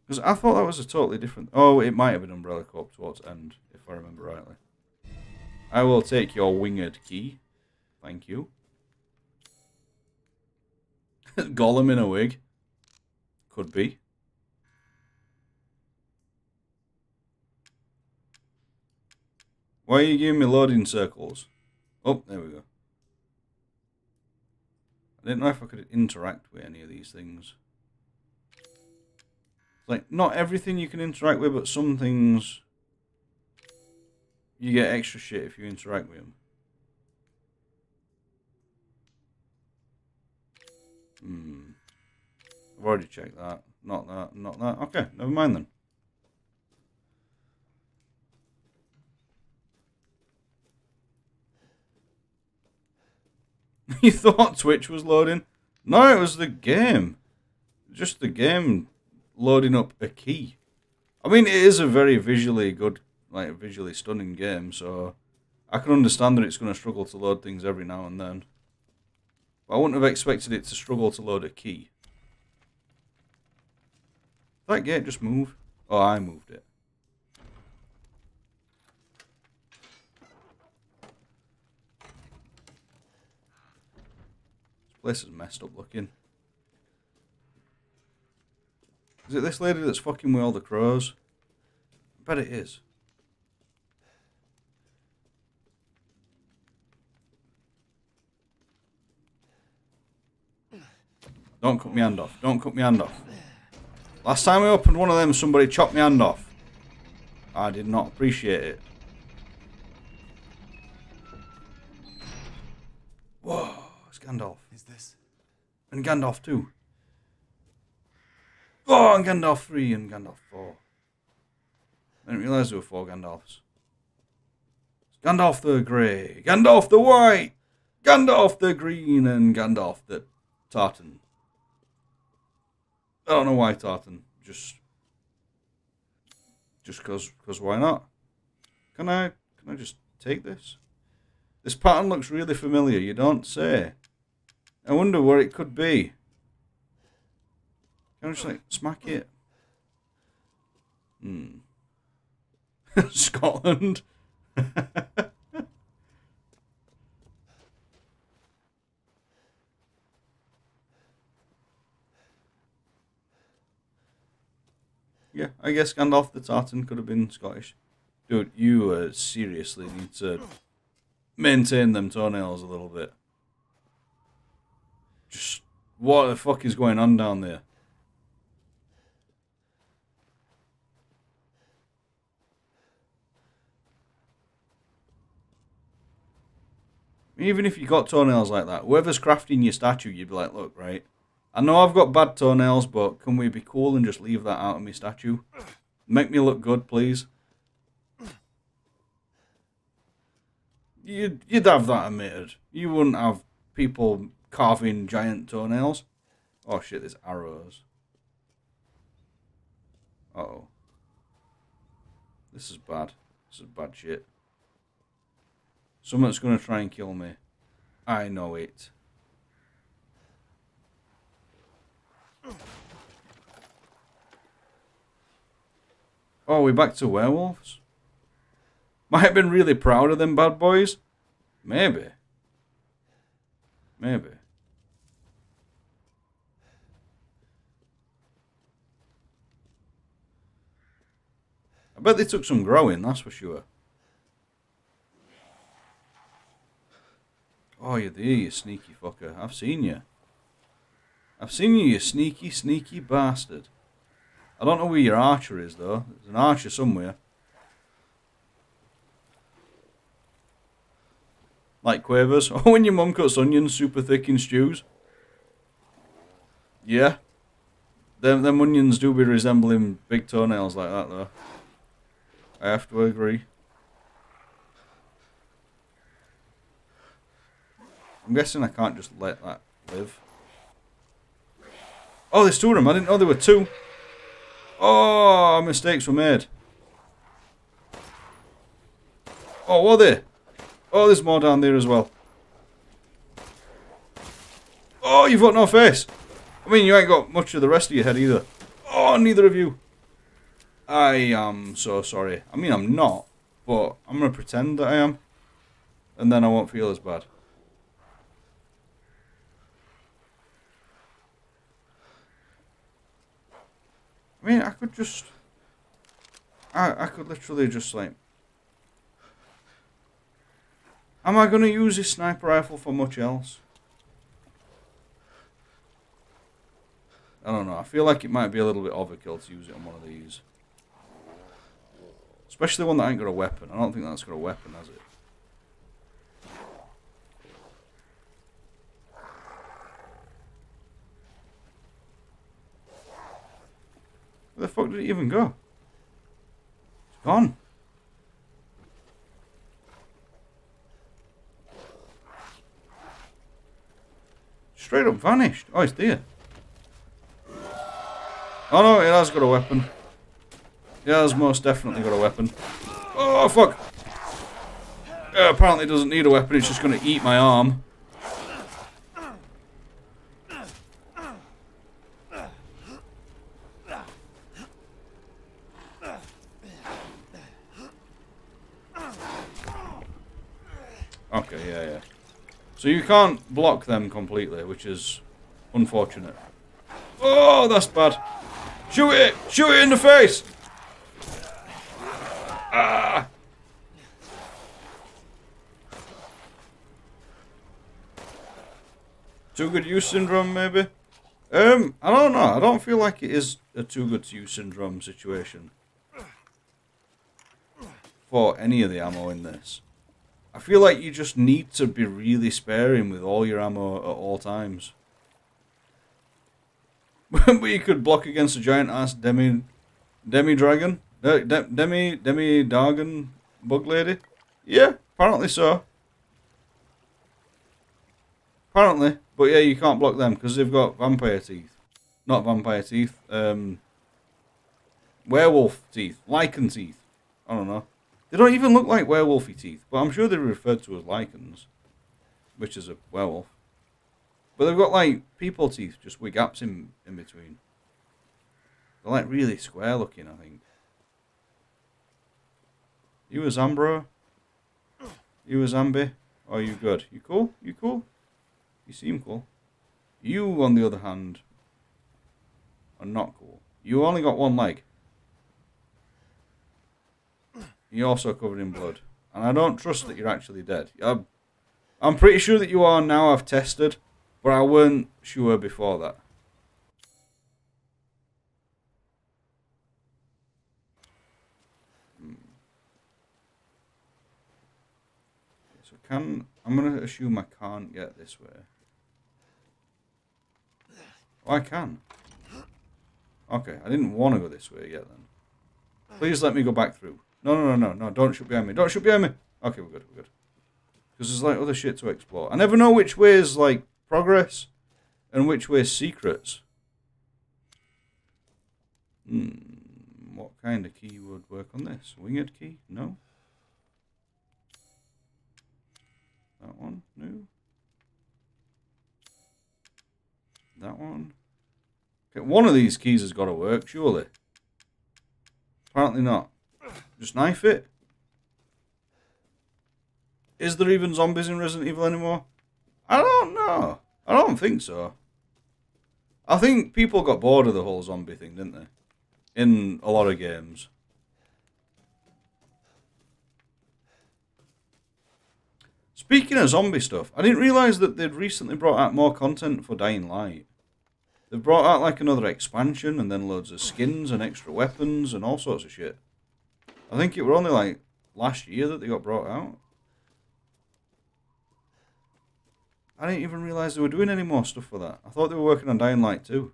Because I thought that was a totally different. Oh, it might have been Umbrella Corp towards end, if I remember rightly. I will take your winged key. Thank you. Gollum in a wig. Could be. Why are you giving me loading circles? Oh, there we go. I didn't know if I could interact with any of these things. Like, not everything you can interact with, but some things you get extra shit if you interact with them. Hmm. I've already checked that. Not that, not that. Okay, never mind then. you thought Twitch was loading? No, it was the game. Just the game loading up a key. I mean, it is a very visually good, like visually stunning game, so I can understand that it's going to struggle to load things every now and then. But I wouldn't have expected it to struggle to load a key. That gate just moved. Oh, I moved it. Place is messed up looking. Is it this lady that's fucking with all the crows? I bet it is. Don't cut me hand off. Don't cut me hand off. Last time we opened one of them, somebody chopped me hand off. I did not appreciate it. Whoa, it's Gandalf. And Gandalf 2. Oh, and Gandalf 3 and Gandalf 4. I didn't realise there were four Gandalfs. Gandalf the Grey, Gandalf the White, Gandalf the Green, and Gandalf the Tartan. I don't know why Tartan. Just, just cause, cause why not? Can I, can I just take this? This pattern looks really familiar. You don't say. I wonder where it could be. Can I just like smack it? Hmm. Scotland. yeah, I guess Gandalf the Tartan could have been Scottish. Dude, you uh, seriously need to maintain them toenails a little bit. Just what the fuck is going on down there? Even if you got toenails like that, whoever's crafting your statue, you'd be like, look, right, I know I've got bad toenails, but can we be cool and just leave that out of my statue? Make me look good, please. You'd, you'd have that admitted. You wouldn't have people carving giant toenails. Oh shit, there's arrows. Uh oh. This is bad. This is bad shit. Someone's gonna try and kill me. I know it. Oh, we're back to werewolves? Might have been really proud of them bad boys. Maybe. Maybe. I bet they took some growing, that's for sure. Oh, you're there, you sneaky fucker. I've seen you. I've seen you, you sneaky, sneaky bastard. I don't know where your archer is, though. There's an archer somewhere. Like quavers. Oh, when your mum cuts onions super thick in stews. Yeah. Them, them onions do be resembling big toenails like that, though. I have to agree. I'm guessing I can't just let that live. Oh, there's two of them. I didn't know there were two. Oh, mistakes were made. Oh, were they? Oh, there's more down there as well. Oh, you've got no face. I mean, you ain't got much of the rest of your head either. Oh, neither of you. I am so sorry. I mean, I'm not, but I'm going to pretend that I am. And then I won't feel as bad. I mean, I could just... I, I could literally just, like... Am I going to use this sniper rifle for much else? I don't know. I feel like it might be a little bit overkill to use it on one of these. Especially one that ain't got a weapon. I don't think that's got a weapon, has it? Where the fuck did it even go? It's gone. Straight up vanished. Oh, it's there. Oh no, it has got a weapon. It has most definitely got a weapon. Oh, fuck. Uh, apparently it doesn't need a weapon, it's just going to eat my arm. Okay, yeah, yeah. So you can't block them completely, which is unfortunate. Oh, that's bad. Shoot it! Shoot it in the face! Ah! Too good use syndrome, maybe? Um, I don't know. I don't feel like it is a too good to use syndrome situation. For any of the ammo in this. I feel like you just need to be really sparing with all your ammo at all times. but you could block against a giant ass demi demi dragon, uh, de, demi demi dragon bug lady. Yeah, apparently so. Apparently, but yeah, you can't block them because they've got vampire teeth, not vampire teeth. Um, werewolf teeth, Lycan teeth. I don't know. They don't even look like werewolfy teeth, but I'm sure they're referred to as Lycans, which is a werewolf. But they've got like people teeth, just with gaps in in between. They're like really square looking, I think. You a Zambro? Um, you a Zambi? Um, oh, you good? You cool? You cool? You seem cool. You, on the other hand, are not cool. You only got one leg. You're also covered in blood. And I don't trust that you're actually dead. I'm, I'm pretty sure that you are now, I've tested. But I weren't sure before that. Can I'm gonna assume I can't get this way. Oh, I can. Okay, I didn't want to go this way yet then. Please let me go back through. No, no, no, no, no, don't shoot behind me. Don't shoot behind me. Okay, we're good, we're good. Because there's like other shit to explore. I never know which way is like progress and which way is secrets. Hmm, what kind of key would work on this? Winged key? No. That one? No. That one? Okay, one of these keys has got to work, surely. Apparently not. Just knife it. Is there even zombies in Resident Evil anymore? I don't know. I don't think so. I think people got bored of the whole zombie thing, didn't they? In a lot of games. Speaking of zombie stuff, I didn't realise that they'd recently brought out more content for Dying Light. They've brought out like another expansion and then loads of skins and extra weapons and all sorts of shit. I think it were only like last year that they got brought out. I didn't even realise they were doing any more stuff for that. I thought they were working on Dying Light 2.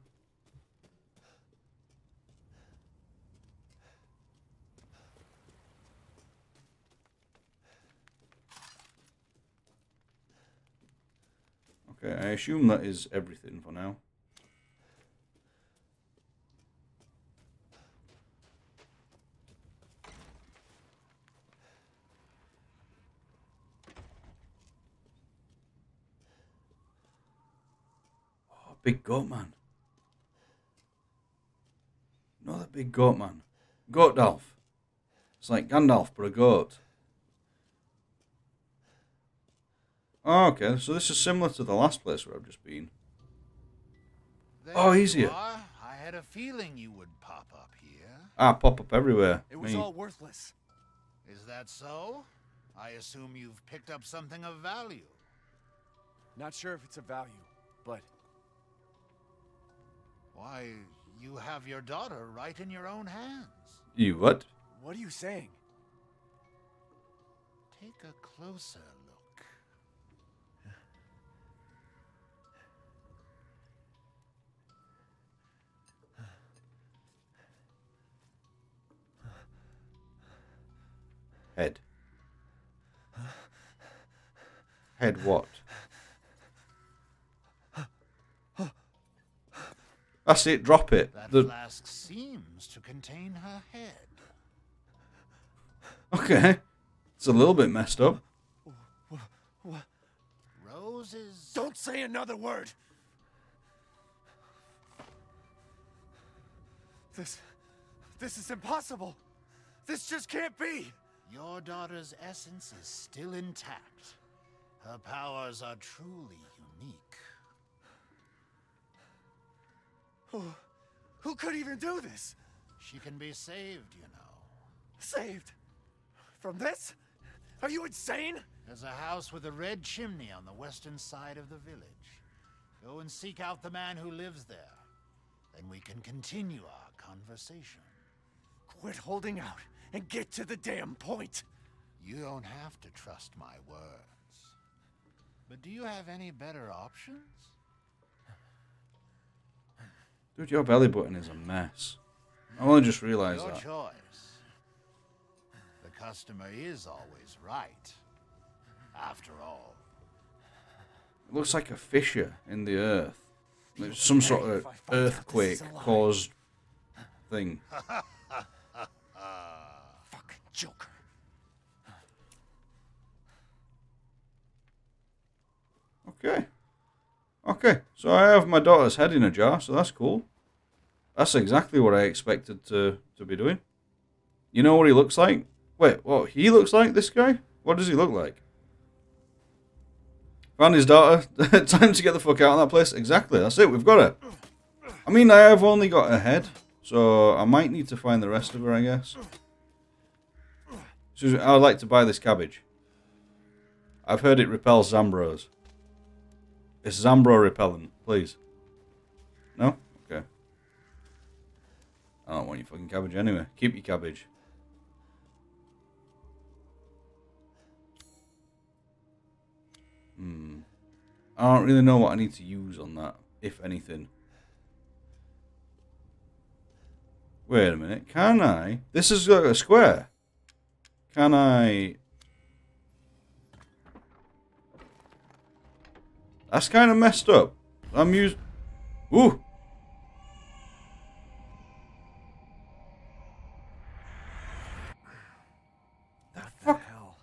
Okay, I assume that is everything for now. Oh, big goat man. Another big goat man. Goat Dolph. It's like Gandalf, but a goat. Oh, okay, so this is similar to the last place where I've just been. There Oh, you easier. are. I had a feeling you would pop up here. Ah, pop up everywhere. It was Me. all worthless. Is that so? I assume you've picked up something of value. Not sure if it's a value, but Why, you have your daughter right in your own hands. You what? what are you saying? Take a closer Head. Head what? That's it, drop it. That The- flask seems to contain her head. okay. It's a little bit messed up. Roses. Don't say another word. This this is impossible. This just can't be. Your daughter's essence is still intact. Her powers are truly unique. Who, who could even do this? She can be saved, you know. Saved? From this? Are you insane? There's a house with a red chimney on the western side of the village. Go and seek out the man who lives there. Then we can continue our conversation. Quit holding out and get to the damn point. You don't have to trust my words. But do you have any better options? Dude, your belly button is a mess. I only just realised Your that. choice. The customer is always right. After all. It looks like a fissure in the earth. Like some sort of if I find out this earthquake is a lie. caused thing. Joker. Okay. Okay, so I have my daughter's head in a jar, so that's cool. That's exactly what I expected to, to be doing. You know what he looks like? Wait, what? He looks like this guy? What does he look like? Found his daughter. Time to get the fuck out of that place. Exactly, that's it. We've got her. I mean, I have only got her head, so I might need to find the rest of her, I guess. Susan, I would like to buy this cabbage. I've heard it repels Zambros. It's Zambro repellent, please. No? Okay. I don't want your fucking cabbage anyway. Keep your cabbage. Hmm. I don't really know what I need to use on that, if anything. Wait a minute. Can I? This is a square. Can I? That's kind of messed up. I'm using. Ooh. What the fuck? hell?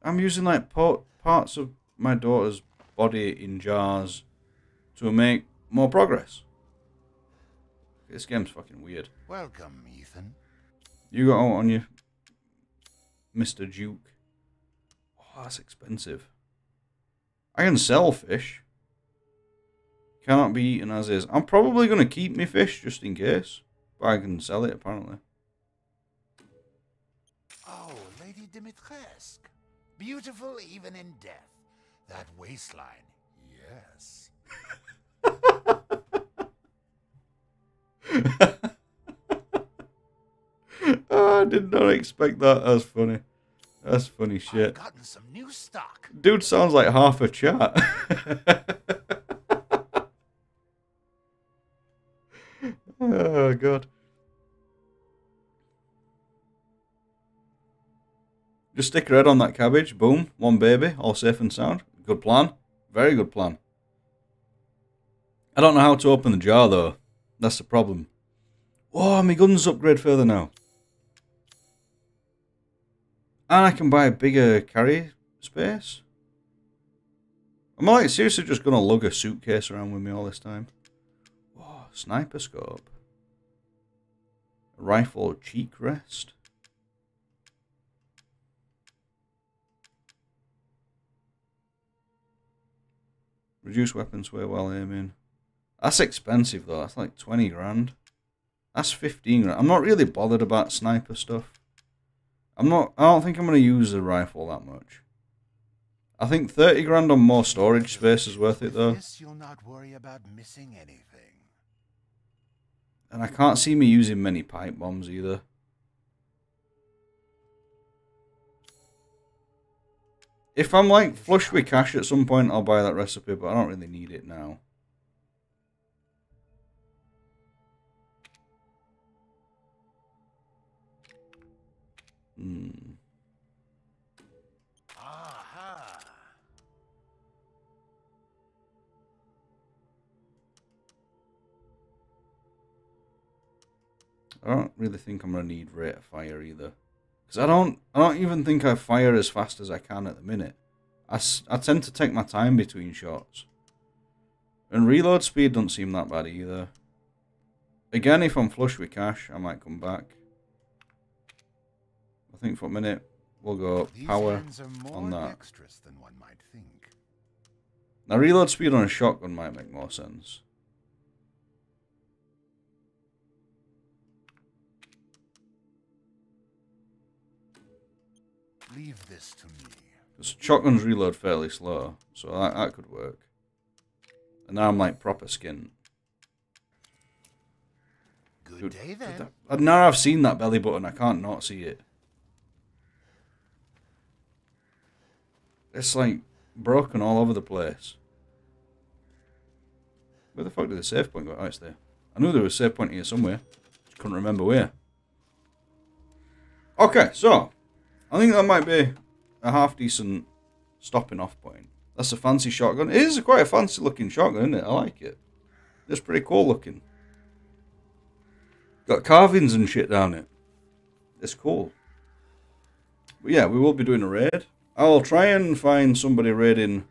I'm using like parts of my daughter's body in jars to make more progress. This game's fucking weird. Welcome, Ethan. You got out on your Mr. Duke. Oh, that's expensive. I can sell fish. Cannot be eaten as is. I'm probably going to keep my fish just in case. But I can sell it apparently. Oh, Lady Dimitrescu. Beautiful even in death. That waistline, yes. I did not expect that. That's funny. That's funny I've shit. gotten some new stock. Dude sounds like half a chat. oh god. Just stick your head on that cabbage. Boom. One baby. All safe and sound. Good plan. Very good plan. I don't know how to open the jar though. That's the problem. Oh, my guns upgrade further now. And I can buy a bigger carry space. Am I like seriously just gonna lug a suitcase around with me all this time? Oh, sniper scope. Rifle cheek rest. Reduce weapon sway while aiming. That's expensive though. That's like 20 grand. That's 15 grand. I'm not really bothered about sniper stuff. I'm not. I don't think I'm going to use the rifle that much. I think 30 grand on more storage space is worth it though. This you'll not worry about missing anything. And I can't see me using many pipe bombs either. If I'm like flush with cash at some point, I'll buy that recipe, but I don't really need it now. Hmm. Aha! I don't really think I'm gonna need rate of fire either, because I don't. I don't even think I fire as fast as I can at the minute. I, I tend to take my time between shots, and reload speed doesn't seem that bad either. Again, if I'm flush with cash, I might come back. Think for a minute we'll go power hands are more on that. than one might think. Now reload speed on a shotgun might make more sense. Leave this to me. Because shotguns reload fairly slow, so that, that could work. And now I'm like proper skin. Good Dude, day then. Now I've seen that belly button, I can't not see it. It's like broken all over the place. Where the fuck did the save point go? Oh, it's there. I knew there was a save point here somewhere. Just couldn't remember where. Okay, so I think that might be a half decent stopping off point. That's a fancy shotgun. It is quite a fancy looking shotgun, isn't it? I like it. It's pretty cool looking. Got carvings and shit down it. It's cool. But yeah, we will be doing a raid. I'll try and find somebody raiding